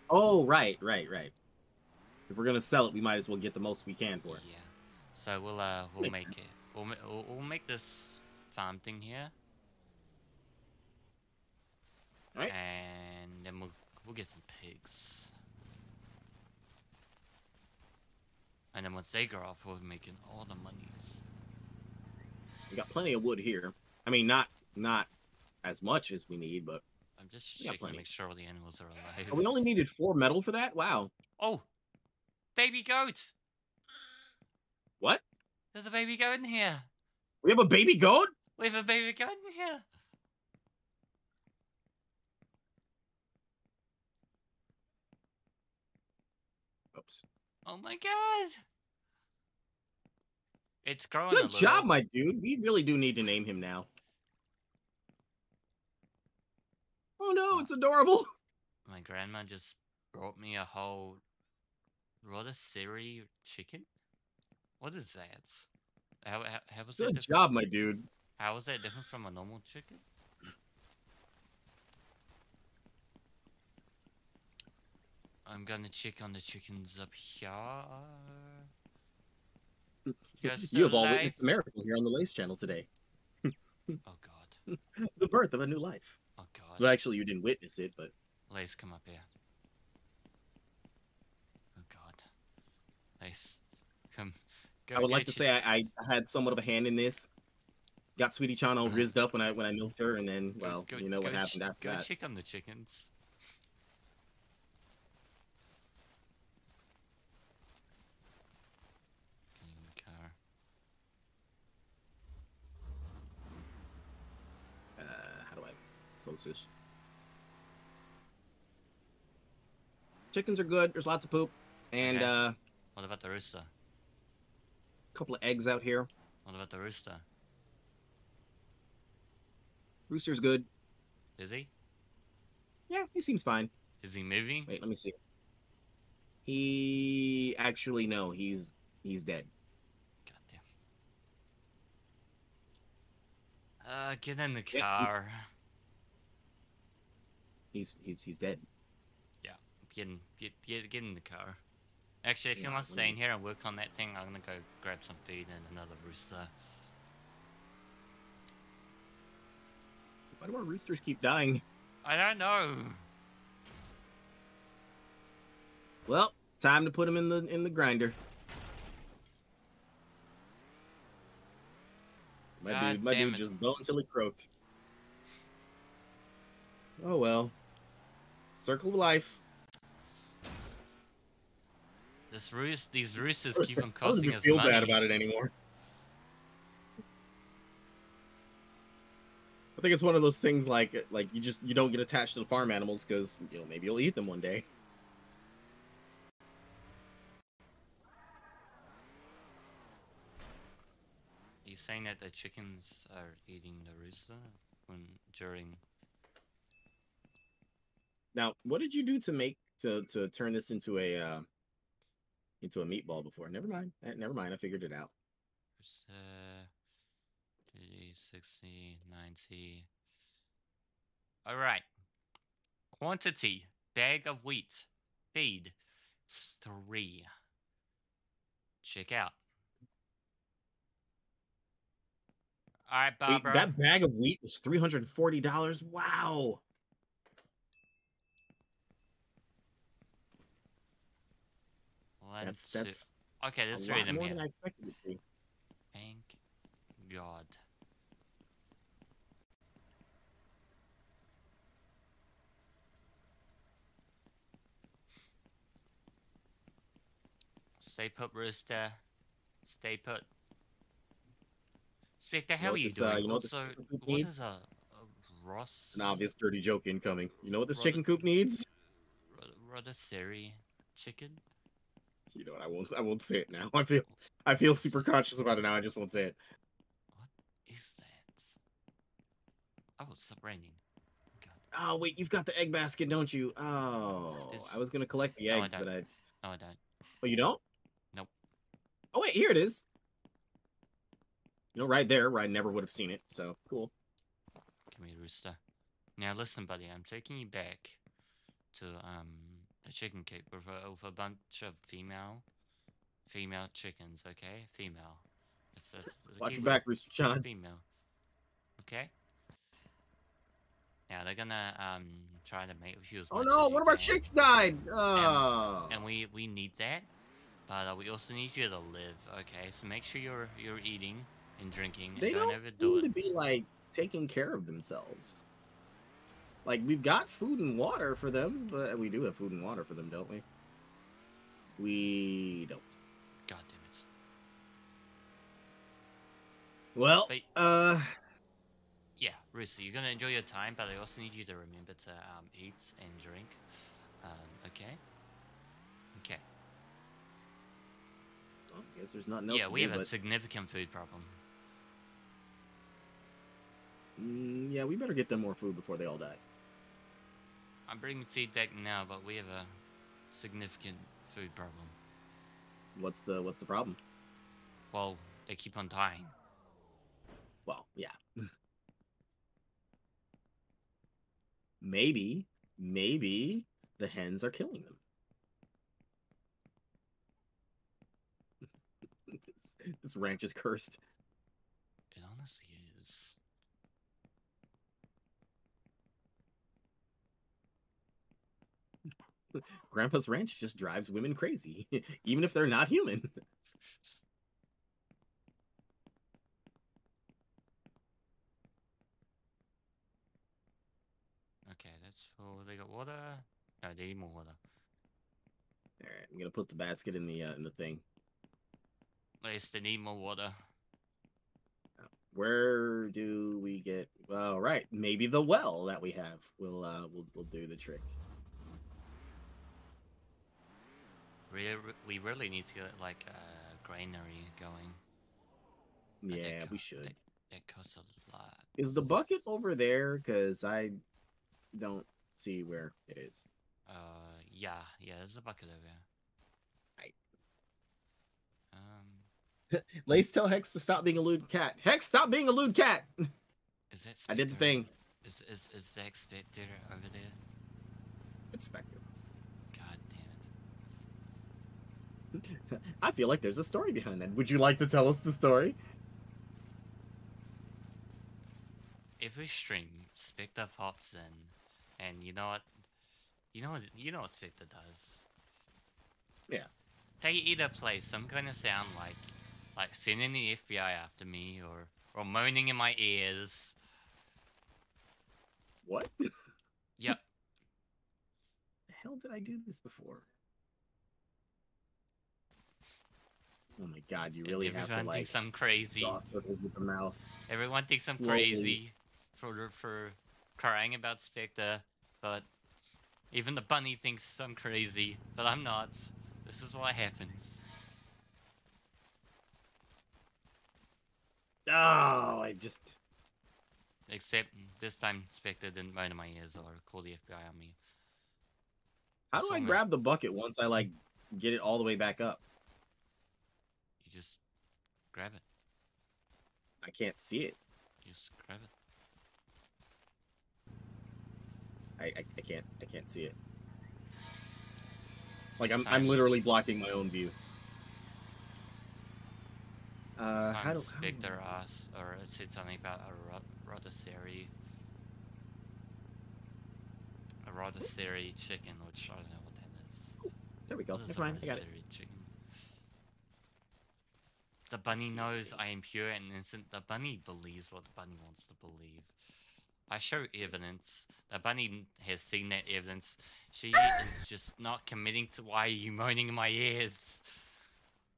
S2: Oh, right, right, right. If we're gonna sell it, we might as well get the most we can for it.
S1: Yeah. So we'll uh we'll make it. We'll we'll, we'll make this farm thing here.
S2: Alright.
S1: And then we'll we'll get some pigs. And then once they grow up, we'll be making all the monies.
S2: We got plenty of wood here. I mean, not not as much as we need, but
S1: I'm just
S2: We got
S1: checking to make sure all the animals are alive.
S2: oh, we only needed four metal for that. Wow.
S1: Oh, baby goat!
S2: What?
S1: There's a baby goat in here.
S2: We have a baby goat?
S1: We have a baby goat in here.
S2: Oops.
S1: Oh my god! It's growing a
S2: Good job, my dude. We really do need to name him now. Oh no, it's adorable.
S1: My grandma just brought me a whole rotisserie chicken. What is that? How how, how was that
S2: Good
S1: different?
S2: job, my dude.
S1: How is that different from a normal chicken? I'm gonna check on the chickens up here. Just
S2: You have all witnessed a miracle here on the Lace Channel today.
S1: Oh god.
S2: The birth of a new life.
S1: Oh god.
S2: Well, actually, you didn't witness it, but
S1: Lace, come up here. Oh god. Lace, come. Go,
S2: I would
S1: go
S2: like to say I, I had somewhat of a hand in this. Got Sweetie Chan all uh-huh. rizzed up when I when I milked her, and then well,
S1: go-
S2: you know what happened after
S1: Go
S2: that.
S1: check on the chickens. Get in the car.
S2: Uh, how do I close this? Chickens are good. There's lots of poop, and
S1: Okay.
S2: uh,
S1: What about the rooster?
S2: a couple of eggs out here.
S1: What about the rooster?
S2: Rooster's good.
S1: Is he?
S2: Yeah, he seems fine.
S1: Is he moving?
S2: Wait, let me see. He actually no, he's he's dead.
S1: Goddamn. Uh, get in the
S2: Yeah, he's- He's he's dead.
S1: Get in, get, get, get in the car. Actually, if
S2: Yeah,
S1: you're not staying
S2: me-
S1: here and work on that thing, I'm gonna go grab some food and another rooster.
S2: Why do our roosters keep dying?
S1: I don't know.
S2: Well, time to put him in the in the grinder. My
S1: God
S2: dude, my dude
S1: it.
S2: just go until he croaked. Oh well. Circle of life.
S1: This these roosters keep on
S2: I don't
S1: costing us
S2: feel
S1: money.
S2: bad about it anymore. I think it's one of those things like like you just you don't get attached to the farm animals because you know maybe you'll eat them one day.
S1: Are you saying that the chickens are eating the rooster uh, when during?
S2: Now, what did you do to make to to turn this into a uh, into a meatball before? Never mind. Eh, Never mind. I figured it out.
S1: Rooster, 50, 60, 90. All right. Quantity bag of wheat. Feed three. Check out. All right,
S2: Wait, that bag of wheat was three hundred and forty dollars. Wow.
S1: One,
S2: That's
S1: two-
S2: that's
S1: okay. There's three of them
S2: more
S1: here.
S2: than I expected it to be.
S1: Thank God. Stay put, Rooster. Stay put. Spectre, how
S2: know
S1: are you
S2: this, uh,
S1: doing?
S2: you know what
S1: also, what
S2: needs?
S1: is a, a Ross?
S2: It's an obvious dirty joke incoming. You know what this
S1: Rot-
S2: chicken coop needs?
S1: Ro- Rotisserie chicken?
S2: You know what? I won't. I won't say it now. I feel. I feel super conscious about it now. I just won't say it.
S1: What is that? Oh, it's raining.
S2: Oh wait, you've got the egg basket, don't you? Oh,
S1: It's-
S2: I was gonna collect the
S1: No, I
S2: eggs, but. I.
S1: No, I don't.
S2: Oh, you don't?
S1: Nope.
S2: Oh wait, here it is. You know, right there, where I never would have seen it. So cool.
S1: Come here, Rooster. Now listen, buddy. I'm taking you back to um a chicken coop with a, with a bunch of female female chickens. Okay, female. It's, it's, it's
S2: Watch your back, Rooster John.
S1: Female. Okay. Now they're gonna um try to with you as
S2: Oh no,
S1: as
S2: one of our chicks died. Oh.
S1: and we we need that, but uh, we also need you to live. Okay, so make sure you're you're eating and drinking. And
S2: they
S1: don't
S2: don't
S1: overdo
S2: seem
S1: it.
S2: to be like taking care of themselves. Like we've got food and water for them, but we do have food and water for them, don't we? We don't.
S1: God damn it.
S2: Well,
S1: But-
S2: uh,
S1: Yeah, Rooster, you're gonna enjoy your time, but I also need you to remember to um, eat and drink. Um, okay? Okay.
S2: Well, I guess there's nothing else.
S1: yeah, we
S2: do,
S1: have a significant food problem.
S2: mm, yeah, we better get them more food before they all die.
S1: I'm bringing feedback now, but we have a significant food problem.
S2: What's the what's the problem?
S1: Well, they keep on dying.
S2: Well, yeah. maybe, maybe the hens are killing them. this, this ranch is cursed.
S1: It honestly is.
S2: Grandpa's ranch just drives women crazy, even if they're not human.
S1: Okay, that's full. They got water. No, they need more water.
S2: All right, I'm gonna put the basket in the uh, in the thing.
S1: At least they need more water.
S2: Where do we get? Well, right, maybe the well that we have will uh will will do the trick.
S1: We we really need to get like a granary going.
S2: Yeah, we should.
S1: That, that costs a lot.
S2: Is the bucket over there? Because I don't see where it is.
S1: Uh, yeah, yeah. There's a bucket over there.
S2: Right.
S1: Um,
S2: Lace tell Hex to stop being a lewd cat. Hex, stop being a lewd cat.
S1: is that?
S2: I did the thing.
S1: Is is is the Spectre over there?
S2: It's Spectre.
S1: God damn it!
S2: I feel like there's a story behind that. Would you like to tell us the story?
S1: Every stream, Spectre pops in, and you know what? You know what? You know what Spectre does.
S2: Yeah.
S1: They either play some kind of sound like, like sending the FBI after me, or or moaning in my ears.
S2: What?
S1: Yep.
S2: the hell did I do this before? Oh my god, you really have
S1: Everyone
S2: to like
S1: thinks I'm crazy.
S2: with the mouse.
S1: Everyone thinks I'm
S2: Slowly.
S1: crazy for for crying about Spectre, but even the bunny thinks I'm crazy, but I'm not. This is what happens.
S2: Oh, I just
S1: Except this time, Spectre didn't in my ears or call the FBI on me.
S2: how do I grab the bucket once I like get it all the way back up?
S1: You just grab it.
S2: I can't see it.
S1: You just grab it.
S2: I, I, I can't I can't see it. Like I'm. I'm literally blocking my own view. Uh, how do, how do
S1: Spectre
S2: I-
S1: asked, or it said something about a rot- rotisserie. A rotisserie chicken, which I don't know what that is.
S2: There we go. Never mind. I got it.
S1: chicken? The bunny knows I am pure and innocent. The bunny believes what the bunny wants to believe. I show evidence. The bunny has seen that evidence. She is just not committing to why are you moaning in my ears.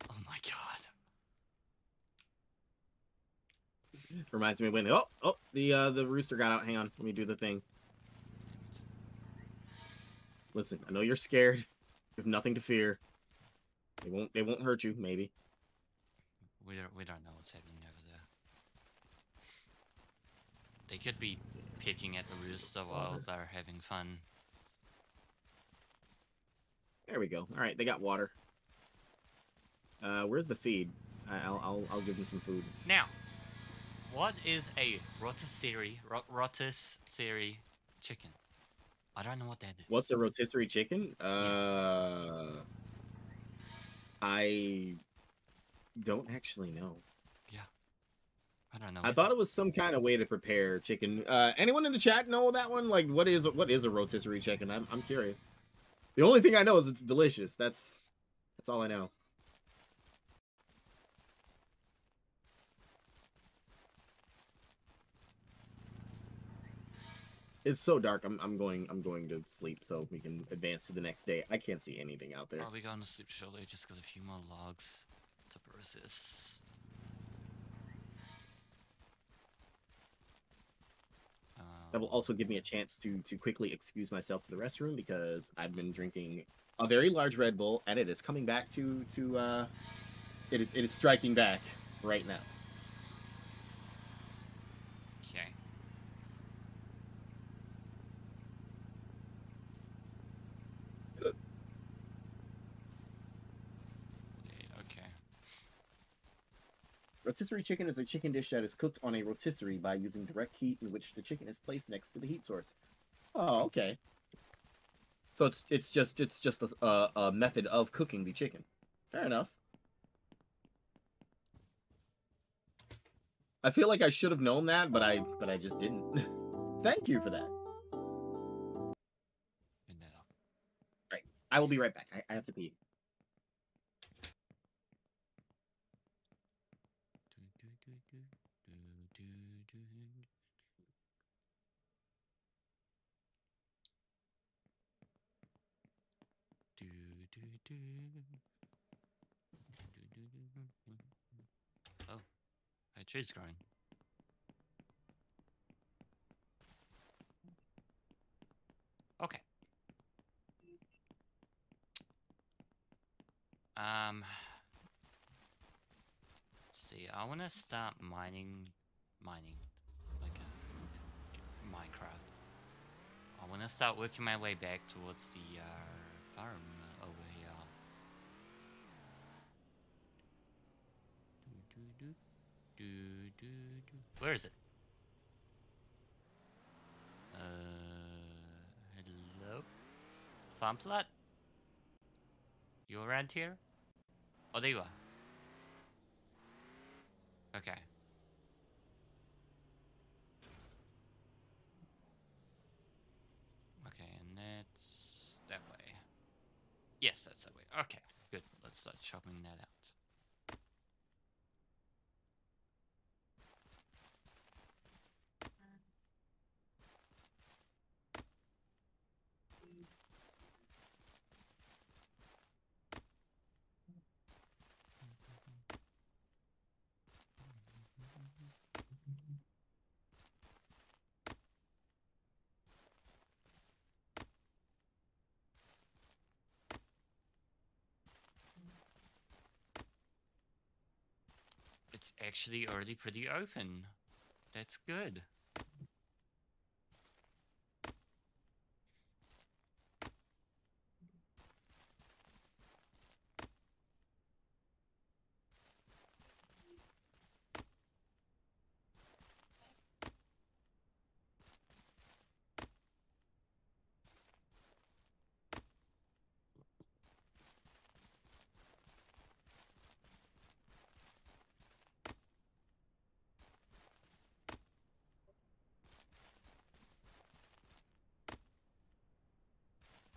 S1: Oh my god.
S2: Reminds me of when oh oh the uh the rooster got out. Hang on, let me do the thing. Listen, I know you're scared. You have nothing to fear. They won't they won't hurt you, maybe.
S1: We don't we don't know what's happening over there. They could be picking at the rooster while they're having fun.
S2: There we go. All right, they got water. Uh, where's the feed? I'll I'll I'll give them some food.
S1: Now, what is a rotisserie ro- rotisserie chicken? I don't know what that is.
S2: What's a rotisserie chicken? Uh, I don't actually know. Yeah.
S1: I don't know.
S2: I thought it was some kind of way to prepare chicken. Uh, anyone in the chat know that one? Like, what is what is a rotisserie chicken? I'm I'm curious. The only thing I know is it's delicious. That's that's all I know. It's so dark. I'm I'm going I'm going to sleep so we can advance to the next day. I can't see anything out there.
S1: Be going to sleep shortly. Just got a few more logs process.
S2: That will also give me a chance to to quickly excuse myself to the restroom because I've been drinking a very large Red Bull and it is coming back to to uh it is it is striking back right now.
S1: Okay. Yeah, Okay.
S2: Rotisserie chicken is a chicken dish that is cooked on a rotisserie by using direct heat in which the chicken is placed next to the heat source. Oh, okay. So it's it's just it's just a, a method of cooking the chicken. Fair enough. I feel like I should have known that, but I but I just didn't. Thank you for that.
S1: To know.
S2: I will be right back. I, I have to pee.
S1: Do, do, do, do, do, do, do. Do, do, do. Do, do, do, do, do. Oh, a tree's growing. Okay. Um. See, I want to start mining, mining, like uh, Minecraft. I want to start working my way back towards the uh, farm over here. Do, do, do, do, do, do. Where is it? Uh, hello, farm plot. You around here? Oh, there you are. Okay. Okay, and that's that way. Yes, that's that way. Okay, good. Let's start chopping that out. It's actually already pretty open. That's good.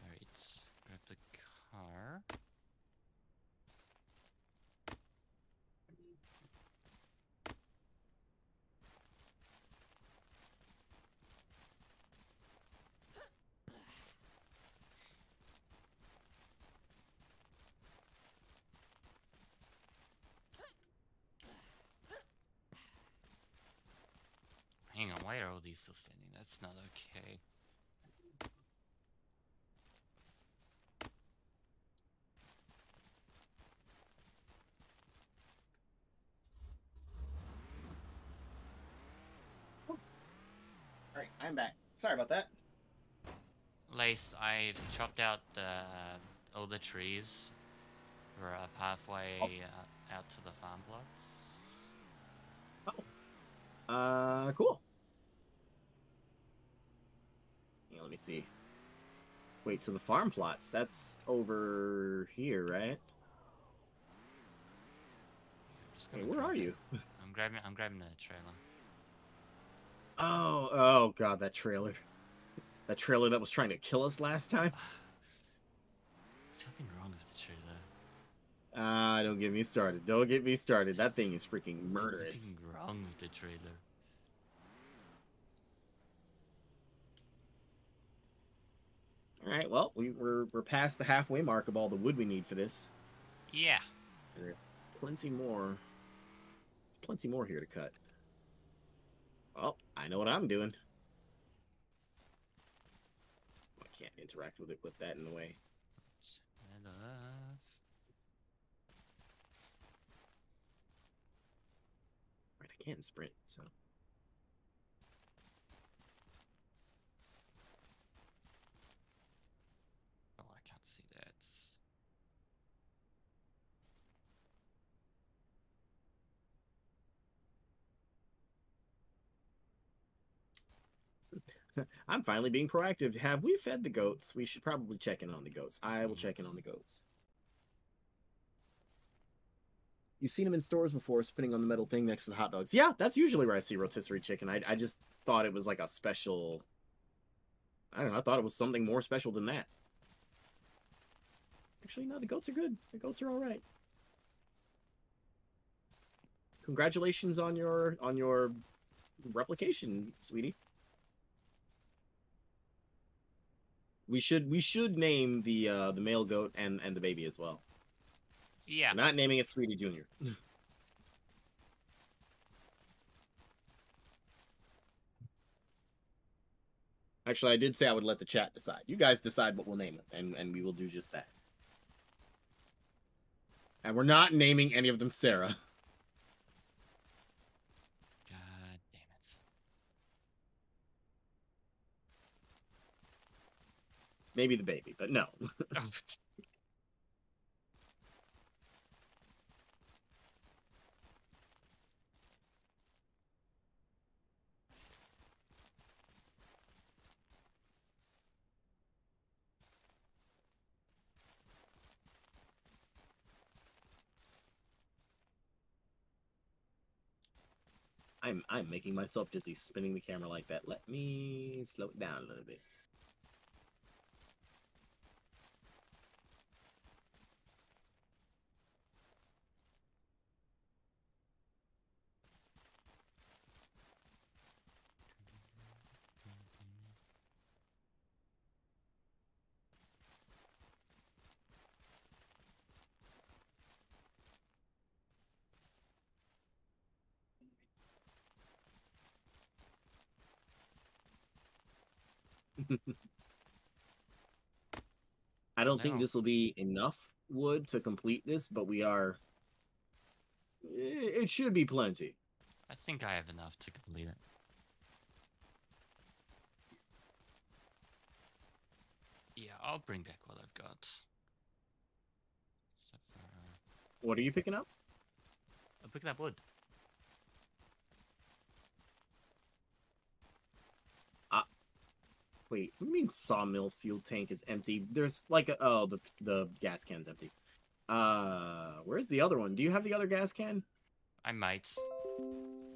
S1: Alright, grab the car. Hang on, why are all these still standing? That's not okay.
S2: All right, I'm back. Sorry about that.
S1: Lace, I've chopped out the, all the trees for a pathway uh, out to the farm plots. Oh.
S2: Uh, cool. Yeah, let me see. Wait, to the farm plots. That's over here, right?
S1: Just
S2: Hey, where are
S1: it.
S2: you?
S1: I'm grabbing. I'm grabbing the trailer.
S2: Oh, oh god, that trailer. That trailer that was trying to kill us last time.
S1: Something wrong with the trailer.
S2: Ah, don't get me started. Don't get me started. That thing is freaking
S1: There's
S2: murderous.
S1: Something wrong with the trailer.
S2: All right, well, we, we're we're past the halfway mark of all the wood we need for this.
S1: Yeah.
S2: There's plenty more, plenty more here to cut. Well, I know what I'm doing. I can't interact with it with that in the way.
S1: Off.
S2: I can't sprint, so.
S1: Oh, I can't see that.
S2: I'm finally being proactive. Have we fed the goats? We should probably check in on the goats. I will check in on the goats. You've seen them in stores before, spinning on the metal thing next to the hot dogs. Yeah, that's usually where I see rotisserie chicken. I, I just thought it was like a special. I don't know. I thought it was something more special than that. Actually, no, the goats are good. The goats are all right. Congratulations on your on your replication, sweetie. We should we should name the uh the male goat and and the baby as well.
S1: Yeah.
S2: We're not naming it Sweetie Junior. Actually, I did say I would let the chat decide. You guys decide what we'll name it, and and we will do just that. And we're not naming any of them Sarah.
S1: God damn it.
S2: Maybe the baby, but no. I'm I'm making myself dizzy spinning the camera like that. Let me slow it down a little bit. I don't think this will be enough wood to complete this, but we are. It should be plenty.
S1: I think I have enough to complete it. Yeah, I'll bring back what I've got. For...
S2: What are you picking up?
S1: I'm picking up wood.
S2: Wait, what do you mean sawmill fuel tank is empty? There's like a oh the the gas can's empty. Uh, where's the other one? Do you have the other gas can?
S1: I might.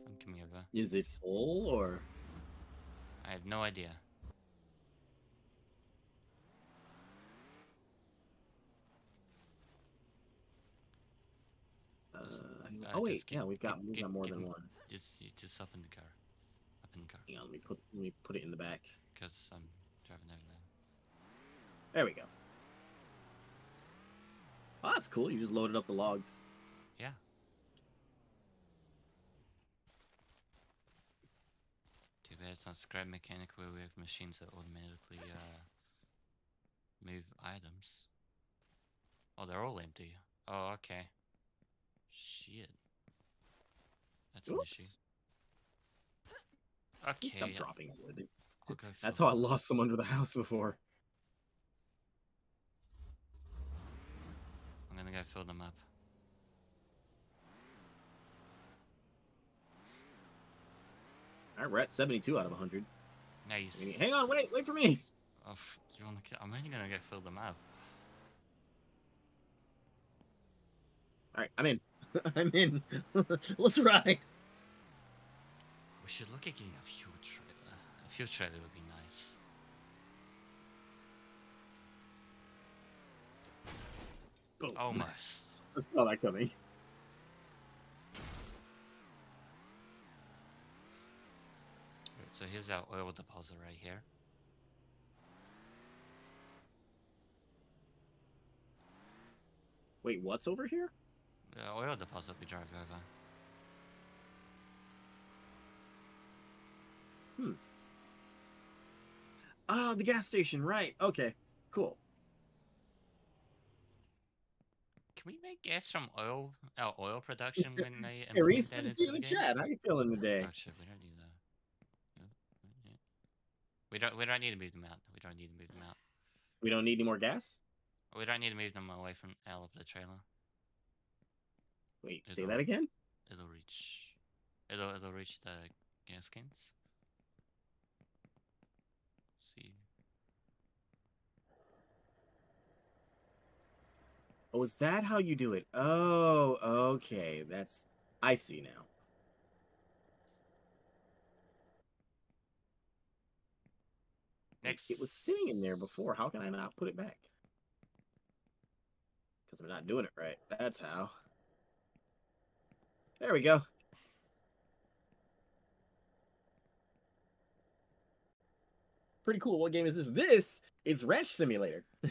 S1: I'm coming over.
S2: Is it full or?
S1: I have no idea.
S2: Uh,
S1: uh,
S2: oh wait,
S1: just
S2: yeah, we've got
S1: keep-
S2: we've got more than one.
S1: Just, just up in the car. Up in the car.
S2: Hang on, let me put let me put it in the back.
S1: Because I'm driving over there.
S2: There we go. Oh, that's cool. You just loaded up the logs.
S1: Yeah. Too bad it's not scrap mechanic where we have machines that automatically uh, move items. Oh, they're all empty. Oh, okay. Shit. That's an issue.
S2: Oops.
S1: Okay.
S2: Stop dropping wood.
S1: I'll
S2: That's how I lost some under the house before.
S1: I'm gonna go fill them up.
S2: All right, we're at 72 out of 100.
S1: Nice.
S2: Hang on, wait, wait for me.
S1: Oh, you wanna? I'm only gonna go fill them up.
S2: All right, I'm in. I'm in. Let's ride.
S1: We should look at getting a fuel trailer. Fuel trailer would be nice.
S2: Oh,
S1: Almost.
S2: I saw that coming.
S1: Right, so here's our oil deposit right here.
S2: Wait, what's over here?
S1: The oil deposit we drive over. Hmm.
S2: Ah, the gas station. Right. Okay. Cool.
S1: Can we make gas from oil? Our oil production when they
S2: Hey, Reese, good to see you in the
S1: game?
S2: chat. How you feeling today?
S1: Oh shit, we don't need that. No. We don't. We don't need to move them out. We don't need to move them out.
S2: We don't need any more gas.
S1: We don't need to move them away from out of the trailer.
S2: Wait,
S1: Is
S2: say that again.
S1: It'll reach. It'll it'll reach the gas cans. See.
S2: Oh, is that how you do it? Oh, okay. That's I see now.
S1: Next.
S2: It was sitting in there before. How can I not put it back? Because I'm not doing it right. That's how. There we go. Pretty cool. What game is this? This is Ranch Simulator.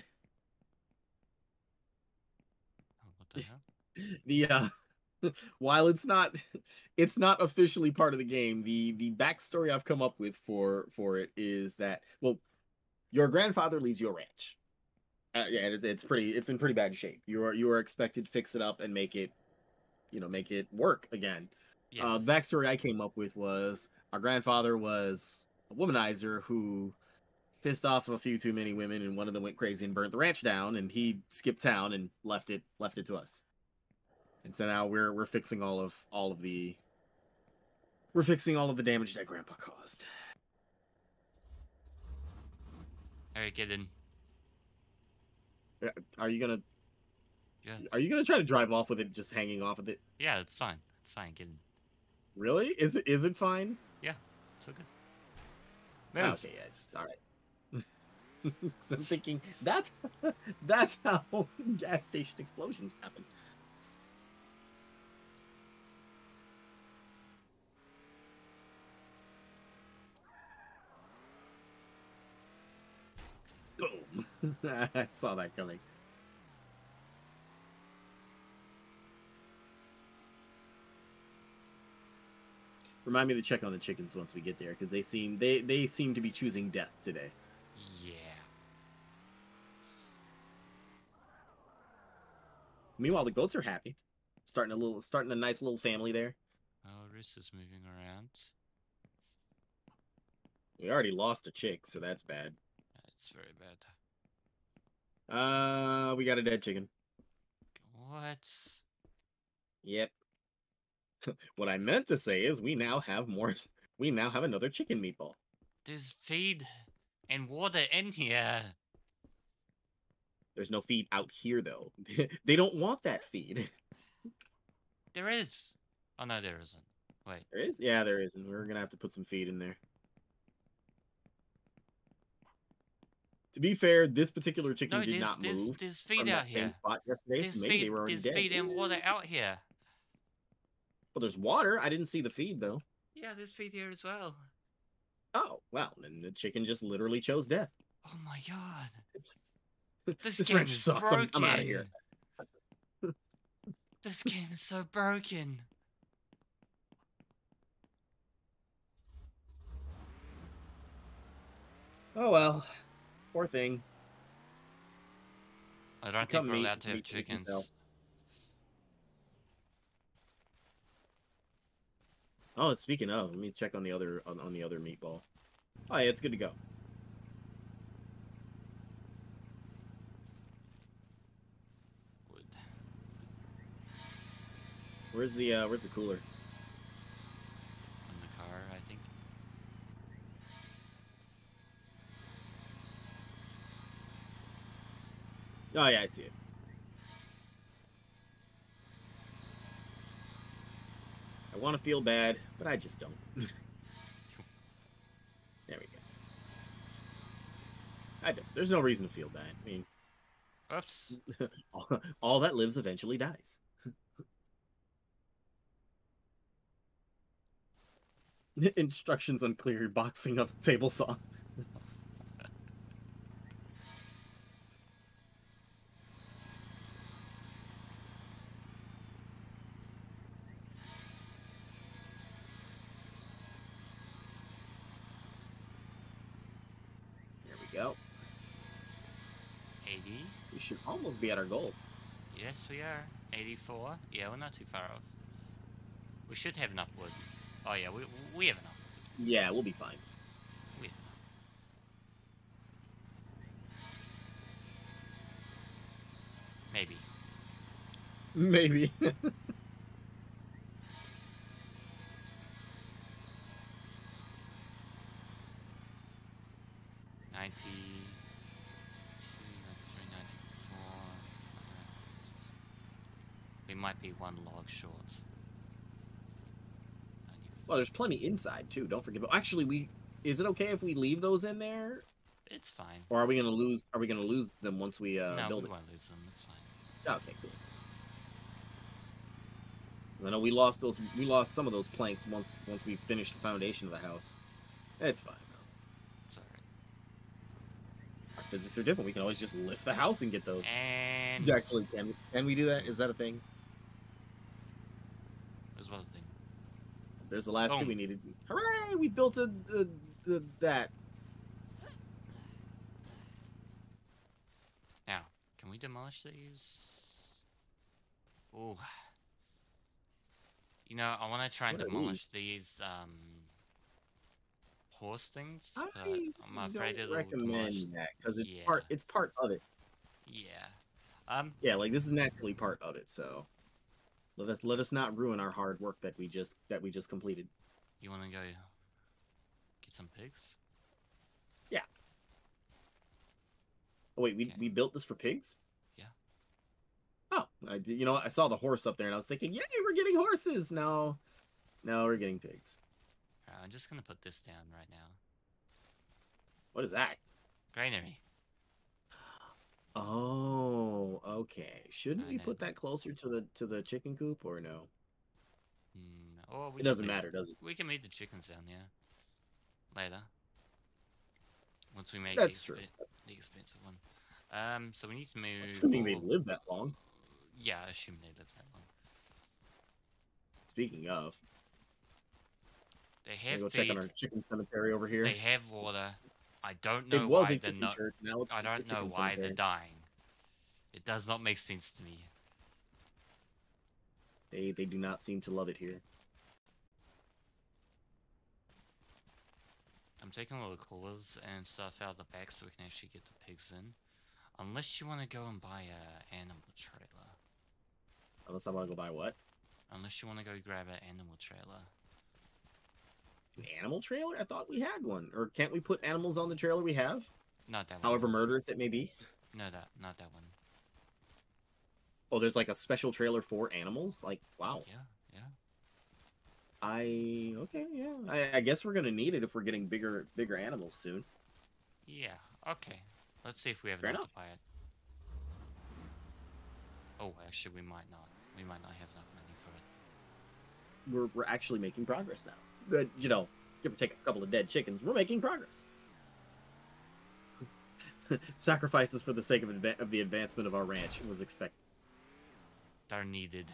S1: Oh, what the hell?
S2: the uh while it's not it's not officially part of the game the the backstory i've come up with for for it is that well your grandfather leaves you a ranch uh, yeah it's, it's pretty it's in pretty bad shape you are you are expected to fix it up and make it you know make it work again
S1: Yes.
S2: uh backstory i came up with was our grandfather was a womanizer who pissed off a few too many women and one of them went crazy and burnt the ranch down and he skipped town and left it left it to us and so now we're we're fixing all of all of the we're fixing all of the damage that grandpa caused
S1: Alright, get in.
S2: Are you gonna
S1: Yeah.
S2: are you gonna try to drive off with it just hanging off of it
S1: Yeah, it's fine. It's fine. Get in.
S2: really is it is it fine
S1: It's okay. Move.
S2: okay yeah just all right so i'm thinking that's that's how gas station explosions happen. Boom. I saw that coming. Remind me to check on the chickens once we get there because they seem they they seem to be choosing death today
S1: Yeah.
S2: Meanwhile, the goats are happy, starting a little, starting a nice little family there.
S1: Oh, Roos is moving around.
S2: We already lost a chick, so that's bad.
S1: It's very bad.
S2: Uh, we got a dead chicken.
S1: What?
S2: Yep. what I meant to say is we now have more. We now have another chicken meatball.
S1: There's feed and water in here.
S2: There's no feed out here though. they don't want that feed.
S1: There is. Oh no, there isn't. Wait.
S2: There is, yeah, there is, and we're gonna have to put some feed in there. To be fair, this particular chicken
S1: No,
S2: did not move
S1: there's feed out here.
S2: spot yesterday.
S1: There's
S2: So maybe
S1: feed.
S2: they were already
S1: There's
S2: dead.
S1: feed and water out here.
S2: Well, there's water. I didn't see the feed though.
S1: Yeah, there's feed here as well.
S2: Oh, well, then the chicken just literally chose death.
S1: Oh my god. This,
S2: This
S1: game is
S2: sucks. I'm-
S1: broken.
S2: I'm outta here.
S1: this game is so broken.
S2: Oh well, poor thing.
S1: I don't
S2: Become
S1: think we're allowed to have
S2: chickens
S1: chickens.
S2: Oh, speaking of, let me check on the other on, on the other meatball. Oh yeah, it's good to go.
S1: Wood.
S2: Where's the uh where's the cooler?
S1: In the car, I think.
S2: Oh yeah, I see it. I want to feel bad, but I just don't. there we go. I don't. There's no reason to feel bad. I mean,
S1: Oops.
S2: all, all that lives eventually dies. Instructions unclear. Boxing up table saw. There we go.
S1: 80.
S2: We should almost be at our goal.
S1: Yes, we are. 84. Yeah, we're not too far off. We should have enough wood. Oh yeah, we we have enough.
S2: Yeah, we'll be fine.
S1: We have enough. Maybe.
S2: Maybe.
S1: Ninety. We might be one log short. 94.
S2: well, there's plenty inside too. Don't forget. Actually, we is it okay if we leave those in there,
S1: It's fine.
S2: or are we gonna lose? Are we gonna lose them once we uh,
S1: no,
S2: build
S1: we
S2: it?
S1: won't lose them. It's fine.
S2: Okay, cool. I know we lost those. We lost some of those planks once once we finished the foundation of the house. It's fine. though.
S1: It's alright.
S2: Our physics are different. We can always just lift the house and get those.
S1: And
S2: Actually, can can we do that? Is that a thing?
S1: as well thing.
S2: There's the last two we needed. Hooray! We built a, a, a that.
S1: Now, can we demolish these? Oh. You know, I want to try and
S2: What
S1: demolish these um horse things,
S2: I
S1: I'm afraid
S2: don't
S1: it'll
S2: recommend
S1: demolish.
S2: that because it's
S1: Yeah.
S2: part. It's part of it.
S1: Yeah. Um.
S2: Yeah, like this is naturally part of it. So let us let us not ruin our hard work that we just that we just completed.
S1: You want to go get some pigs? Yeah.
S2: Oh wait, we
S1: Okay.
S2: we built this for pigs.
S1: Yeah.
S2: Oh, I. You know, what? I saw the horse up there, and I was thinking, yeah, we're getting horses. No, no, we're getting pigs.
S1: Alright, I'm just gonna put this down right now.
S2: What is that?
S1: Granary.
S2: Oh, okay. Shouldn't we put that closer to the to the chicken coop or no?
S1: Mm, oh,
S2: It doesn't matter, does it?
S1: We can meet the chickens down here later. Once we make
S2: That's
S1: the,
S2: true.
S1: the expensive one. Um, so we need to move.
S2: Assuming they live that long.
S1: Yeah, I assume they live that long.
S2: Speaking of,
S1: They have
S2: go check on our chicken cemetery over here.
S1: They have water. I don't know
S2: it was
S1: why they're not.
S2: church. Now it's
S1: I don't know why they're dying. It does not make sense to me.
S2: They they do not seem to love it here.
S1: I'm taking all the coolers and stuff out of the back so we can actually get the pigs in. Unless you want to go and buy a animal trailer.
S2: Unless I want to go buy what?
S1: Unless you want to go grab an animal trailer.
S2: An animal trailer? I thought we had one. Or can't we put animals on the trailer we have?
S1: Not that one.
S2: However murderous it may be.
S1: No, that not that one.
S2: Oh, there's like a special trailer for animals? Like, wow.
S1: Yeah, yeah.
S2: I okay, yeah. I, I guess we're gonna need it if we're getting bigger bigger animals soon.
S1: Yeah, okay. Let's see if we have
S2: Fair
S1: enough
S2: enough.
S1: to buy it. Oh, actually, we might not. We might not have enough money for it.
S2: We're we're actually making progress now. But you know, give or take a couple of dead chickens, we're making progress. Sacrifices for the sake of of the advancement of our ranch was expected.
S1: Are needed.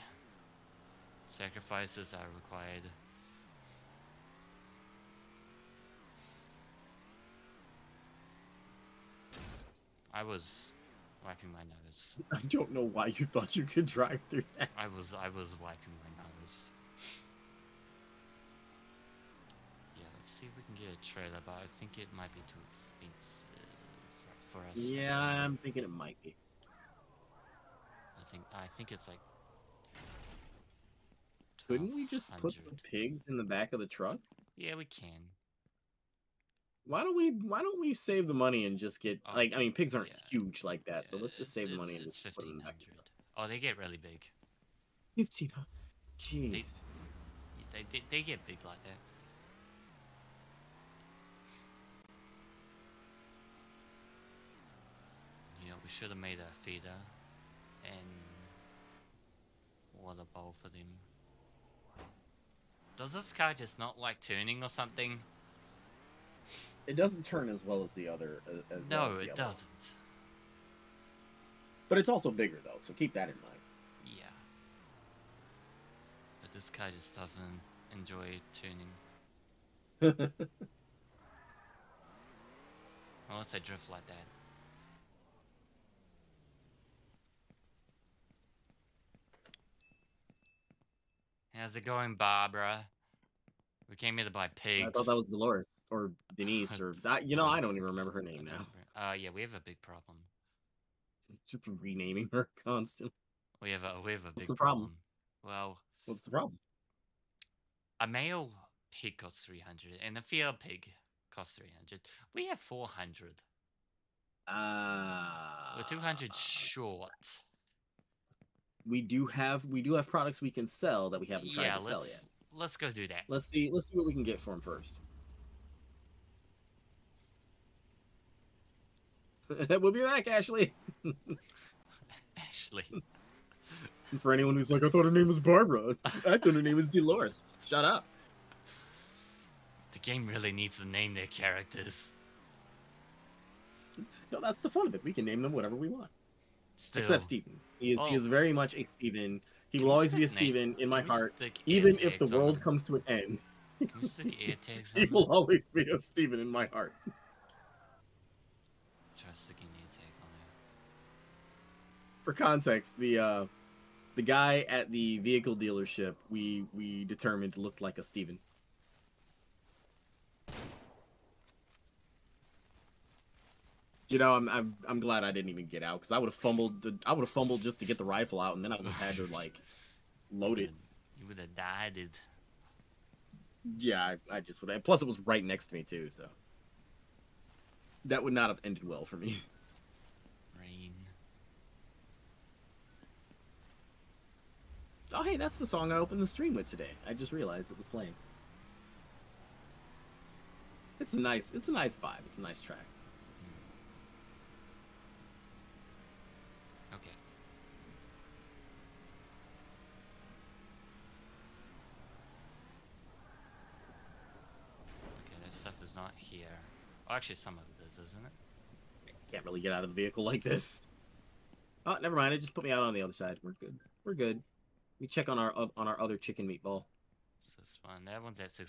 S1: Sacrifices are required. I was wiping my nose.
S2: I don't know why you thought you could drive through that.
S1: I was I was wiping my nose. Yeah, let's see if we can get a trailer, but I think it might be too expensive for, for us.
S2: Yeah, I'm thinking it might be.
S1: I think I think it's like.
S2: Couldn't we just put the pigs in the back of the truck?
S1: Yeah, we can.
S2: Why don't we why don't we save the money and just get
S1: Oh,
S2: like I mean pigs aren't
S1: yeah.
S2: huge like that, so let's just save the money and just put them back.
S1: 1500. Oh, they get really big.
S2: Fifteen Jeez.
S1: They, they, they get big like that. You know, we should have made a feeder and water bowl for them. Does this car just not like turning or something?
S2: It doesn't turn as well as the other uh, as well
S1: No,
S2: as the
S1: it
S2: other
S1: doesn't.
S2: But it's also bigger though, so keep that in mind.
S1: Yeah. But this car just doesn't enjoy turning.
S2: mind.
S1: Unless I drift like that. How's it going, Barbara? We came here to buy pigs.
S2: I thought that was Dolores or Denise or that. You know, I don't even remember her name now.
S1: Uh, yeah, we have a big problem.
S2: Just renaming her constantly.
S1: We have a we have a big
S2: the problem?
S1: Well,
S2: What's the problem?
S1: a male pig costs three hundred, and a female pig costs three hundred. We have four hundred.
S2: Uh,
S1: We're two hundred short.
S2: We do have we do have products we can sell that we haven't tried
S1: Yeah,
S2: to sell yet.
S1: let's go do that.
S2: Let's see. Let's see what we can get for him first. we'll be back, Ashley.
S1: Ashley,
S2: for anyone who's like, I thought her name was Barbara. I thought her name was Dolores. Shut up.
S1: the game really needs to name their characters.
S2: No, that's the fun of it. We can name them whatever we want,
S1: Still,
S2: except Steven. He is he
S1: Oh.
S2: is very much a Steven. He
S1: Can
S2: will always be a
S1: name-
S2: Steven in my heart, even if the
S1: on
S2: world comes to an end.
S1: Can we stick ear tags
S2: He will always be a Steven in my heart.
S1: Try sticking ear tag on there.
S2: for context, the uh the guy at the vehicle dealership we we determined looked like a Steven. You know, I'm I'm, I'm glad I didn't even get out because I would have fumbled. The, I would have fumbled just to get the rifle out, and then I would have had to like load it.
S1: You would have died. It.
S2: Yeah, I, I just would. have Plus, it was right next to me too, so that would not have ended well for me.
S1: Rain.
S2: Oh, hey, that's the song I opened the stream with today. I just realized it was playing. It's a nice, it's a nice vibe. It's a nice track.
S1: Okay. Okay, this stuff is not here. Oh, actually, some of it is, isn't it?
S2: Can't really get out of the vehicle like this. Oh, never mind. It just put me out on the other side. We're good. We're good. We check on our on our other chicken meatball.
S1: It's this one. That one's at 65%.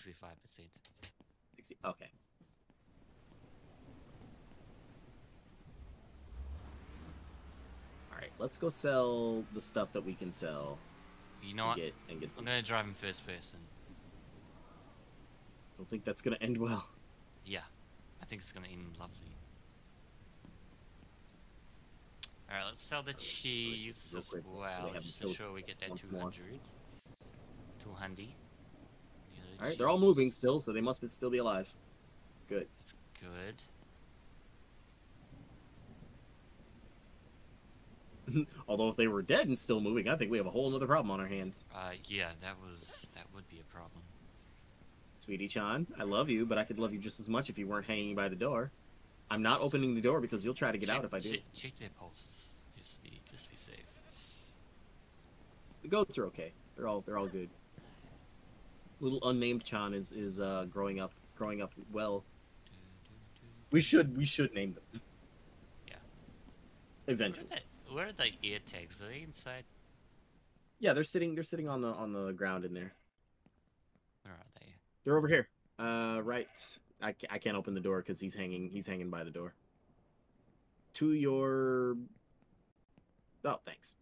S2: 60. Okay. All right. Let's go sell the stuff that we can sell.
S1: You know
S2: and
S1: what?
S2: get and get some.
S1: I'm gonna drive in first person.
S2: don't think that's gonna end well.
S1: Yeah, I think it's gonna end lovely. Alright, let's sell the cheese as well, just to sure we get that
S2: once
S1: 200.
S2: more.
S1: 200. The
S2: All right, they're all moving still, so they must be, still be alive. Good.
S1: That's good.
S2: Although if they were dead and still moving, I think we have a whole other problem on our hands.
S1: Uh, yeah, that was that would be a problem.
S2: Sweetie Chan, I love you, but I could love you just as much if you weren't hanging by the door. I'm not opening the door because you'll try to get
S1: check,
S2: out if I do.
S1: Check, check their pulses. Just be just be safe.
S2: The goats are okay. They're all they're all good. Little unnamed Chan is is uh, growing up growing up well. We should we should name them.
S1: Yeah. Where are,
S2: Eventually.
S1: the, where are the ear tags? Are they inside?
S2: Yeah, they're sitting they're sitting on the on the ground in there.
S1: Where are they?
S2: They're over here. Uh, right. I, I can't open the door because he's hanging. He's hanging by the door. To your. Oh, thanks.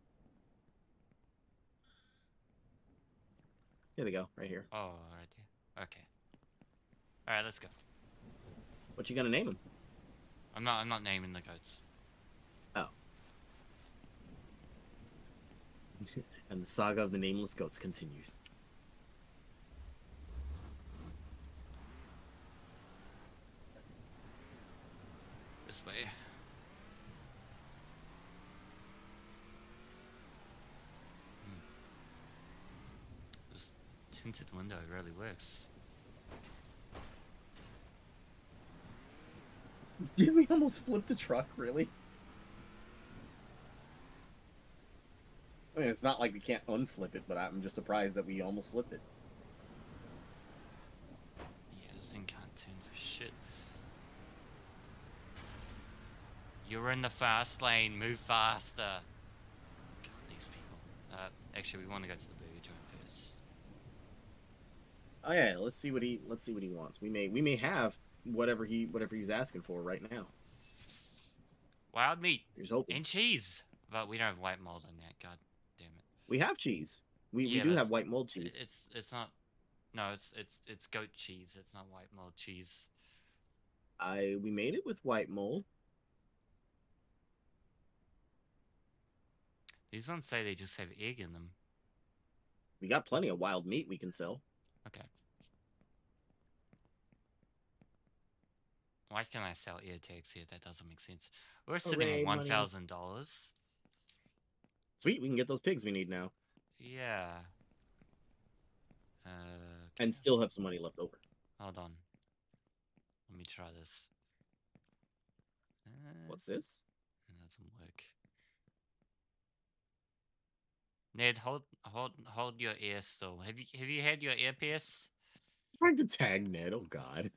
S2: Here they go, right here.
S1: Oh, right there. Okay. All right, let's go.
S2: What you gonna name them?
S1: I'm not. I'm not naming the goats. Oh.
S2: and the saga of the nameless goats continues.
S1: This way. Hmm. Tinted window really works.
S2: Did we almost flip the truck? Really? I mean, it's not like we can't unflip it, but I'm just surprised that we almost flipped it.
S1: Yeah, this thing can't turn for shit. You're in the fast lane. Move faster. God, these people. Uh, actually, we want to go to the burger joint first.
S2: Oh yeah, let's see what he let's see what he wants. We may we may have whatever he whatever he's asking for right now.
S1: Wild meat
S2: Here's hoping.
S1: and cheese. But we don't have white mold on that. God damn it.
S2: We have cheese. We,
S1: Yeah,
S2: we do have white mold cheese.
S1: It's it's not. No, it's it's it's goat cheese. It's not white mold cheese.
S2: I we made it with white mold.
S1: These ones say they just have egg in them.
S2: We got plenty of wild meat we can sell.
S1: Okay. Why can I sell ear tags here? That doesn't make sense. We're sitting thousand dollars.
S2: Sweet, we can get those pigs we need now,
S1: Yeah. Uh,
S2: and still have some money left over.
S1: hold on. Let me try this. Uh,
S2: What's this?
S1: That doesn't work. Ned, hold hold hold your ear still. Have you have you had your earpiece?
S2: Trying to tag Ned. Oh God.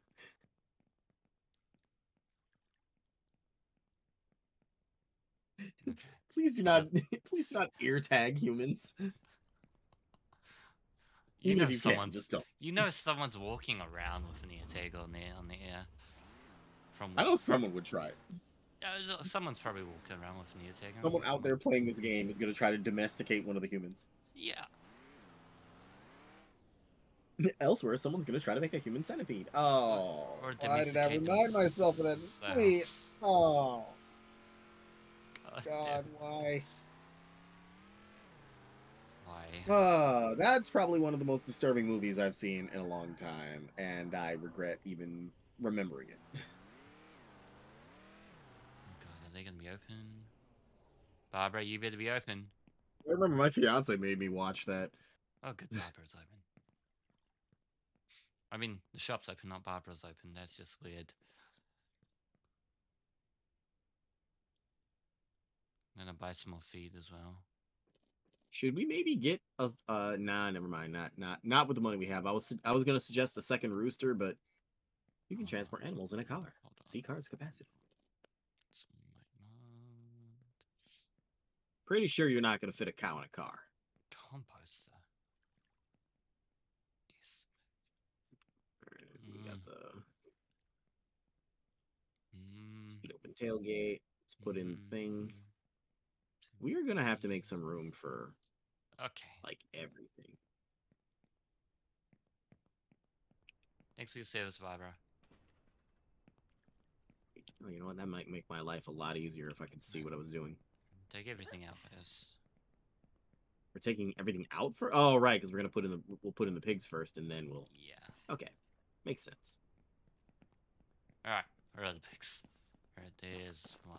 S2: Please do not. Please do not ear tag humans.
S1: You
S2: Even
S1: know
S2: if you can,
S1: someone's
S2: just don't.
S1: you know someone's walking around with an ear tag on their on the ear. From
S2: I know someone would try it.
S1: Yeah, someone's probably walking around with an ear tag.
S2: Someone
S1: or
S2: out there playing this game is going to try to domesticate one of the humans.
S1: Yeah.
S2: Elsewhere, someone's going to try to make a human centipede. Oh,
S1: Or
S4: Why did I remind myself of that?
S1: themselves.
S4: Please. Oh,
S1: God,
S4: God, why?
S1: Why?
S2: Uh, that's probably one of the most disturbing movies I've seen in a long time, and I regret even remembering it.
S1: They gonna be open? Barbara, you better be open.
S2: I remember my fiance made me watch that.
S1: Oh, good, Barbara's open. I mean, the shop's open, not Barbara's open. That's just weird. I'm gonna buy some more feed as well.
S2: Should we maybe get a? Uh, nah, never mind. Not not not with the money we have. I was I was gonna suggest a second rooster, but you can
S1: Hold
S2: transport
S1: on.
S2: animals in a
S1: on.
S2: See car's capacity.
S1: It's my mod.
S2: Pretty sure you're not gonna fit a cow in a car.
S1: Composter. Yes.
S2: We got
S1: Mm.
S2: the
S1: Mm,
S2: speed open tailgate. Let's put in thing.
S1: mm,
S2: We are gonna have to make some room for
S1: Okay.
S2: like everything.
S1: Thanks for your service, Barbara.
S2: Oh, you know what? That might make my life a lot easier if I could see what I was doing.
S1: Take everything out first.
S2: We're taking everything out for. Oh, right, because we're gonna put in the we'll put in the pigs first, and then we'll.
S1: Yeah.
S2: Okay, makes sense.
S1: Alright, where are the pigs? Alright, there's one.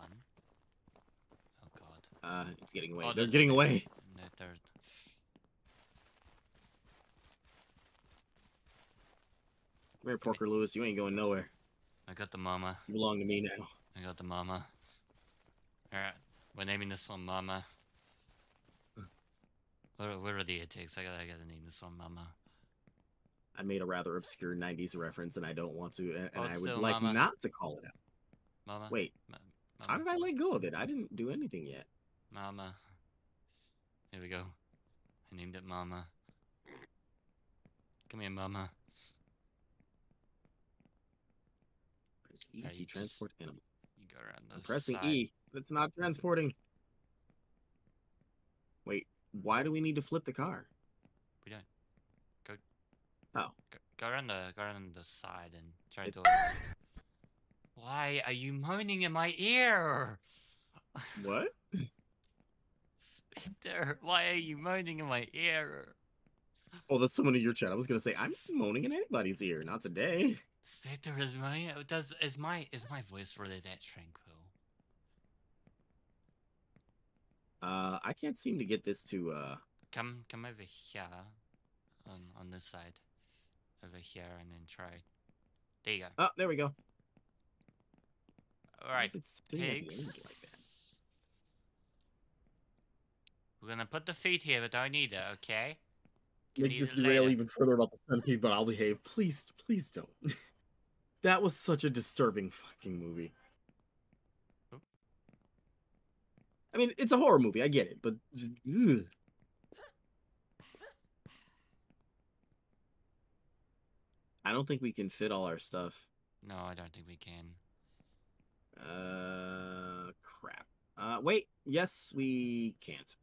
S1: Oh god.
S2: Uh, it's getting away.
S1: Oh,
S2: They're
S1: the-
S2: getting away.
S1: the third.
S2: Come here, Porker Lewis. You ain't going nowhere.
S1: I got the mama.
S2: You belong to me now.
S1: I got the mama. Alright, we're naming this one Mama. Where, where are the intakes? I gotta, I gotta name this one Mama.
S2: I made a rather obscure '90s reference, and I don't want to, and, and
S1: Oh,
S2: I would like
S1: Mama.
S2: not to call it out.
S1: Mama?
S2: Wait,
S1: Ma-
S2: how did I let go of it? I didn't do anything yet.
S1: Mama. Here we go. I named it Mama. Come here, Mama.
S2: Press E to
S1: you just-
S2: transport animal.
S1: You go around the
S2: I'm pressing
S1: side.
S2: E, it's not transporting. Wait, why do we need to flip the car?
S1: We don't. Go.
S2: Oh.
S1: Go, go around the go around the side and try
S2: It-
S1: to. Why are you moaning in my ear?
S2: What?
S1: Spectre, why are you moaning in my ear?
S2: Oh, that's someone in your chat. I was gonna say I'm moaning in anybody's ear. Not today.
S1: Spectre is moaning. Does is my is my voice really that tranquil?
S2: Uh, I can't seem to get this to. Uh,
S1: Come come over here, on on this side, over here, and then try. There you go.
S2: oh, there we go.
S1: All right,
S2: Why
S1: right,
S2: it sitting at the
S1: pigs.
S2: like?
S1: We're gonna put the feet here, but don't need it, okay? Can
S2: Make
S1: eat
S2: this
S1: it
S2: derail
S1: later.
S2: even further about the centipede, but I'll behave. Please, please don't. that was such a disturbing fucking movie. I mean, it's a horror movie. I get it, but just, ugh. I don't think we can fit all our stuff.
S1: No, I don't think we can.
S2: Uh, crap. Uh, wait. Yes, we can't.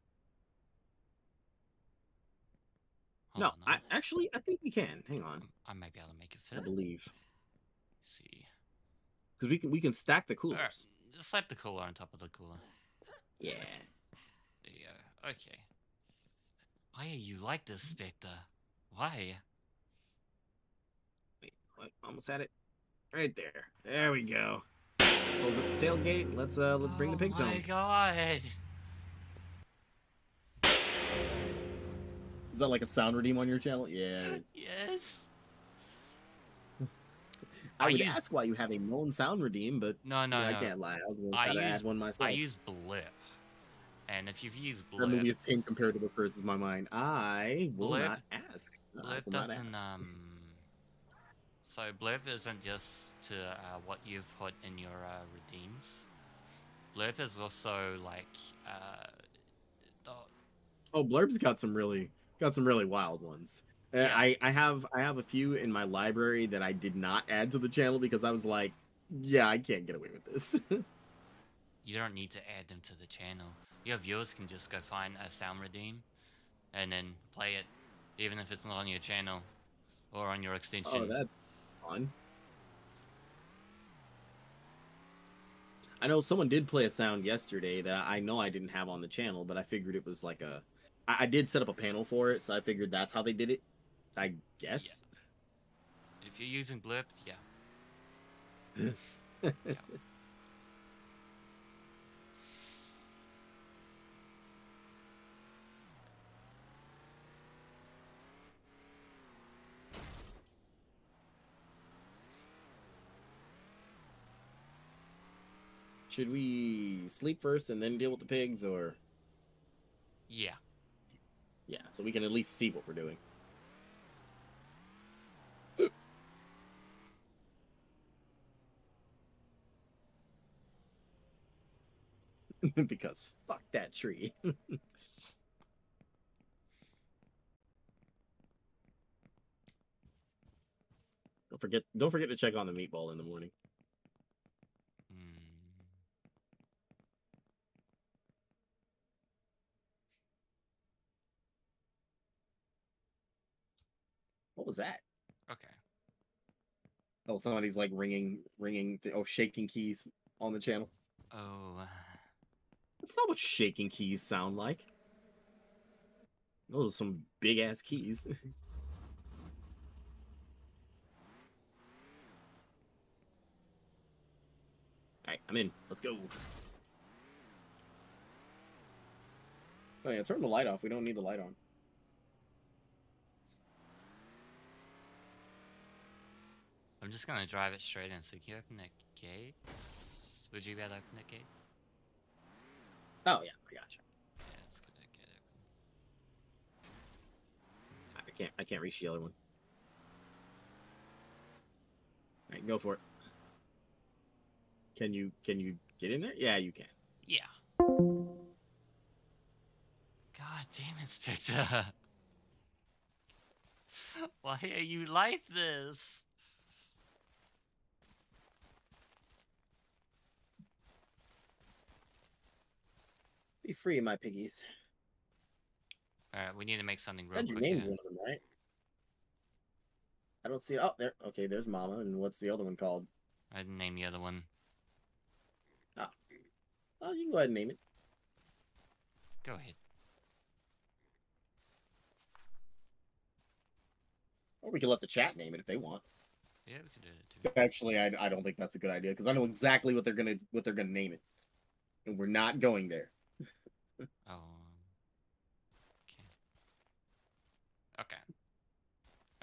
S1: Hold
S2: no,
S1: on,
S2: I actually I think we can. Hang on,
S1: I might be able to make it fit.
S2: I believe
S1: see.
S2: because we can we can stack the coolers.
S1: just slap the cooler on top of the cooler.
S2: Yeah.
S1: There you go. Okay. Why are you like this, Spectre? Why?
S2: Wait, what? almost had it. Right there. There we go. Close up the tailgate. Let's uh let's bring the pigs
S1: oh my god.
S2: Is that like a sound redeem on your channel? Yeah.
S1: Yes.
S2: I
S1: I
S2: would
S1: use-
S2: ask why you have a known sound redeem, but
S1: No, no,
S2: yeah,
S1: no.
S2: I can't lie. I was gonna
S1: I
S2: try to
S1: use-
S2: add one myself.
S1: I use Blerp. And if you've used
S2: That movie is pink compared to what crosses my mind. I will
S1: Blerp-
S2: not ask. Blerp
S1: doesn't
S2: ask.
S1: um so Blerp isn't just to uh, what you've put in your uh, redeems. Blerp is also like uh the,
S2: Oh, Blerp's got some really got some really wild ones. Uh,
S1: Yeah.
S2: I I have I have a few in my library that I did not add to the channel because I was like, yeah, I can't get away with this.
S1: you don't need to add them to the channel. Your viewers can just go find a sound redeem and then play it, even if it's not on your channel or on your extension.
S2: oh, that's fun. I know someone did play a sound yesterday that I know I didn't have on the channel, but I figured it was like a. I, I did set up a panel for it, so I figured that's how they did it. I guess.
S1: If you're using Blerp, yeah.
S2: Should we sleep first and then deal with the pigs, or
S1: Yeah.
S2: yeah, so we can at least see what we're doing. because fuck that tree. don't forget don't forget to check on the meatball in the morning. What was that?
S1: Okay.
S2: Oh, somebody's like ringing ringing the, oh shaking keys on the channel.
S1: Oh.
S2: That's not what shaking keys sound like. Those are some big ass keys. Alright, I'm in. Let's go. Oh yeah, turn the light off. We don't need the light on.
S1: I'm just gonna drive it straight in. So can you open that gate? Would you be able to open that gate?
S2: Oh yeah, I gotcha.
S1: Yeah, it's gonna get open.
S2: I can't I can't reach the other one. Alright, go for it. Can you can you get in there? Yeah, you can.
S1: Yeah. God damn it, Spectre. Why are you like this?
S2: Be free, my piggies.
S1: Alright, we need to make something real
S2: Said you
S1: quick.
S2: named one of them, right? I don't see it. Oh, there. Okay, there's Mama, and what's the other one called?
S1: I didn't name the other one.
S2: Oh, you can go ahead and name it.
S1: Go ahead.
S2: Or we can let the chat name it if they want.
S1: Yeah, we could do it too.
S2: Actually, I, I don't think that's a good idea because I know exactly what they're gonna what they're gonna name it, and we're not going there.
S1: Oh. Okay. Okay.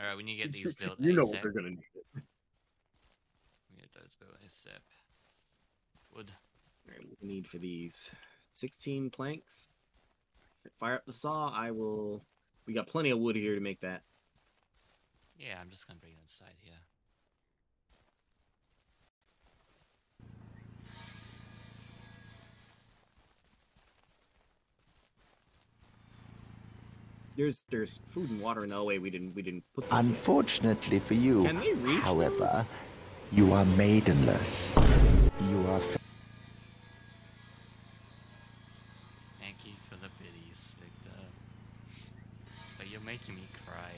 S1: Alright, we need to get these built
S2: you know
S1: ASAP.
S2: what they're gonna need. it.
S1: We get those built ASAP. Wood.
S2: All right, we need for these 16 planks. Fire up the saw. I will. We got plenty of wood here to make that.
S1: Yeah, I'm just gonna bring it inside here.
S2: There's there's food and water in the way we didn't we didn't put. This
S5: Unfortunately for you,
S2: Can they reach
S5: however,
S2: those?
S5: you are maidenless. You are fa-
S1: Thank you for the biddies, Victor. But you're You're making me cry.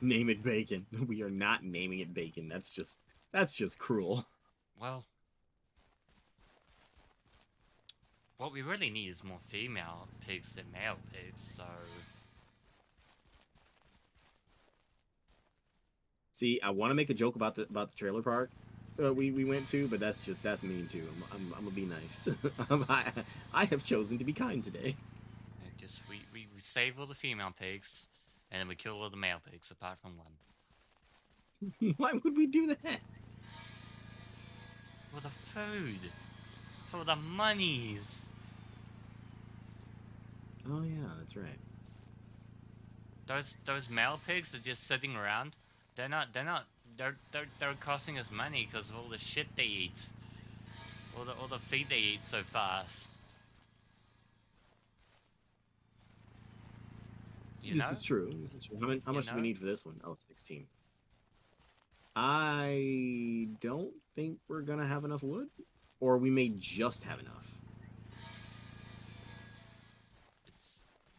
S2: Name it bacon. We are not naming it bacon. That's just that's just cruel.
S1: Well, what we really need is more female pigs than male pigs, so
S2: See, I want to make a joke about the about the trailer park uh, we we went to, but that's just that's mean too. I'm I'm, I'm gonna be nice. Um, I I have chosen to be kind today.
S1: I guess we, we, we save all the female pigs, and then we kill all the male pigs, apart from one.
S2: Why would we do that?
S1: For the food! For the monies!
S2: Oh yeah, that's right.
S1: Those those male pigs are just sitting around. They're not they're not they're they're, they're costing us money because of all the shit they eat. All the all the feed they eat so fast. You
S2: this
S1: know?
S2: is true. This is true. How, many, how much do we need for this one? Oh, 16. I don't think we're gonna have enough wood, or we may just have enough.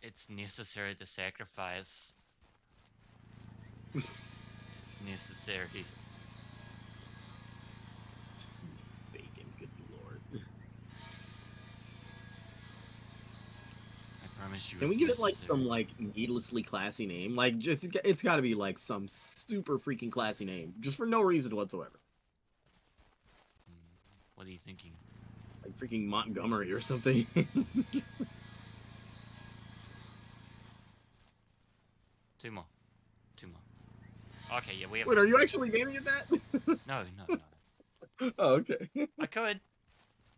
S1: It's necessary to sacrifice. it's necessary.
S2: Bacon, good lord.
S1: I promise you.
S2: Can we give it like some like needlessly classy name? Like just it's got to be like some super freaking classy name, just for no reason whatsoever.
S1: Hmm, What are you thinking?
S2: Like freaking Montgomery or something.
S1: Two more. Two more. Okay, yeah, we have.
S2: Wait, are you actually naming it that?
S1: No, no, no.
S2: oh, okay.
S1: I could.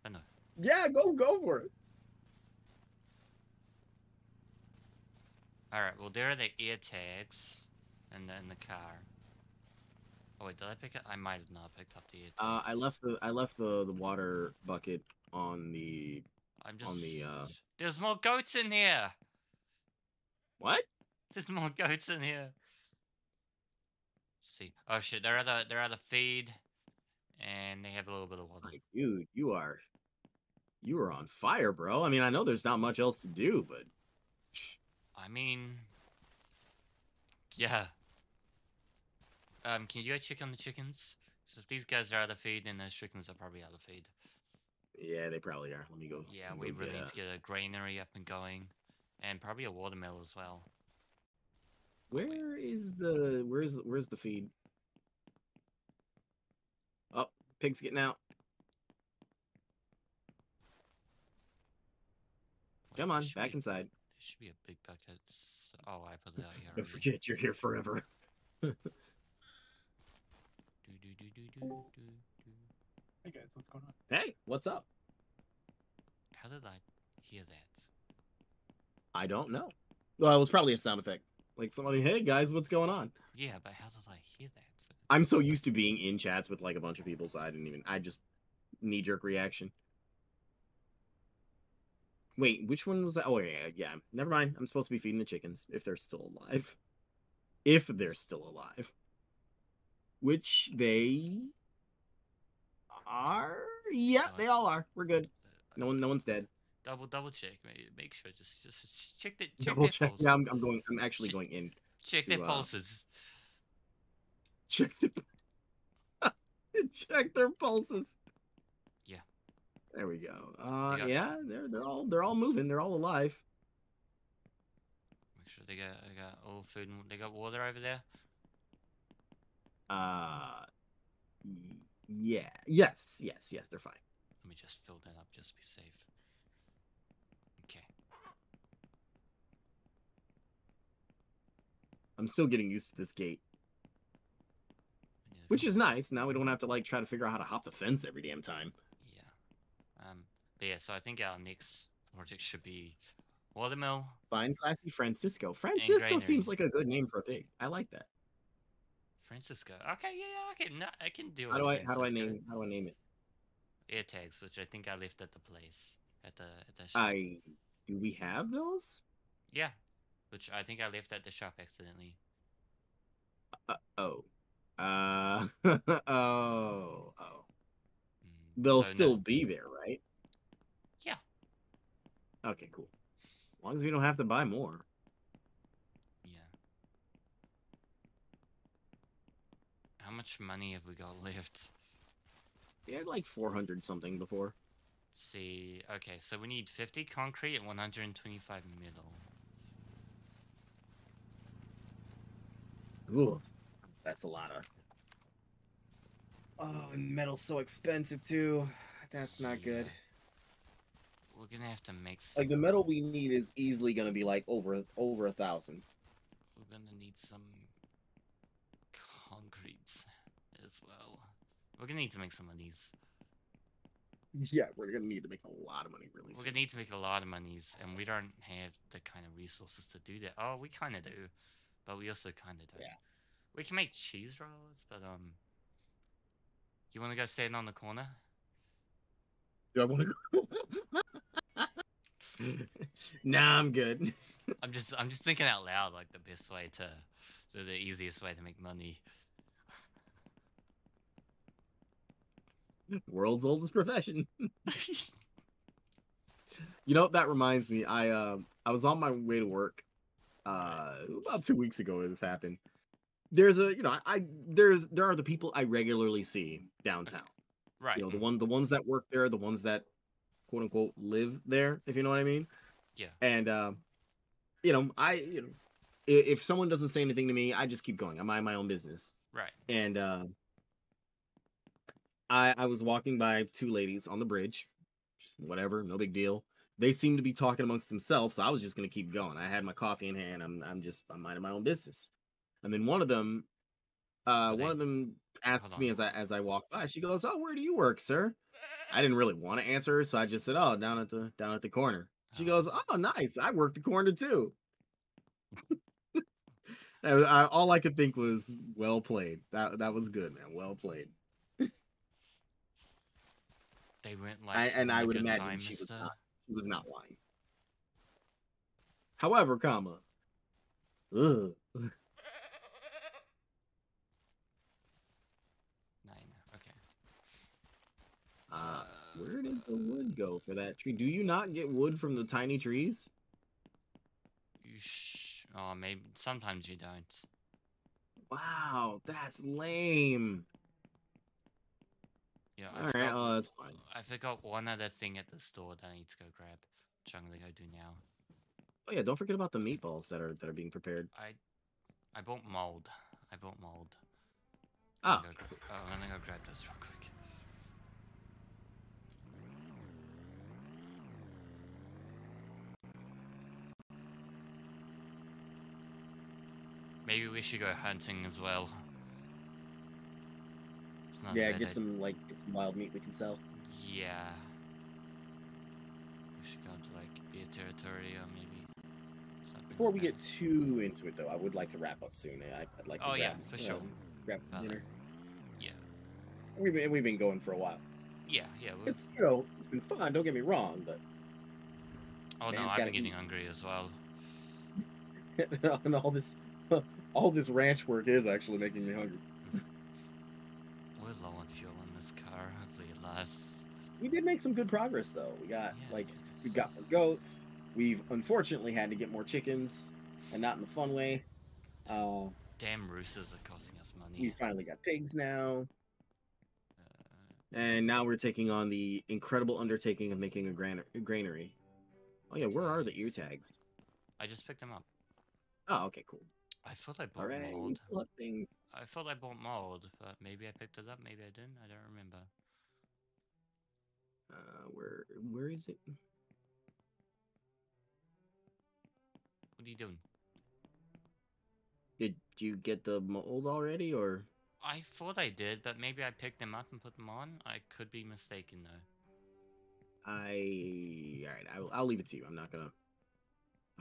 S1: But no.
S2: Yeah, go go for it.
S1: Alright, well, there are the ear tags in the, in the car. Oh, wait, did I pick up? I might have not picked up the ear tags.
S2: Uh, I left the I left the the water bucket on the
S1: I'm just.
S2: on the, uh,
S1: There's more goats in here!
S2: what?
S1: There's more goats in here. see. Oh shit, they're at the they're at the feed, and they have a little bit of water.
S2: Like, dude, you are you are on fire, bro. I mean, I know there's not much else to do, but
S1: I mean, yeah. Um, can you go check on the chickens? So if these guys are out of feed, then those chickens are probably out of feed.
S2: yeah, they probably are. Let me go.
S1: Yeah,
S2: me
S1: we
S2: go
S1: really
S2: get,
S1: need to get a granary up and going, and probably a watermill as well.
S2: Where is the where's where's the feed? Oh, pig's getting out. Come on, back
S1: be-
S2: inside.
S1: There should be a big bucket. Oh, I put it out here.
S2: Don't forget you're here forever.
S1: Do, do, do, do, do, do, do.
S6: Hey guys, what's going on?
S2: Hey, what's up?
S1: How did I hear that?
S2: I don't know. Well, it was probably a sound effect. Like somebody, hey guys, what's going on?
S1: Yeah, but how did I hear that?
S2: I'm so used to being in chats with like a bunch of people, so I didn't even. I just knee jerk reaction. Wait, which one was that? Oh yeah, yeah. Never mind. I'm supposed to be feeding the chickens if they're still alive. If they're still alive, which they are. Yeah, they all are. We're good. No one, no one's dead.
S1: Double, double check. Make, make sure. Just, just, check the check
S2: Double
S1: their
S2: check.
S1: pulses.
S2: Yeah, I'm, I'm going. I'm actually
S1: Check-
S2: going in.
S1: check their
S2: to, uh,
S1: pulses.
S2: Check the. check their pulses.
S1: Yeah.
S2: There we go. Uh,
S1: got-
S2: yeah, they're they're all they're all moving. They're all alive.
S1: Make sure they got, they got all food and they got water over there.
S2: Uh, yeah, yes, yes, yes. They're fine.
S1: Let me just fill that up, just to be safe. Okay.
S2: I'm still getting used to this gate,
S1: I need a
S2: which is nice. Now we don't have to like try to figure out how to hop the fence every damn time.
S1: Yeah. Um. But yeah. So I think our next project should be watermill.
S2: Fine, classy Francisco. Francisco seems like a good name for a pig. I like that.
S1: Francisco. Okay. Yeah. yeah, I can. I can do it.
S2: How do I how do I name how do I name it?
S1: air tags, which I think I left at the place at the at the shop.
S2: I do we have those?
S1: Yeah. Which I think I left at the shop accidentally.
S2: Uh, oh. Uh oh oh.
S1: Mm,
S2: They'll
S1: so
S2: still
S1: no-
S2: be there, right?
S1: Yeah.
S2: Okay, cool. As long as we don't have to buy more.
S1: Yeah. How much money have we got left?
S2: We had like 400 something before.
S1: Let's see. Okay, so we need 50 concrete and 125 metal.
S2: Ooh, that's a lot of. Oh, and metal's so expensive too. That's not good.
S1: We're gonna have to make some.
S2: Like the metal we need is easily gonna be like over over a thousand.
S1: We're gonna need some concrete as well. We're gonna need to make some of these.
S2: Yeah, we're gonna need to make a lot of money really
S1: We're
S2: soon.
S1: gonna need to make a lot of monies, and we don't have the kind of resources to do that. Oh, we kind of do, but we also kind of don't.
S2: Yeah.
S1: We can make cheese rolls, but um, you want to go stand on the corner?
S2: Do I want to go? nah, I'm good.
S1: I'm just, I'm just thinking out loud, like the best way to, so the easiest way to make money.
S2: World's oldest profession. You know, that reminds me. I um I was on my way to work uh about two weeks ago this happened. There's a you know, I, I there's there are the people I regularly see downtown.
S1: right.
S2: You know, the one the ones that work there, the ones that quote unquote live there, if you know what I mean.
S1: Yeah.
S2: And um, you know, I you know i- if someone doesn't say anything to me, I just keep going. I mind my own business.
S1: Right.
S2: And uh I I was walking by two ladies on the bridge. Whatever, no big deal. They seemed to be talking amongst themselves, so I was just gonna keep going. I had my coffee in hand. I'm I'm just I'm minding my own business. And then one of them, uh, one of them asks me as I as I walk by. She goes, "Oh, where do you work, sir?" I didn't really want to answer her, so I just said, "Oh, down at the down at the corner." She
S1: Oh,
S2: goes, "Oh, nice. I work the corner too." I, all I could think was, "Well played. That that was good, man. Well played."
S1: They went like.
S2: I, and I would imagine she was not. Was not lying. However, comma. Ugh.
S1: Nine. Okay.
S2: Uh, where did the wood go for that tree? Do you not get wood from the tiny trees?
S1: You sh- oh, maybe sometimes you don't.
S2: Wow, that's lame.
S1: Yeah. I
S2: All right,
S1: forgot,
S2: oh, that's fine.
S1: I forgot one other thing at the store that I need to go grab. Which I'm gonna go do now.
S2: Oh yeah, don't forget about the meatballs that are that are being prepared.
S1: I, I bought mold. I bought mold.
S2: Ah,
S1: I'm gonna go, oh, I'm gonna go grab this real quick. Maybe we should go hunting as well. It's not
S2: yeah, get some like get some wild meat we can sell.
S1: Yeah. We should go to like beer territory or maybe. something
S2: Before we get too into it, though, I would like to wrap up soon. I, I'd like to.
S1: Oh, yeah, for
S2: you
S1: sure.
S2: grab some dinner.
S1: Yeah.
S2: We've been we've been going for a while.
S1: Yeah, yeah. we
S2: It's you know it's been fun. Don't get me wrong, but
S1: oh no, I'm getting
S2: eat.
S1: hungry as well.
S2: and all this all this ranch work is actually making me hungry.
S1: Low on fuel in this car. Hopefully it lasts.
S2: We did make some good progress though. We got
S1: Yeah,
S2: like we got more goats. We've unfortunately had to get more chickens, and not in the fun way. Uh,
S1: Damn roosters are costing us money.
S2: we finally got pigs now,
S1: Uh,
S2: and now we're taking on the incredible undertaking of making a, gran- a granary. Oh yeah, where are the ear tags?
S1: I just picked them up.
S2: Oh, okay, cool.
S1: I thought I bought
S2: All right, we
S1: mold.
S2: still have things.
S1: I thought I bought mold, but maybe I picked it up, maybe I didn't. I don't remember.
S2: Uh, where where is it?
S1: What are you doing?
S2: Did you get the mold already, or
S1: I thought I did, but maybe I picked them up and put them on. I could be mistaken though.
S2: I? All right, I will. I'll leave it to you. I'm not gonna.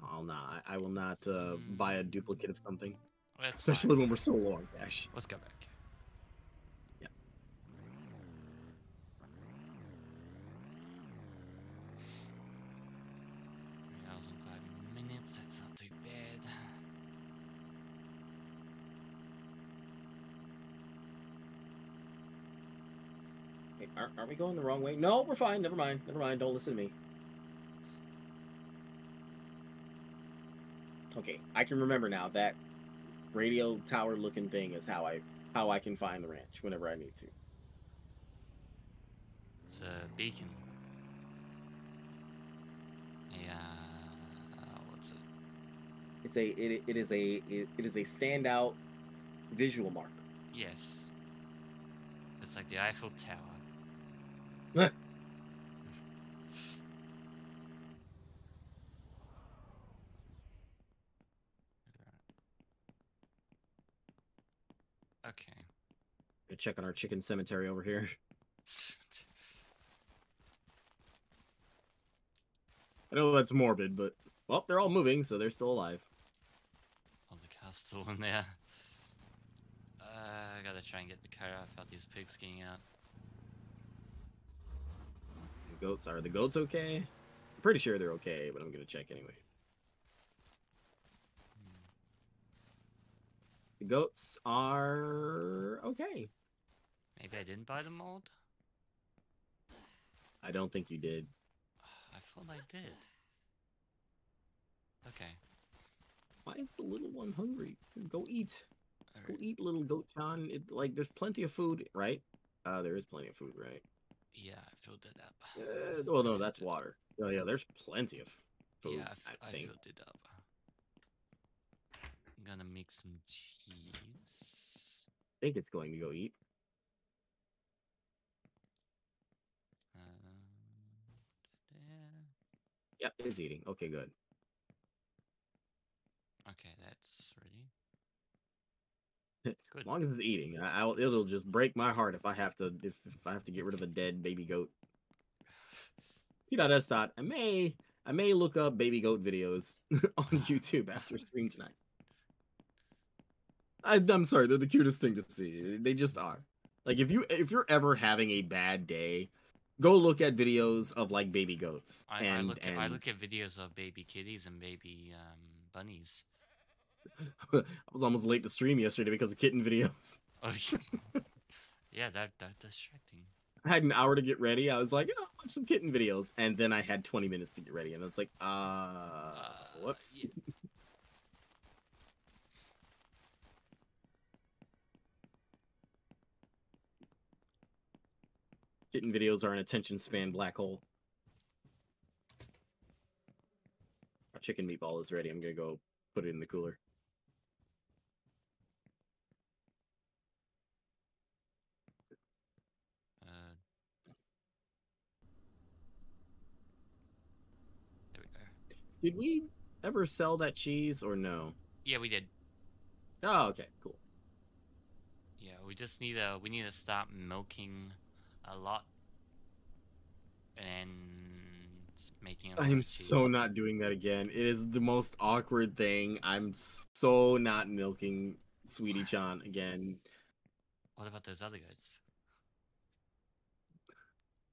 S2: I'll not. I will not uh, buy a duplicate of something,
S1: That's
S2: especially
S1: fine.
S2: when we're so low on cash.
S1: Let's go back.
S2: Yeah.
S1: Three hours and five minutes. That's not too bad.
S2: Wait, are, are we going the wrong way? No, we're fine. Never mind. Never mind. Don't listen to me. Okay, I can remember now that radio tower looking thing is how I how I can find the ranch whenever I need to.
S1: It's a beacon. Yeah. Uh, what's it?
S2: It's a it, it is a it, it is a standout visual marker.
S1: Yes. It's like the Eiffel Tower.
S2: Huh.
S1: Okay.
S2: Gonna check on our chicken cemetery over here. I know that's morbid, but well, they're all moving, so they're still alive.
S1: Oh, the car's still in there. Uh, I gotta try and get the car off out these pigs getting out.
S2: The goats are the goats okay? I'm pretty sure they're okay, but I'm gonna check anyway.
S1: Hmm.
S2: The goats are okay.
S1: Maybe I didn't buy the mold?
S2: I don't think you did.
S1: I thought I did. Okay.
S2: Why is the little one hungry? Go eat. Go eat, little goat John. It like there's plenty of food, right? Uh, there is plenty of food, right?
S1: Yeah, I filled it up.
S2: Uh, well, no, that's water. Oh yeah, there's plenty of food.
S1: yeah, I,
S2: I
S1: I filled it up. I'm gonna make some cheese.
S2: I think it's going to go eat.
S1: Um, there.
S2: Yep, it's eating. Okay, good.
S1: Okay, that's ready.
S2: As long as it's eating, I, I'll, it'll just break my heart if I have to if, if I have to get rid of a dead baby goat. You know, that's not. I may I may look up baby goat videos on YouTube after stream tonight. I, I'm sorry, they're the cutest thing to see. They just are. Like if you if you're ever having a bad day, go look at videos of like baby goats.
S1: I,
S2: and,
S1: I look at I look at videos of baby kitties and baby um, bunnies.
S2: I was almost late to stream yesterday because of kitten videos.
S1: Oh, yeah, that that distracting.
S2: I had an hour to get ready. I was like, oh, watch some kitten videos, and then I had 20 minutes to get ready, and it's like, uh,
S1: Uh,
S2: whoops.
S1: yeah.
S2: Kitten videos are an attention span black hole. Our chicken meatball is ready. I'm gonna go put it in the cooler.
S1: Uh, there we go.
S2: Did we ever sell that cheese or no?
S1: Yeah, we did.
S2: Oh, okay, cool.
S1: Yeah, we just need to we need to stop milking a lot and making. A lot
S2: I'm
S1: of
S2: so not doing that again. It is the most awkward thing. I'm so not milking Sweetie Chan again.
S1: What about those other goats?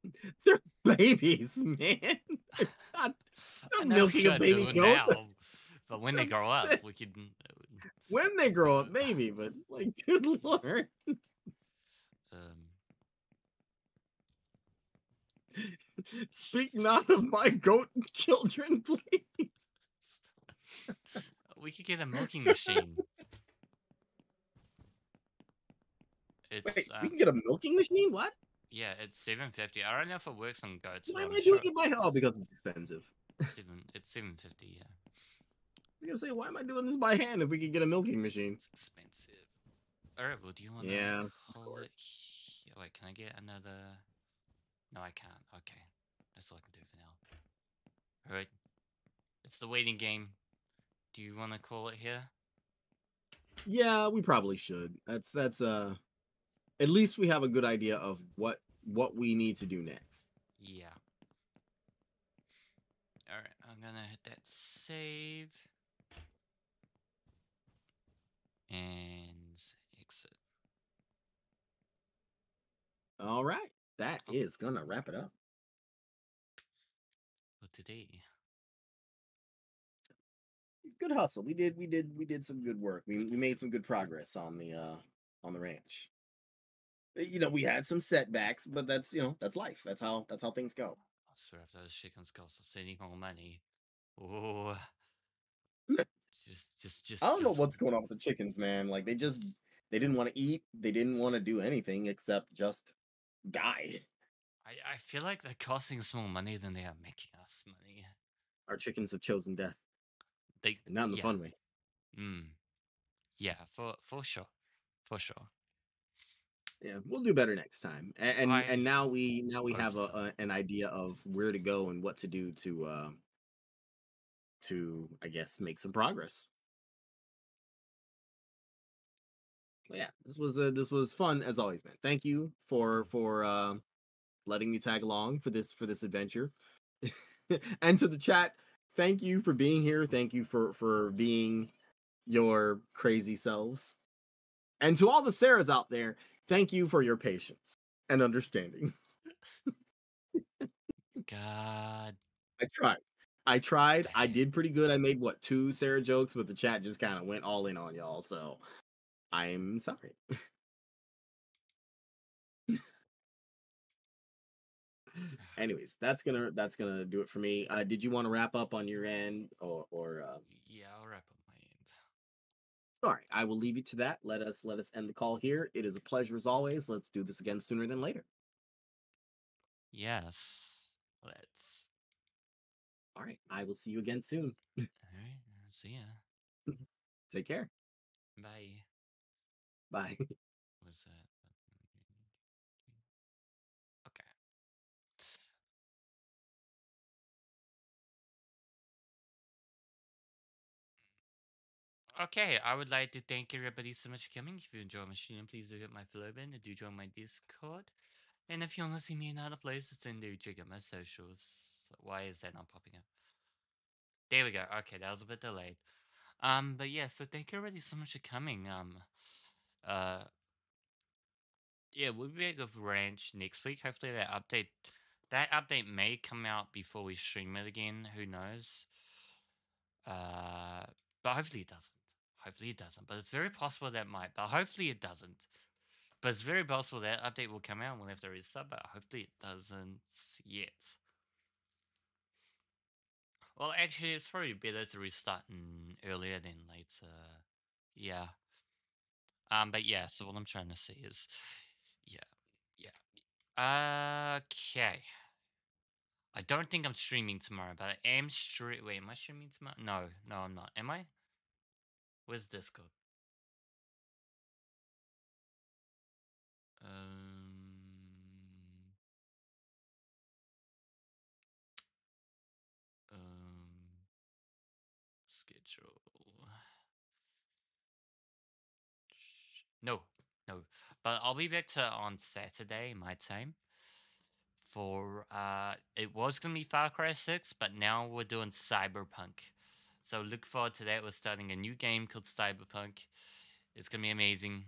S2: They're babies, man. I'm not,
S1: I
S2: I'm
S1: know
S2: milking a baby goat.
S1: now, but when they grow up, we could.
S2: when they grow up, maybe, but like, good lord.
S1: Um,
S2: Speak not of my goat children, please.
S1: we could get a milking machine. It's
S2: Wait,
S1: um,
S2: we can get a milking machine? What?
S1: yeah, it's seven fifty. I don't know if it works on goats.
S2: Why am
S1: I'm
S2: I
S1: sure
S2: doing it by oh because it's expensive.
S1: seven. It's seven fifty. Yeah,
S2: I was gonna say, why am I doing this by hand if we could get a milking machine?
S1: it's expensive. All right. Well, do you want to
S2: Yeah, of
S1: hold it? Here? Wait, can I get another? No, I can't. Okay, that's all I can do for now. All right. It's the waiting game. Do you want to call it here?
S2: Yeah, we probably should. That's that's uh at least we have a good idea of what what we need to do next.
S1: Yeah. All right, I'm gonna hit that save and exit.
S2: All right. That
S1: Oh.
S2: gonna wrap it up.
S1: for today.
S2: Good hustle. We did we did we did some good work. We we made some good progress on the uh on the ranch. Uh, You know, we had some setbacks, but that's you know, that's life. That's how that's how things go.
S1: I swear if those chickens cost us any more money. Oh, Just, just, just.
S2: I don't know what's going on with the chickens, man. Like they just they didn't want to eat. They didn't want to do anything except just die.
S1: I, I feel like they're costing us more money than they are making us money.
S2: Our chickens have chosen death,
S1: They,
S2: and not in the
S1: yeah,
S2: fun way.
S1: Mm. Yeah, for for sure, for sure.
S2: Yeah, we'll do better next time. And and,
S1: I
S2: and now we now we have a, a an idea of where to go and what to do to uh to I guess make some progress. But yeah, this was uh, this was fun as always, man. Thank you for for uh, letting me tag along for this for this adventure. and to the chat, thank you for being here. Thank you for for being your crazy selves. And to all the Sarahs out there, thank you for your patience and understanding.
S1: God,
S2: I tried. I tried. I did pretty good. I made what two Sarah jokes, but the chat just kind of went all in on y'all. So I'm sorry. Anyways, that's gonna that's gonna do it for me. Uh, did you want to wrap up on your end, or or uh,
S1: yeah, I'll wrap up my end.
S2: all right? I will leave you to that. Let us let us end the call here. It is a pleasure as always. Let's do this again sooner than later.
S1: Yes, let's.
S2: All right. I will see you again soon.
S1: All right, see ya.
S2: Take care.
S1: Bye.
S2: Bye.
S1: Was that? Okay. Okay, I would like to thank everybody so much for coming. If you enjoy my stream, please do hit my follow button and do join my Discord. And if you want to see me in other places, then do check out my socials. Why is that not popping up? There we go. Okay, that was a bit delayed. Um, but yeah, so thank you everybody so much for coming. Um, uh, yeah, we'll be back with Ranch next week. Hopefully that update, that update may come out before we stream it again. Who knows? Uh, but hopefully it doesn't. Hopefully it doesn't. But it's very possible that might. But hopefully it doesn't. But it's very possible that update will come out and we'll have to resub. But hopefully it doesn't yet. Well, actually, it's probably better to restart earlier than later. Yeah. Um, but yeah, so what I'm trying to say is, yeah, yeah. Okay. I don't think I'm streaming tomorrow, but I am stream. Wait, am I streaming tomorrow? No, no, I'm not. Am I? Where's Discord? Um. Um. Schedule. Sh- No, no. But I'll be back to on Saturday, my time. For uh, it was gonna be Far Cry Six, but now we're doing Cyberpunk. So look forward to that. We're starting a new game called Cyberpunk. It's gonna be amazing.